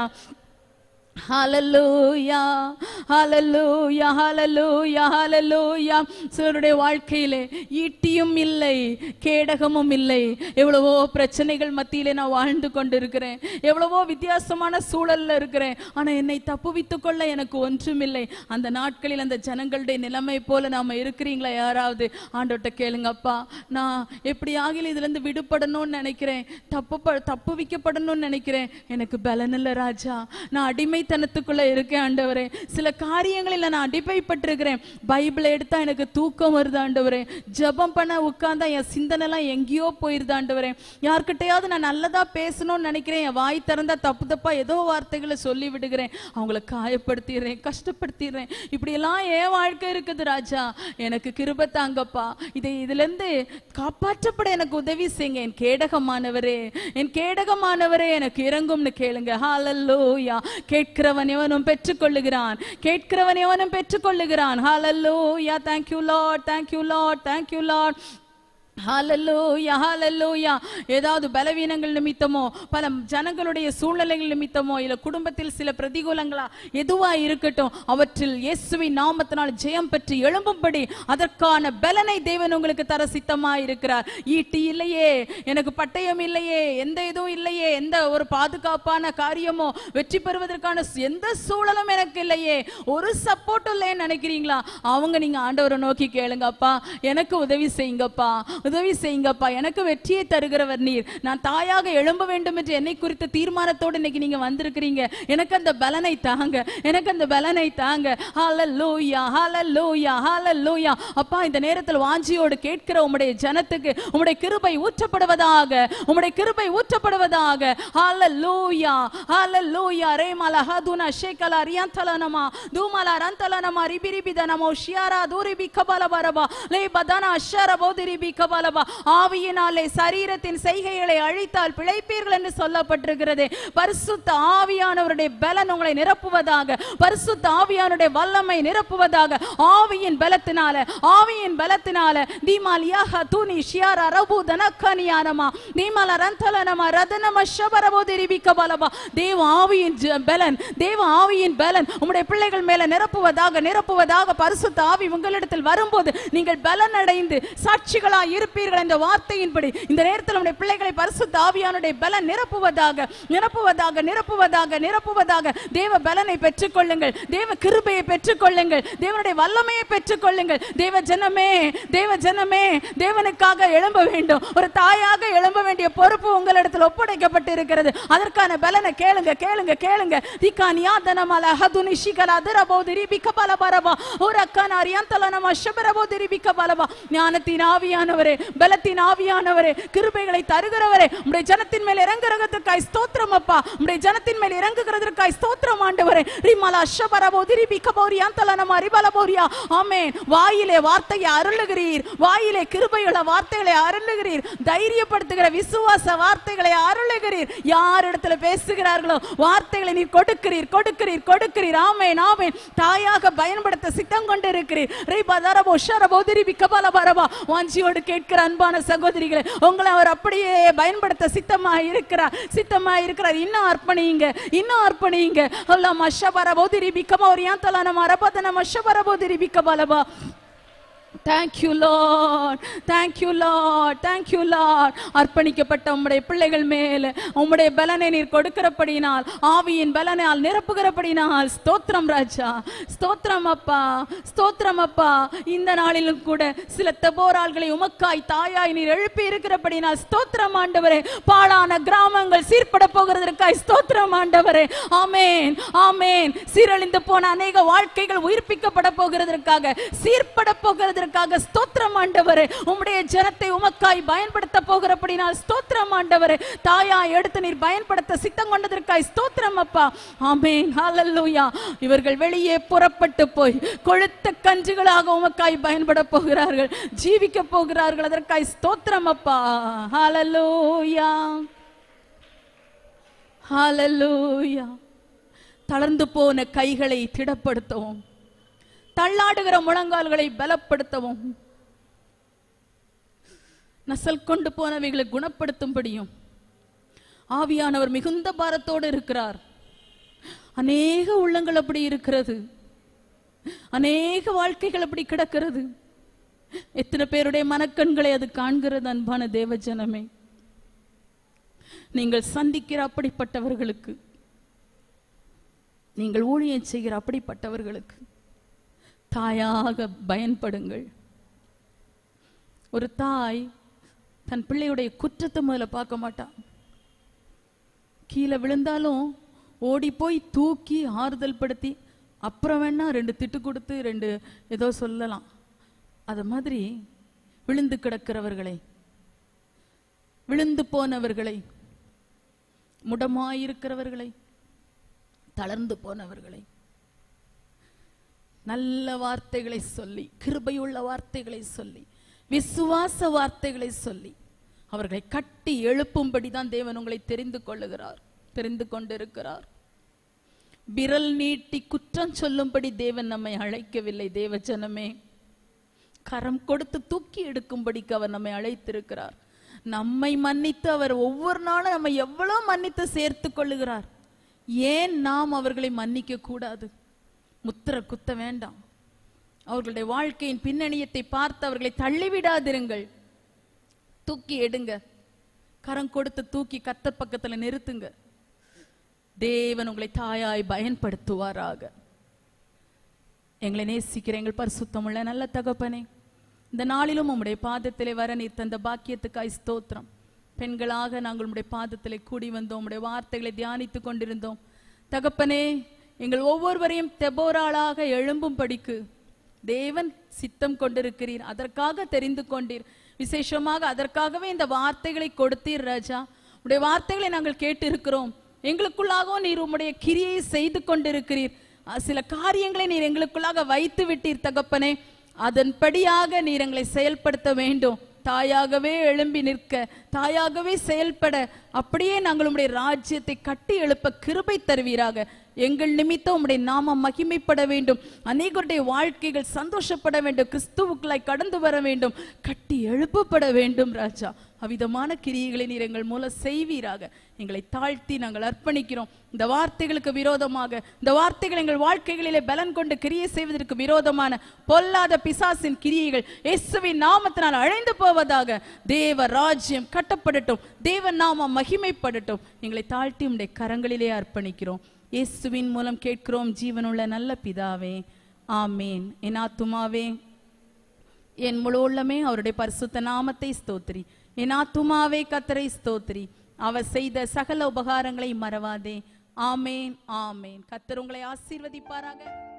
ஹalleluya ஹalleluya ஹalleluya ஹalleluya சிலருடைய வாழ்க்கையிலே ஈட்டியும் இல்லை கேடகமும் இல்லை. எவ்வளவோ பிரச்சனைகள் மத்தியிலே நான் வாழ்ந்து கொண்டிருக்கிறேன். எவ்வளவோ வித்தியாசமான சூழல்ல இருக்கிறேன். ஆனா என்னை தப்புவித்துக் கொள்ள எனக்கு ஒன்றுமில்லை. அந்த நாட்களில் அந்த ஜனங்களுடைய நிலைமை போல நாம இருக்கிறீங்களா யாராவது? ஆண்டோட்ட கேளுங்கப்பா நான் எப்படி ஆகில இதுல இருந்து விடுபடணும்னு நினைக்கிறேன்? தப்பு ப- தப்பு வைக்கப்படணும்னு நினைக்கிறேன். எனக்கு பலன் இல்ல ராஜா. நான் அடிமை அடிமைத்தனத்துக்குள்ள இருக்கேன் ஆண்டவரே. சில காரியங்களில் நான் அடிமைப்பட்டிருக்கிறேன். பைபிளை எடுத்தா எனக்கு தூக்கம் வருது ஆண்டவரே. ஜபம் பண்ண உட்கார்ந்தா என் சிந்தனை எல்லாம் எங்கேயோ போயிருது ஆண்டவரே. யார்கிட்டையாவது நான் நல்லதா பேசணும்னு நினைக்கிறேன். என் வாய் திறந்தா தப்பு தப்பா ஏதோ வார்த்தைகளை சொல்லி விடுகிறேன். அவங்கள காயப்படுத்திடுறேன் கஷ்டப்படுத்திடுறேன். இப்படி எல்லாம் என் வாழ்க்கை இருக்குது ராஜா. எனக்கு கிருபை தாங்கப்பா. இதை இதுல இருந்து காப்பாற்றப்பட எனக்கு உதவி செய்யுங்க. என் கேடகமானவரே. என் கேடகமானவரே எனக்கு இறங்கும்னு கேளுங்க. ஹாலல்லோயா கேட்க கேட்கிறவன் எவனும் பெற்றுக்கொள்ளுகிறான். கேட்கிறவன் எவனும் பெற்றுக்கொள்ளுகிறான். Hallelujah thank you you thank you thank thank you lot ஏதாவது பலவீனங்கள் நிமித்தமோ பல ஜனங்களுடைய சூழ்நிலைகள் நிமித்தமோ இல்ல குடும்பத்தில் சில பிரதிகூலங்களா எதுவா இருக்கட்டும் அவற்றில் இயேசுவின் நாமத்தினால் ஜெயம் பெற்று எழும்பும்படி அதற்கான பலனை தேவன் உங்களுக்கு தர சித்தமா இருக்கிறார் ஈட்டி இல்லையே எனக்கு பட்டயம் இல்லையே எந்த இதுவும் இல்லையே எந்த ஒரு பாதுகாப்பான காரியமோ வெற்றி பெறுவதற்கான எந்த சூழலும் எனக்கு இல்லையே ஒரு சப்போர்ட் இல்லைன்னு நினைக்கிறீங்களா? அவங்க நீங்க ஆண்டவரை நோக்கி கேளுங்கப்பா எனக்கு உதவி செய்யுங்கப்பா உதவி செய்யுங்கப்பா. எனக்கு வெற்றியை தருகிறவர் நீர். நான் தாயாக எழும்ப வேண்டும் என்று என்னை குறித்த தீர்மானத்தோடு இன்னைக்கு நீங்க வந்திருக்கிறீங்க. எனக்கு அந்த பலனை தாங்க. எனக்கு அந்த பலனை தாங்க. ஹalleluya ஹால ஹalleluya அப்பா இந்த நேரத்தில் வாஞ்சியோடு கேட்கிற உம்முடைய ஜனத்துக்கு உம்முடைய கிருபை ஊற்றப்படுவதாக உம்முடைய கிருபை ஊற்றப்படுவதாக. ஹalleluya ஹalleluya ரேமல ஹதுனா ஷேகலா ரியாந்தலனமா தூமலா ரந்தலனமா ரிபிரிபிதனமோ ஷியாரா தூரிபி கபல பரபா லே பதனா ஷரபோதிரிபி கபலபா ஆவியினாலே சரீரத்தின் செய்கைகளை அழித்தால் பிழைப்பீர்கள் என்று சொல்லப்பட்டிருக்கிறது. பரிசுத்த ஆவியானவருடைய பலன் உங்களை நிரப்புவதாக பரிசுத்த ஆவியானுடைய வல்லமை நிரப்புவதாக ஆவியின் பலத்தினால ஆவியின் பலத்தினால தீமாலியாக தூணி ஷியார் அரபு தனக்கனியானமா தீமால ரந்தலனமா ரதனம ஷபரபோ தெரிவிக்க கபலபா தேவ ஆவியின் பலன் தேவ ஆவியின் பலன் உம்முடைய பிள்ளைகள் மேல நிரப்புவதாக நிரப்புவதாக பரிசுத்த ஆவி உங்களிடத்தில் வரும்போது நீங்கள் பலன் அடைந்து சாட்சிகளா இருப்பீர்கள் என்ற வார்த்தையின்படி இந்த நேரத்தில் நம்முடைய பிள்ளைகளை பரிசு தாவியானுடைய பலன் நிரப்புவதாக நிரப்புவதாக நிரப்புவதாக நிரப்புவதாக தேவ பலனை பெற்றுக்கொள்ளுங்கள். தேவ கிருபையை பெற்றுக்கொள்ளுங்கள். தேவனுடைய வல்லமையை பெற்றுக்கொள்ளுங்கள். தேவ ஜனமே தேவ ஜனமே தேவனுக்காக எழும்ப வேண்டும். ஒரு தாயாக எழும்ப வேண்டிய பொறுப்பு உங்களிடத்தில் ஒப்படைக்கப்பட்டு இருக்கிறது அதற்கான பலனை கேளுங்க கேளுங்க கேளுங்க. திகானியா தனமல ஹதுனி ஷிகல அதரபோதிரி பிக்கபல பரபா ஒரு அக்கான அரியாந்தலனமா ஷபரபோதிரி பிக்கபலபா ஞானத்தின் ஆவியானவரே பலத்தின் ஆவியானவரே கிருபைகளை தருகிறவரே உடைய ஜனத்தின் மேல் இறங்குறதற்காய் ஸ்தோத்திரம் அப்பா. உடைய ஜனத்தின் மேல் இறங்குகிறதற்காய் ஸ்தோத்திரம் ஆண்டவரே. ரிமலா ஷபரபோ திரிபி ஷபரபோதிரி பிக்கபோரியாந்தலனமா ரிபலபோரியா. ஆமென். வாயிலே வார்த்தையை அருளுகிறீர். வாயிலே கிருபையுள்ள வார்த்தைகளை அருளுகிறீர். தைரியப்படுத்துகிற விசுவாச வார்த்தைகளை அருளுகிறீர். யார் இடத்துல பேசுகிறார்களோ வார்த்தைகளை நீர் கொடுக்கிறீர் கொடுக்கிறீர் கொடுக்கிறீர். ஆமென் ஆமென். தாயாக பயன்படுத்த சித்தம் கொண்டு இருக்கிறீர் ரிபா ஷரபோ திரிபி கபால பரபா வாஞ்சியோடு இருக்கிற அன்பான சகோதரிகளை உங்களை அவர் அப்படியே பயன்படுத்த சித்தமா இருக்கிறார். சித்தமா இருக்கிறார். இன்னும் அர்ப்பணிங்க இன்னும் அர்ப்பணியுங்க. அல்லா மஷபரபோ ஏன் கமோரியாந்தலா நம்ம மஷ மஷபரபோ திரிபி பலபா Thank you Lord. Thank you Lord அர்ப்பணிக்கப்பட்ட உம்முடைய பிள்ளைகள் மேல உம்முடைய பலனை நீர் கொடுக்கிறபடினால் ஆவியின் பலனால் நிரப்புகிறபடினால் ஸ்தோத்திரம் ராஜா. ஸ்தோத்திரம் அப்பா. ஸ்தோத்திரம் அப்பா. இந்த நாளிலும் கூட சில தெபோராள்களை உமக்காய் தாயாய் நீர் எழுப்பி இருக்கிறபடினால் ஸ்தோத்திரம் ஆண்டவரே. பாழான கிராமங்கள் சீர்பட போகிறதற்காய் ஸ்தோத்திரம் ஆண்டவரே. ஆமேன். ஆமேன். சீரழிந்து போன அநேக வாழ்க்கைகள் உயிர்ப்பிக்கப்பட போகிறதற்காக சீர்பட போகிறதற்காக ஸ்தோத்திரம் ஆண்டவரே. உம்முடைய ஜனத்தை உமக்காய் பயன்படுத்த போகிறபடினால் ஸ்தோத்திரம் ஆண்டவரே. தாயா எடுத்து நீர் பயன்படுத்த சித்தம் கொண்டதற்காய் ஸ்தோத்திரம் அப்பா. ஆமேன். ஹalleluya. இவர்கள் வெளியே புறப்பட்டு போய் கொழுத்த கஞ்சுகளாக உமக்காய் பயன்பட போகிறார்கள். ஜீவிக்க போகிறார்கள். அதற்காய் ஸ்தோத்திரம் அப்பா. ஹalleluya. ஹalleluya. தளர்ந்து போன கைகளை திடப்படுத்தவும். தள்ளாடுகிற முழங்கால்களை பலப்படுத்தவும். நசல் கொண்டு போனவைகளை குணப்படுத்தும்படியும். ஆவியானவர் மிகுந்த பாரத்தோடு இருக்கிறார். அநேக உள்ளங்கள் அப்படி இருக்கிறது. அநேக வாழ்க்கைகள் அப்படி கிடக்கிறது. எத்தனை பேருடைய மனக்கண்களை அது காண்கிறது அன்பான தேவ ஜனமே நீங்கள் சந்திக்கிற அப்படிப்பட்டவர்களுக்கு நீங்கள் ஊழியம் செய்கிற அப்படிப்பட்டவர்களுக்கு தாயாக பயன்படுங்கள். ஒரு தாய் தன் பிள்ளையுடைய குற்றத்தை முதல்ல பார்க்க மாட்டா. கீழே விழுந்தாலும் ஓடி போய் தூக்கி ஆறுதல் படுத்தி அப்புறம் வேணா ரெண்டு திட்டு கொடுத்து ரெண்டு ஏதோ சொல்லலாம். அது மாதிரி விழுந்து கிடக்கிறவர்களை விழுந்து போனவர்களை முடமாயிருக்கிறவர்களை தளர்ந்து போனவர்களை நல்ல வார்த்தைகளை சொல்லி கிருபையுள்ள வார்த்தைகளை சொல்லி விசுவாச வார்த்தைகளை சொல்லி அவர்களை கட்டி எழுப்பும்படி தான் தேவன் உங்களை தெரிந்து கொள்ளுகிறார் தெரிந்து கொண்டிருக்கிறார். விரல் நீட்டி குற்றம் சொல்லும்படி தேவன் நம்மை அழைக்கவில்லை தேவஜனமே கரம் கொடுத்து தூக்கி எடுக்கும்படிக்கு அவர் நம்மை அழைத்திருக்கிறார். நம்மை மன்னித்து அவர் ஒவ்வொரு நாளும் நம்மை எவ்வளவு மன்னித்து சேர்த்து கொள்ளுகிறார். ஏன் நாம் அவர்களை மன்னிக்க கூடாது முத்திர குத்த வேண்டாம். அவர்களுடைய வாழ்க்கையின் பின்னணியத்தை பார்த்து அவர்களை தள்ளிவிடாதிருங்கள். தூக்கி எடுங்க. கரம் கொடுத்து தூக்கி கத்த பக்கத்துல நிறுத்துங்க. தேவன் உங்களை தாயாய் பயன்படுத்துவாராக. எங்களை நேசிக்கிற எங்கள் பரிசுத்தமுள்ள நல்ல தகப்பனே இந்த நாளிலும் உம்முடைய பாதத்திலே வர நீர் தந்த பாக்கியத்துக்காய் ஸ்தோத்திரம். பெண்களாக நாங்கள் உம்முடைய பாதத்திலே கூடி வந்தோம் உம்முடைய வார்த்தைகளை தியானித்துக் கொண்டிருந்தோம். தகப்பனே எங்கள் ஒவ்வொருவரையும் தெபோராளாக எழும்பும் படிக்கு தேவன் சித்தம் கொண்டிருக்கிறீர். அதற்காக தெரிந்து கொண்டீர். விசேஷமாக அதற்காகவே இந்த வார்த்தைகளை கொடுத்தீர் ராஜா. உடைய வார்த்தைகளை நாங்கள் கேட்டிருக்கிறோம். எங்களுக்குள்ளாகவும் நீர் உம்முடைய கிரியை செய்து கொண்டிருக்கிறீர். சில காரியங்களை நீர் எங்களுக்குள்ளாக வைத்து விட்டீர் தகப்பனே. அதன்படியாக நீர் எங்களை செயல்படுத்த வேண்டும். தாயாகவே எழும்பி நிற்க தாயாகவே செயல்பட. அப்படியே நாங்கள் உம்முடைய ராஜ்யத்தை கட்டி எழுப்ப கிருபை தருவீராக. எங்கள் நிமித்தம் உம்முடைய நாமம் மகிமைப்பட வேண்டும். அநேகருடைய வாழ்க்கைகள் சந்தோஷப்பட வேண்டும். கிறிஸ்துவுக்குள்ளாய் கடந்து வர வேண்டும். கட்டி எழுப்பப்பட வேண்டும் ராஜா. அவ்விதமான கிரியைகளை நீர் எங்கள் மூலம் செய்வீராக. எங்களை தாழ்த்தி நாங்கள் அர்ப்பணிக்கிறோம். இந்த வார்த்தைகளுக்கு விரோதமாக இந்த வார்த்தைகள் எங்கள் வாழ்க்கைகளிலே பலன் கொண்டு கிரியை செய்வதற்கு விரோதமான பொல்லாத பிசாசின் கிரியைகள் இயேசுவின் நாமத்தினால் அழைந்து போவதாக தேவ ராஜ்யம் கட்டப்படட்டும். தேவ நாமம் மகிமைப்படட்டும். எங்களை தாழ்த்தி உடைய கரங்களிலே அர்ப்பணிக்கிறோம். இயேசுவின் மூலம் கேட்கிறோம். ஜீவனுள்ள நல்ல பிதாவே ஆமேன். என் ஆத்துமாவே என் முழு உள்ளமே அவருடைய பரிசுத்த நாமத்தை ஸ்தோத்ரி என் ஆத்துமாவே கத்தரை ஸ்தோத்திரி. அவர் செய்த சகல உபகாரங்களை மறவாதே. ஆமேன் ஆமேன். கத்தர் உங்களை ஆசீர்வதிப்பாராக.